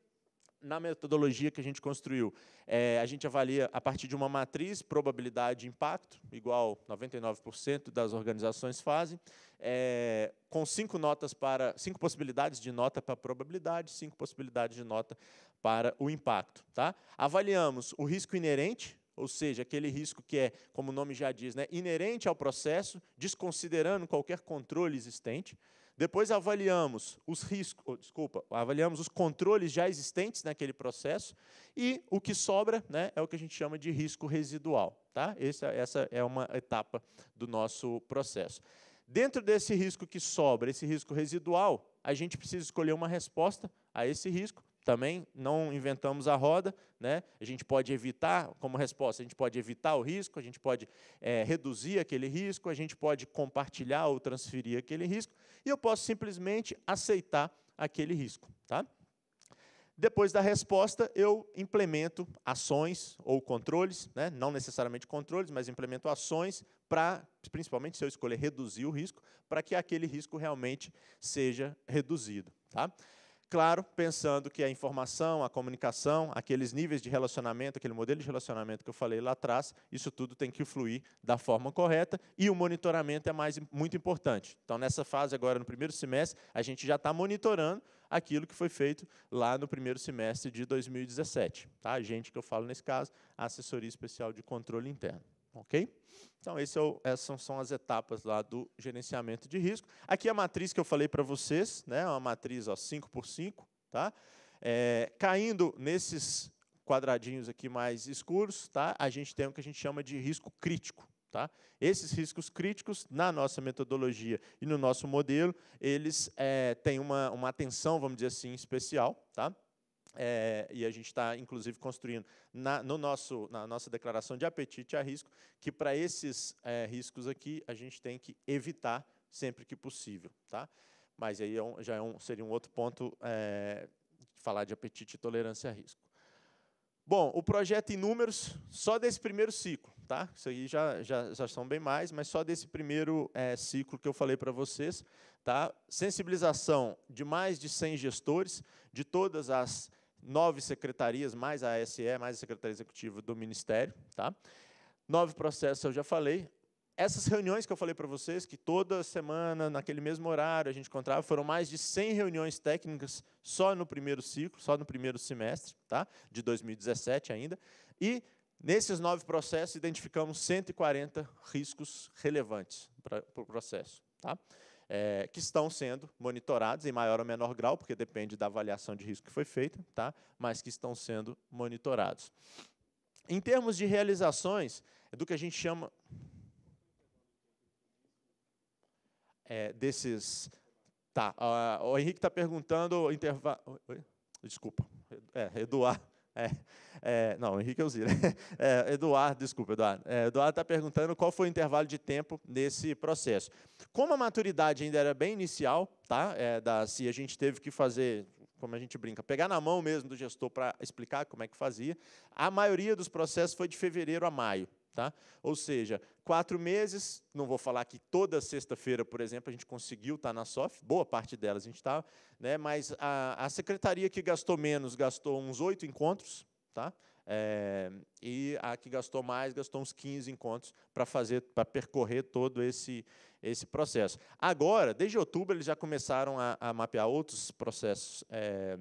na metodologia que a gente construiu, é, a gente avalia a partir de uma matriz probabilidade e impacto, igual 99% das organizações fazem, é, com cinco notas para cinco possibilidades de nota para a probabilidade, cinco possibilidades de nota para o impacto. Tá? Avaliamos o risco inerente, ou seja, aquele risco que é, como o nome já diz, né, inerente ao processo, desconsiderando qualquer controle existente. Depois avaliamos os riscos, oh, desculpa, avaliamos os controles já existentes naquele processo e o que sobra né, é o que a gente chama de risco residual. Tá? Essa, essa é uma etapa do nosso processo. Dentro desse risco que sobra, esse risco residual, a gente precisa escolher uma resposta a esse risco. Também não inventamos a roda, né? a gente pode evitar, como resposta, a gente pode evitar o risco, a gente pode é, reduzir aquele risco, a gente pode compartilhar ou transferir aquele risco, e eu posso simplesmente aceitar aquele risco. Tá? Depois da resposta, eu implemento ações ou controles, né? não necessariamente controles, mas implemento ações para, principalmente se eu escolher reduzir o risco, para que aquele risco realmente seja reduzido. Tá? Claro, pensando que a informação, a comunicação, aqueles níveis de relacionamento, aquele modelo de relacionamento que eu falei lá atrás, isso tudo tem que fluir da forma correta e o monitoramento é mais, muito importante. Então, nessa fase agora, no primeiro semestre, a gente já está monitorando aquilo que foi feito lá no primeiro semestre de 2017. Tá? A gente que eu falo nesse caso, a Assessoria Especial de Controle Interno. Ok? Então, é o, essas são as etapas lá do gerenciamento de risco. Aqui é a matriz que eu falei para vocês, né, uma matriz ó, 5 por 5, tá? É, caindo nesses quadradinhos aqui mais escuros, tá? a gente tem o que a gente chama de risco crítico. Tá? Esses riscos críticos, na nossa metodologia e no nosso modelo, eles é, têm uma, uma atenção, vamos dizer assim, especial. Tá? É, e a gente está, inclusive, construindo na, no nosso, na nossa declaração de apetite a risco, que para esses é, riscos aqui a gente tem que evitar sempre que possível. Tá? Mas aí é um, já é um, seria um outro ponto é, falar de apetite e tolerância a risco. Bom, o projeto em números, só desse primeiro ciclo. Tá? Isso aí já, já, já são bem mais, mas só desse primeiro é, ciclo que eu falei para vocês. Tá? Sensibilização de mais de 100 gestores, de todas as nove secretarias, mais a ASE, mais a Secretaria Executiva do Ministério. Tá? Nove processos, eu já falei. essas reuniões que eu falei para vocês, que toda semana, naquele mesmo horário, a gente encontrava, foram mais de 100 reuniões técnicas só no primeiro ciclo, só no primeiro semestre, tá? de 2017 ainda. E, nesses nove processos, identificamos 140 riscos relevantes para o pro processo, tá? É, que estão sendo monitorados em maior ou menor grau, porque depende da avaliação de risco que foi feita, tá? mas que estão sendo monitorados. Em termos de realizações, é do que a gente chama é, desses. Tá, o Henrique está perguntando intervalo. Desculpa, é, Eduardo. É, é, não, Henrique é o Zira. *laughs* É, Eduardo, desculpa, Eduardo. É, Eduardo está perguntando qual foi o intervalo de tempo nesse processo. Como a maturidade ainda era bem inicial, tá? É, da, se a gente teve que fazer, como a gente brinca, pegar na mão mesmo do gestor para explicar como é que fazia, a maioria dos processos foi de fevereiro a maio. Tá? Ou seja, quatro meses, não vou falar que toda sexta-feira, por exemplo, a gente conseguiu estar na SOF, boa parte delas a gente estava, né? mas a, a secretaria que gastou menos gastou uns oito encontros, tá? É, e a que gastou mais gastou uns 15 encontros para fazer, para percorrer todo esse, esse processo. Agora, desde outubro, eles já começaram a, a mapear outros processos. É,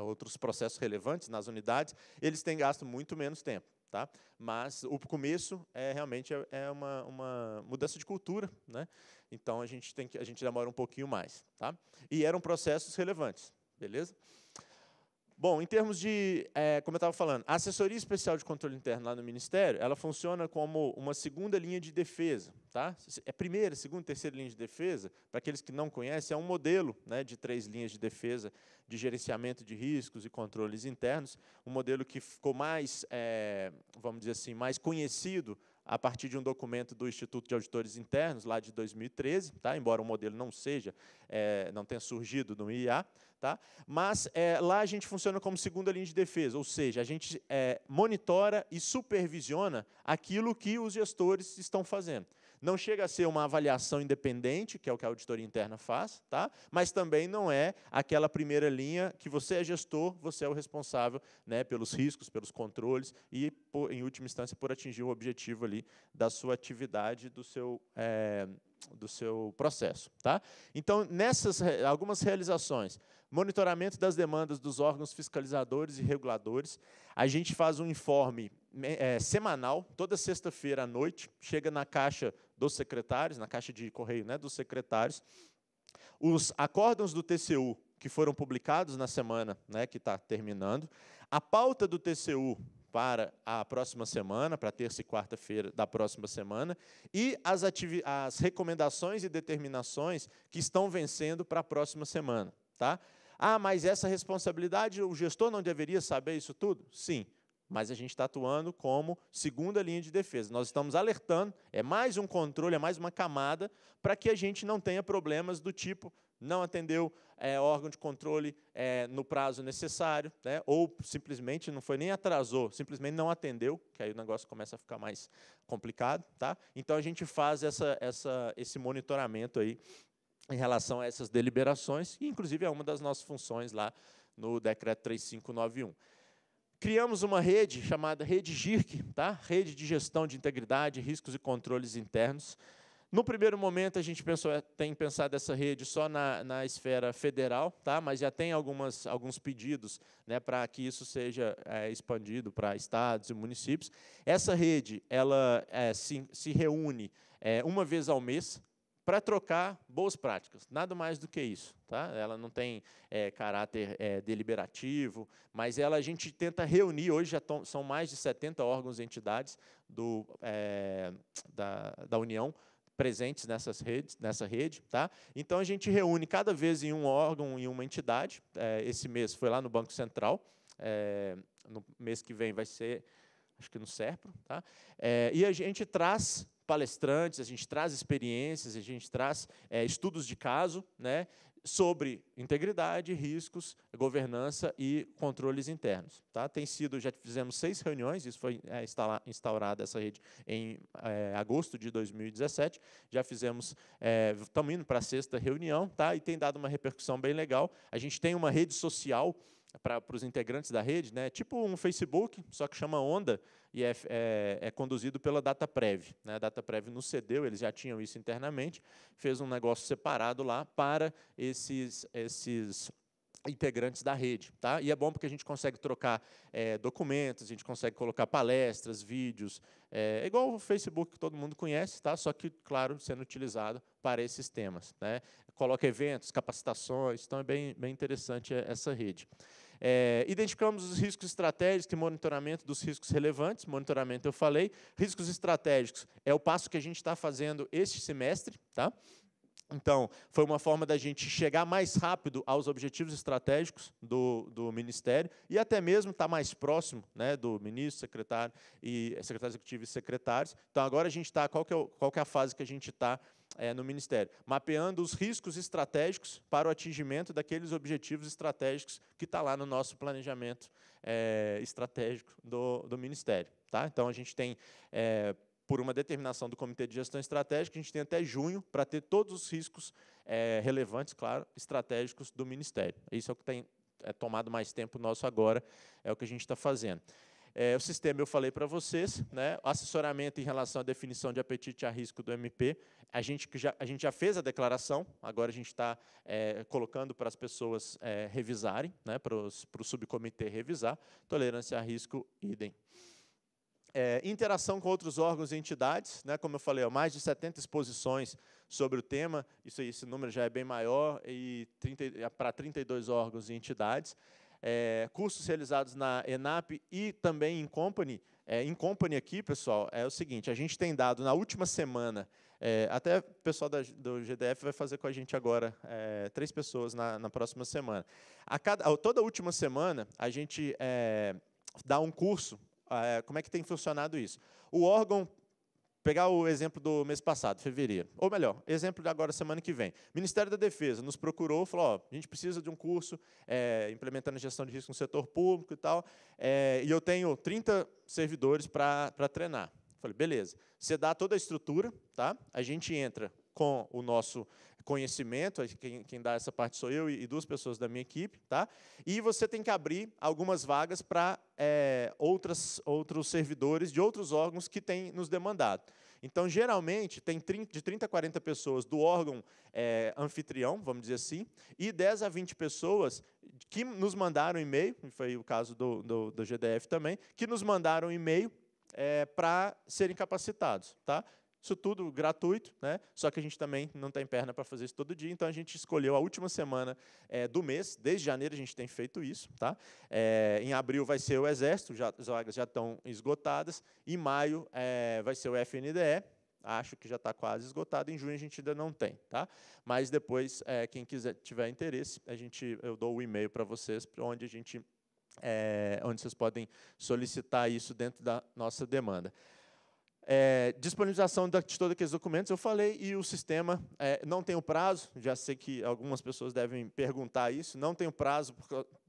outros processos relevantes nas unidades, eles têm gasto muito menos tempo. Tá? Mas o começo é realmente é, é uma, uma mudança de cultura, né? Então a gente tem que a gente demora um pouquinho mais, tá? E eram processos relevantes, beleza? Bom, em termos de, é, como eu estava falando, a assessoria especial de controle interno lá no Ministério, ela funciona como uma segunda linha de defesa. Tá? É primeira, segunda, terceira linha de defesa, para aqueles que não conhecem, é um modelo né, de três linhas de defesa de gerenciamento de riscos e controles internos, um modelo que ficou mais, é, vamos dizer assim, mais conhecido a partir de um documento do Instituto de Auditores Internos, lá de 2013, tá? embora o modelo não seja, é, não tenha surgido no IA, tá? mas é, lá a gente funciona como segunda linha de defesa, ou seja, a gente é, monitora e supervisiona aquilo que os gestores estão fazendo. Não chega a ser uma avaliação independente, que é o que a auditoria interna faz, tá? mas também não é aquela primeira linha que você é gestor, você é o responsável né, pelos riscos, pelos controles e, por, em última instância, por atingir o objetivo ali da sua atividade, do seu, é, do seu processo. Tá? Então, nessas algumas realizações, monitoramento das demandas dos órgãos fiscalizadores e reguladores, a gente faz um informe é, semanal, toda sexta-feira à noite, chega na caixa dos secretários, na caixa de correio né, dos secretários. Os acórdãos do TCU, que foram publicados na semana né, que está terminando. A pauta do TCU para a próxima semana, para terça e quarta-feira da próxima semana, e as, as recomendações e determinações que estão vencendo para a próxima semana. Tá? Ah, mas essa responsabilidade, o gestor não deveria saber isso tudo? Sim mas a gente está atuando como segunda linha de defesa. Nós estamos alertando, é mais um controle, é mais uma camada, para que a gente não tenha problemas do tipo não atendeu é, órgão de controle é, no prazo necessário, né, ou simplesmente não foi nem atrasou, simplesmente não atendeu, que aí o negócio começa a ficar mais complicado. Tá? Então, a gente faz essa, essa, esse monitoramento aí em relação a essas deliberações, e, inclusive, é uma das nossas funções lá no Decreto 3591 criamos uma rede chamada Rede GIRC, tá? Rede de Gestão de Integridade, Riscos e Controles Internos. No primeiro momento, a gente pensou, tem pensado essa rede só na, na esfera federal, tá? mas já tem algumas, alguns pedidos né, para que isso seja é, expandido para estados e municípios. Essa rede ela é, se, se reúne é, uma vez ao mês, para trocar boas práticas, nada mais do que isso. Tá? Ela não tem é, caráter é, deliberativo, mas ela a gente tenta reunir, hoje já são mais de 70 órgãos e entidades do, é, da, da União presentes nessas redes, nessa rede. Tá? Então, a gente reúne cada vez em um órgão, em uma entidade. É, esse mês foi lá no Banco Central, é, no mês que vem vai ser, acho que no SERPRO. Tá? É, e a gente traz palestrantes, a gente traz experiências, a gente traz é, estudos de caso né, sobre integridade, riscos, governança e controles internos. Tá? Tem sido, já fizemos seis reuniões, isso foi é, instaurada essa rede em é, agosto de 2017, já fizemos, estamos indo para a sexta reunião, tá? e tem dado uma repercussão bem legal. A gente tem uma rede social para os integrantes da rede, né? tipo um Facebook, só que chama Onda e é, é, é conduzido pela DataPrev. Né? A DataPrev nos cedeu, eles já tinham isso internamente, fez um negócio separado lá para esses, esses integrantes da rede. Tá? E é bom porque a gente consegue trocar é, documentos, a gente consegue colocar palestras, vídeos, é, igual o Facebook que todo mundo conhece, tá? só que, claro, sendo utilizado para esses temas. Né? Coloca eventos, capacitações, então é bem, bem interessante essa rede. É, identificamos os riscos estratégicos e monitoramento dos riscos relevantes. Monitoramento eu falei. Riscos estratégicos é o passo que a gente está fazendo este semestre. Tá? Então, foi uma forma da gente chegar mais rápido aos objetivos estratégicos do, do Ministério e até mesmo estar tá mais próximo né, do ministro, secretário, e secretário executivo e secretários. Então, agora a gente está, qual, que é, qual que é a fase que a gente está é, no Ministério? Mapeando os riscos estratégicos para o atingimento daqueles objetivos estratégicos que está lá no nosso planejamento é, estratégico do, do Ministério. Tá? Então, a gente tem é, por uma determinação do Comitê de Gestão Estratégica, a gente tem até junho para ter todos os riscos é, relevantes, claro, estratégicos do Ministério. Isso é o que tem é, tomado mais tempo nosso agora, é o que a gente está fazendo. É, o sistema eu falei para vocês, né, assessoramento em relação à definição de apetite a risco do MP, a gente, já, a gente já fez a declaração, agora a gente está é, colocando para as pessoas é, revisarem, né, para, os, para o subcomitê revisar, tolerância a risco, idem. É, interação com outros órgãos e entidades, né, como eu falei, ó, mais de 70 exposições sobre o tema, isso, esse número já é bem maior, e para 32 órgãos e entidades. É, cursos realizados na ENAP e também em Company. É, em Company aqui, pessoal, é o seguinte, a gente tem dado na última semana, é, até o pessoal da, do GDF vai fazer com a gente agora, é, três pessoas na, na próxima semana. A cada, toda última semana, a gente é, dá um curso é, como é que tem funcionado isso? O órgão, pegar o exemplo do mês passado, fevereiro, ou melhor, exemplo de agora, semana que vem. Ministério da Defesa nos procurou, falou, ó, a gente precisa de um curso é, implementando gestão de risco no setor público e tal, é, e eu tenho 30 servidores para treinar. Falei, beleza. Você dá toda a estrutura, tá? a gente entra com o nosso conhecimento, quem, quem, dá essa parte sou eu e, duas pessoas da minha equipe, tá? E você tem que abrir algumas vagas para é, outros servidores de outros órgãos que têm nos demandado. Então, geralmente, tem 30, de 30 a 40 pessoas do órgão é, anfitrião, vamos dizer assim, e 10 a 20 pessoas que nos mandaram e-mail, foi o caso do, do, do GDF também, que nos mandaram e-mail é, para serem capacitados. Tá? Isso tudo gratuito, né? só que a gente também não tem perna para fazer isso todo dia, então a gente escolheu a última semana é, do mês, desde janeiro a gente tem feito isso. Tá? É, em abril vai ser o Exército, já, as vagas já estão esgotadas, em maio é, vai ser o FNDE, acho que já está quase esgotado, em junho a gente ainda não tem. Tá? Mas depois, é, quem quiser tiver interesse, a gente, eu dou o e-mail para vocês, onde a gente é, onde vocês podem solicitar isso dentro da nossa demanda. É, disponibilização de todos aqueles documentos, eu falei, e o sistema é, não tem o prazo, já sei que algumas pessoas devem perguntar isso, não tem o prazo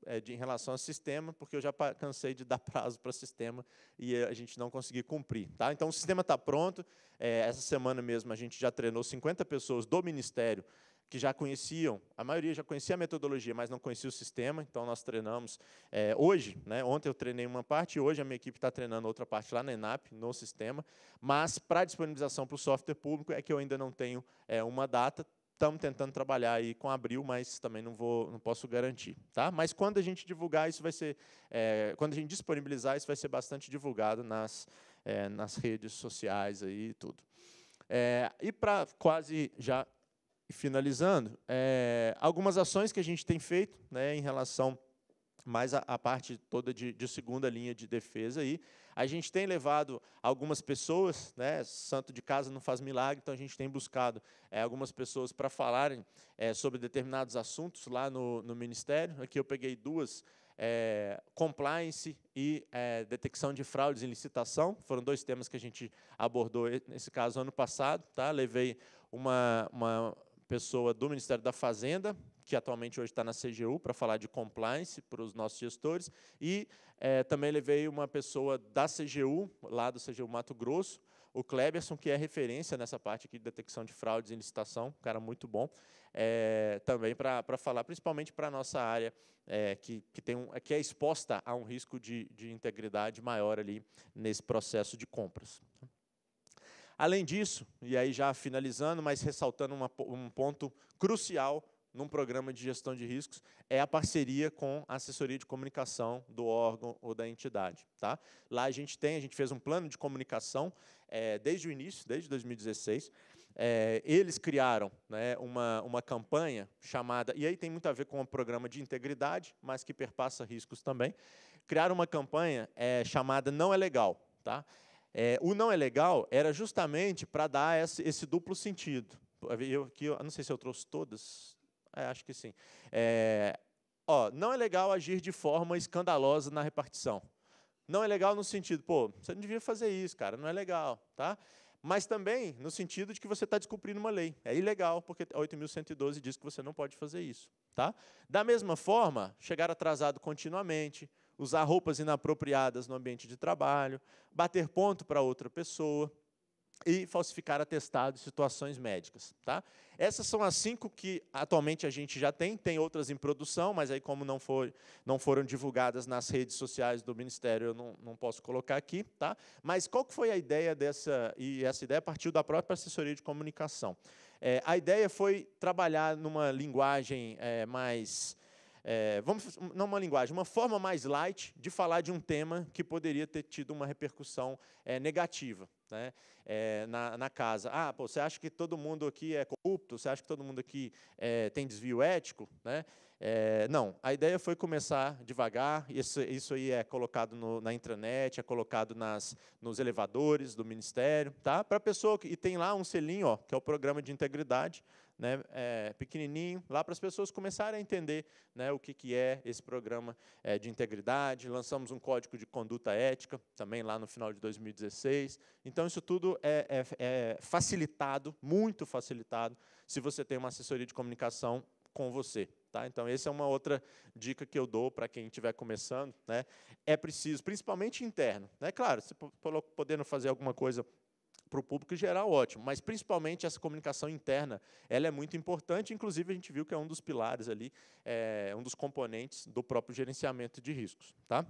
é, de, em relação ao sistema, porque eu já cansei de *laughs* dar prazo para o sistema e a gente não conseguir cumprir. Tá? Então, o sistema está pronto, é, essa semana mesmo a gente já treinou 50 pessoas do Ministério que já conheciam, a maioria já conhecia a metodologia, mas não conhecia o sistema, então nós treinamos é, hoje, né, ontem eu treinei uma parte, hoje a minha equipe está treinando outra parte lá na ENAP, no sistema, mas para disponibilização para o software público é que eu ainda não tenho é, uma data, estamos tentando trabalhar aí com abril, mas também não vou, não posso garantir, tá? Mas quando a gente divulgar isso vai ser, é, quando a gente disponibilizar isso vai ser bastante divulgado nas é, nas redes sociais aí e tudo. É, e para quase já finalizando, é, algumas ações que a gente tem feito né, em relação mais à, parte toda de, de, segunda linha de defesa aí. A gente tem levado algumas pessoas, né, santo de casa não faz milagre, então a gente tem buscado é, algumas pessoas para falarem é, sobre determinados assuntos lá no, no Ministério. Aqui eu peguei duas, é, compliance e é, detecção de fraudes em licitação. Foram dois temas que a gente abordou, nesse caso, ano passado. Tá? Levei uma, uma pessoa do Ministério da Fazenda, que atualmente hoje está na CGU, para falar de compliance para os nossos gestores, e é, também levei uma pessoa da CGU, lá do CGU Mato Grosso, o Kleberson, que é referência nessa parte aqui de detecção de fraudes em licitação, um cara muito bom, é, também para falar, principalmente para a nossa área, é, que, que, tem um, que é exposta a um risco de, de integridade maior ali nesse processo de compras. Além disso, e aí já finalizando, mas ressaltando uma, um ponto crucial num programa de gestão de riscos, é a parceria com a assessoria de comunicação do órgão ou da entidade. Tá? Lá a gente tem, a gente fez um plano de comunicação é, desde o início, desde 2016, é, eles criaram né, uma, uma campanha chamada, e aí tem muito a ver com o programa de integridade, mas que perpassa riscos também, criaram uma campanha é, chamada Não é Legal. Tá? É, o Não é Legal era justamente para dar esse, esse, duplo sentido. Eu, eu, não sei se eu trouxe todas, é, acho que sim. É, ó, não é legal agir de forma escandalosa na repartição. Não é legal no sentido, pô, você não devia fazer isso, cara, não é legal. Tá? mas também no sentido de que você está descumprindo uma lei. É ilegal, porque 8.112 diz que você não pode fazer isso. Tá? Da mesma forma, chegar atrasado continuamente, usar roupas inapropriadas no ambiente de trabalho, bater ponto para outra pessoa, e falsificar atestado em situações médicas. Tá? Essas são as cinco que atualmente a gente já tem, tem outras em produção, mas aí como não, foi, não foram divulgadas nas redes sociais do Ministério, eu não, não posso colocar aqui. Tá? Mas qual que foi a ideia dessa, e essa ideia partiu da própria assessoria de comunicação. É, a ideia foi trabalhar numa linguagem é, mais... É, vamos, não uma linguagem, uma forma mais light de falar de um tema que poderia ter tido uma repercussão é, negativa né, é, na, na, casa. Ah, pô, você acha que todo mundo aqui é corrupto? Você acha que todo mundo aqui é, tem desvio ético? Né? É, não, a ideia foi começar devagar, isso, isso aí é colocado no, na intranet, é colocado nas, nos elevadores do Ministério, tá? para a pessoa, que, e tem lá um selinho, ó, que é o programa de integridade, né, é, pequenininho, lá para as pessoas começarem a entender né, o que, que é esse programa é, de integridade. Lançamos um código de conduta ética, também lá no final de 2016. Então, isso tudo é, é, é facilitado, muito facilitado, se você tem uma assessoria de comunicação com você. Tá? Então, essa é uma outra dica que eu dou para quem estiver começando. Né? É preciso, principalmente interno. Né? Claro, se podendo fazer alguma coisa para o público geral, ótimo. Mas, principalmente, essa comunicação interna, ela é muito importante. Inclusive, a gente viu que é um dos pilares ali, é, um dos componentes do próprio gerenciamento de riscos. Tá?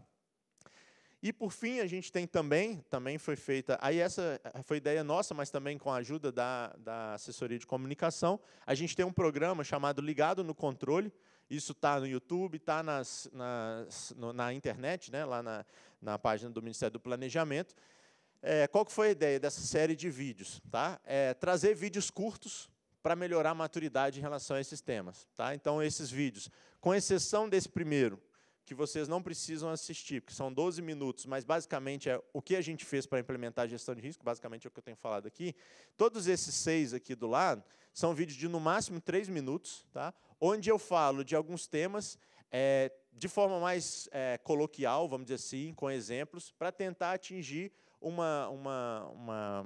E, por fim, a gente tem também, também foi feita, aí essa foi ideia nossa, mas também com a ajuda da, da assessoria de comunicação, a gente tem um programa chamado Ligado no Controle, isso está no YouTube, está nas, nas, no, na internet, né, lá na, na página do Ministério do Planejamento, é, qual que foi a ideia dessa série de vídeos? Tá? É, trazer vídeos curtos para melhorar a maturidade em relação a esses temas. Tá? Então, esses vídeos, com exceção desse primeiro, que vocês não precisam assistir, porque são 12 minutos, mas basicamente é o que a gente fez para implementar a gestão de risco, basicamente é o que eu tenho falado aqui. Todos esses seis aqui do lado são vídeos de no máximo três minutos, tá? onde eu falo de alguns temas é, de forma mais é, coloquial, vamos dizer assim, com exemplos, para tentar atingir uma, uma, uma,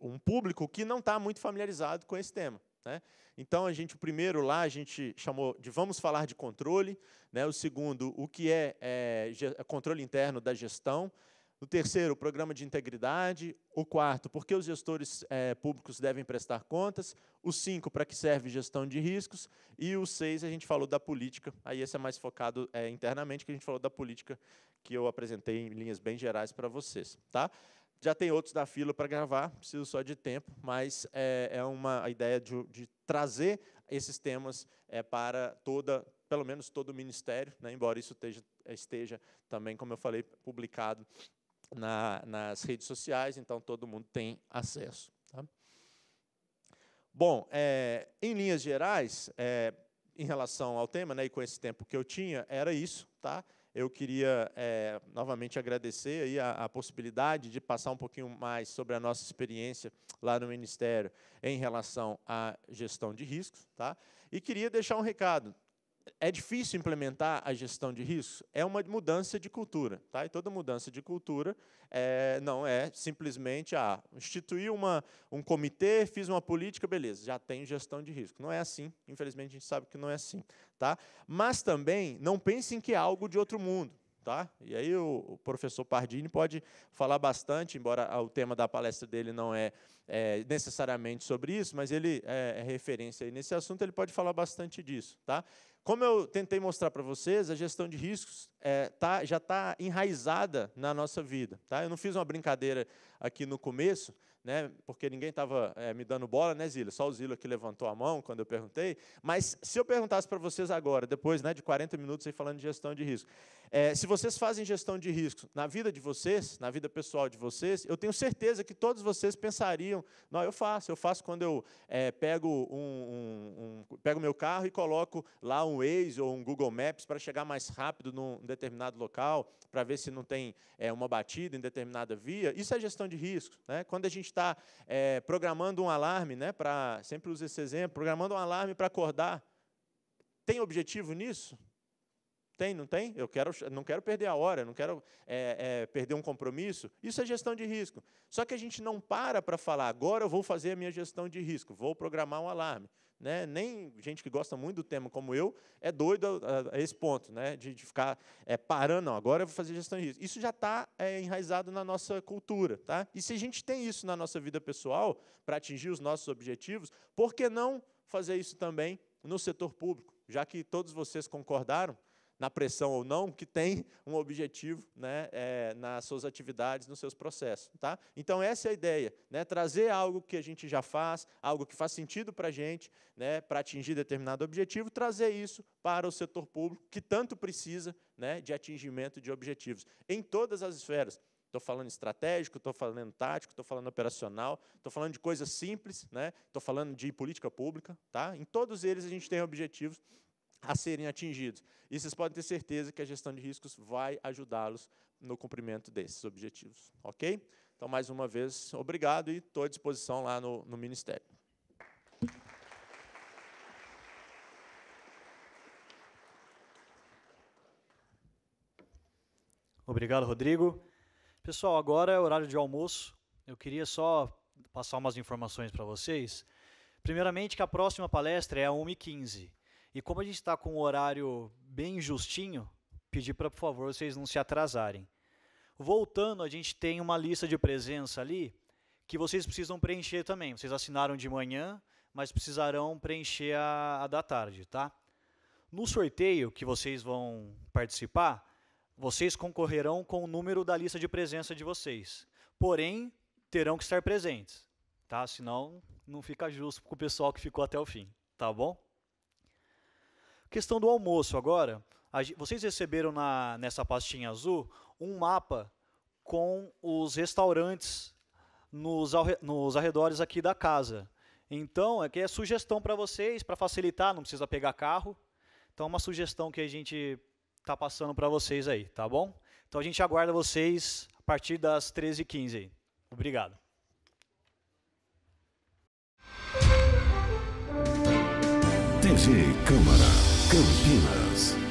um público que não está muito familiarizado com esse tema. Né? Então, a gente, o primeiro lá, a gente chamou de Vamos Falar de Controle. Né? O segundo, o que é, é, é controle interno da gestão. O terceiro, o programa de integridade. O quarto, por que os gestores é, públicos devem prestar contas. O cinco, para que serve gestão de riscos. E o seis, a gente falou da política. Aí esse é mais focado é, internamente, que a gente falou da política que eu apresentei em linhas bem gerais para vocês. Tá? Já tem outros da fila para gravar, preciso só de tempo, mas é, é uma ideia de, de, trazer esses temas é, para toda, pelo menos todo o ministério, né, embora isso esteja, esteja também, como eu falei, publicado na, nas redes sociais, então todo mundo tem acesso. Tá? Bom, é, em linhas gerais, é, em relação ao tema, né, e com esse tempo que eu tinha, era isso. Tá? Eu queria é, novamente agradecer aí a, a, possibilidade de passar um pouquinho mais sobre a nossa experiência lá no Ministério em relação à gestão de riscos. Tá? E queria deixar um recado é difícil implementar a gestão de riscos? É uma mudança de cultura. Tá? E toda mudança de cultura é, não é simplesmente ah, instituir uma, um comitê, fiz uma política, beleza, já tem gestão de risco. Não é assim, infelizmente a gente sabe que não é assim. Tá? Mas também não pensem que é algo de outro mundo. tá? E aí o, o professor Pardini pode falar bastante, embora o tema da palestra dele não é, é necessariamente sobre isso, mas ele é, é referência nesse assunto, ele pode falar bastante disso, tá? Como eu tentei mostrar para vocês, a gestão de riscos é, tá, já está enraizada na nossa vida. Tá? Eu não fiz uma brincadeira aqui no começo, né, porque ninguém estava é, me dando bola, né, Zila? Só o Zila que levantou a mão quando eu perguntei. Mas se eu perguntasse para vocês agora, depois né, de 40 minutos aí falando de gestão de risco, é, se vocês fazem gestão de risco na vida de vocês, na vida pessoal de vocês, eu tenho certeza que todos vocês pensariam, não, eu faço, eu faço quando eu é, pego um, um, um, pego meu carro e coloco lá um Waze ou um Google Maps para chegar mais rápido num determinado local, para ver se não tem é, uma batida em determinada via. Isso é gestão de risco. Né? Quando a gente está é, programando um alarme, né, para sempre uso esse exemplo, programando um alarme para acordar, tem objetivo nisso? Tem, não tem? Eu quero, não quero perder a hora, não quero é, é, perder um compromisso. Isso é gestão de risco. Só que a gente não para para falar, agora eu vou fazer a minha gestão de risco, vou programar um alarme. Né? Nem gente que gosta muito do tema como eu é doido a, a esse ponto, né? de, de ficar é, parando, não, agora eu vou fazer gestão de risco. Isso já está é, enraizado na nossa cultura. Tá? E se a gente tem isso na nossa vida pessoal, para atingir os nossos objetivos, por que não fazer isso também no setor público? Já que todos vocês concordaram, na pressão ou não, que tem um objetivo né, é, nas suas atividades, nos seus processos. Tá? Então, essa é a ideia, né, trazer algo que a gente já faz, algo que faz sentido para a gente, né, para atingir determinado objetivo, trazer isso para o setor público, que tanto precisa né, de atingimento de objetivos, em todas as esferas. Estou falando estratégico, estou falando tático, estou falando operacional, estou falando de coisas simples, estou né? falando de política pública. Tá? Em todos eles a gente tem objetivos a serem atingidos. E vocês podem ter certeza que a gestão de riscos vai ajudá-los no cumprimento desses objetivos. Ok? Então, mais uma vez, obrigado e estou à disposição lá no, no Ministério. Obrigado, Rodrigo. Pessoal, agora é horário de almoço. Eu queria só passar umas informações para vocês. Primeiramente, que a próxima palestra é a 1h15. E como a gente está com um horário bem justinho, pedir para, por favor, vocês não se atrasarem. Voltando, a gente tem uma lista de presença ali que vocês precisam preencher também. Vocês assinaram de manhã, mas precisarão preencher a, a da tarde, tá? No sorteio que vocês vão participar, vocês concorrerão com o número da lista de presença de vocês. Porém, terão que estar presentes, tá? Senão não fica justo com o pessoal que ficou até o fim, tá bom? Questão do almoço agora. Vocês receberam na, nessa pastinha azul um mapa com os restaurantes nos, nos arredores aqui da casa. Então, aqui é sugestão para vocês, para facilitar, não precisa pegar carro. Então, é uma sugestão que a gente está passando para vocês aí, tá bom? Então, a gente aguarda vocês a partir das 13h15 aí. Obrigado. TV Câmara. Campinas.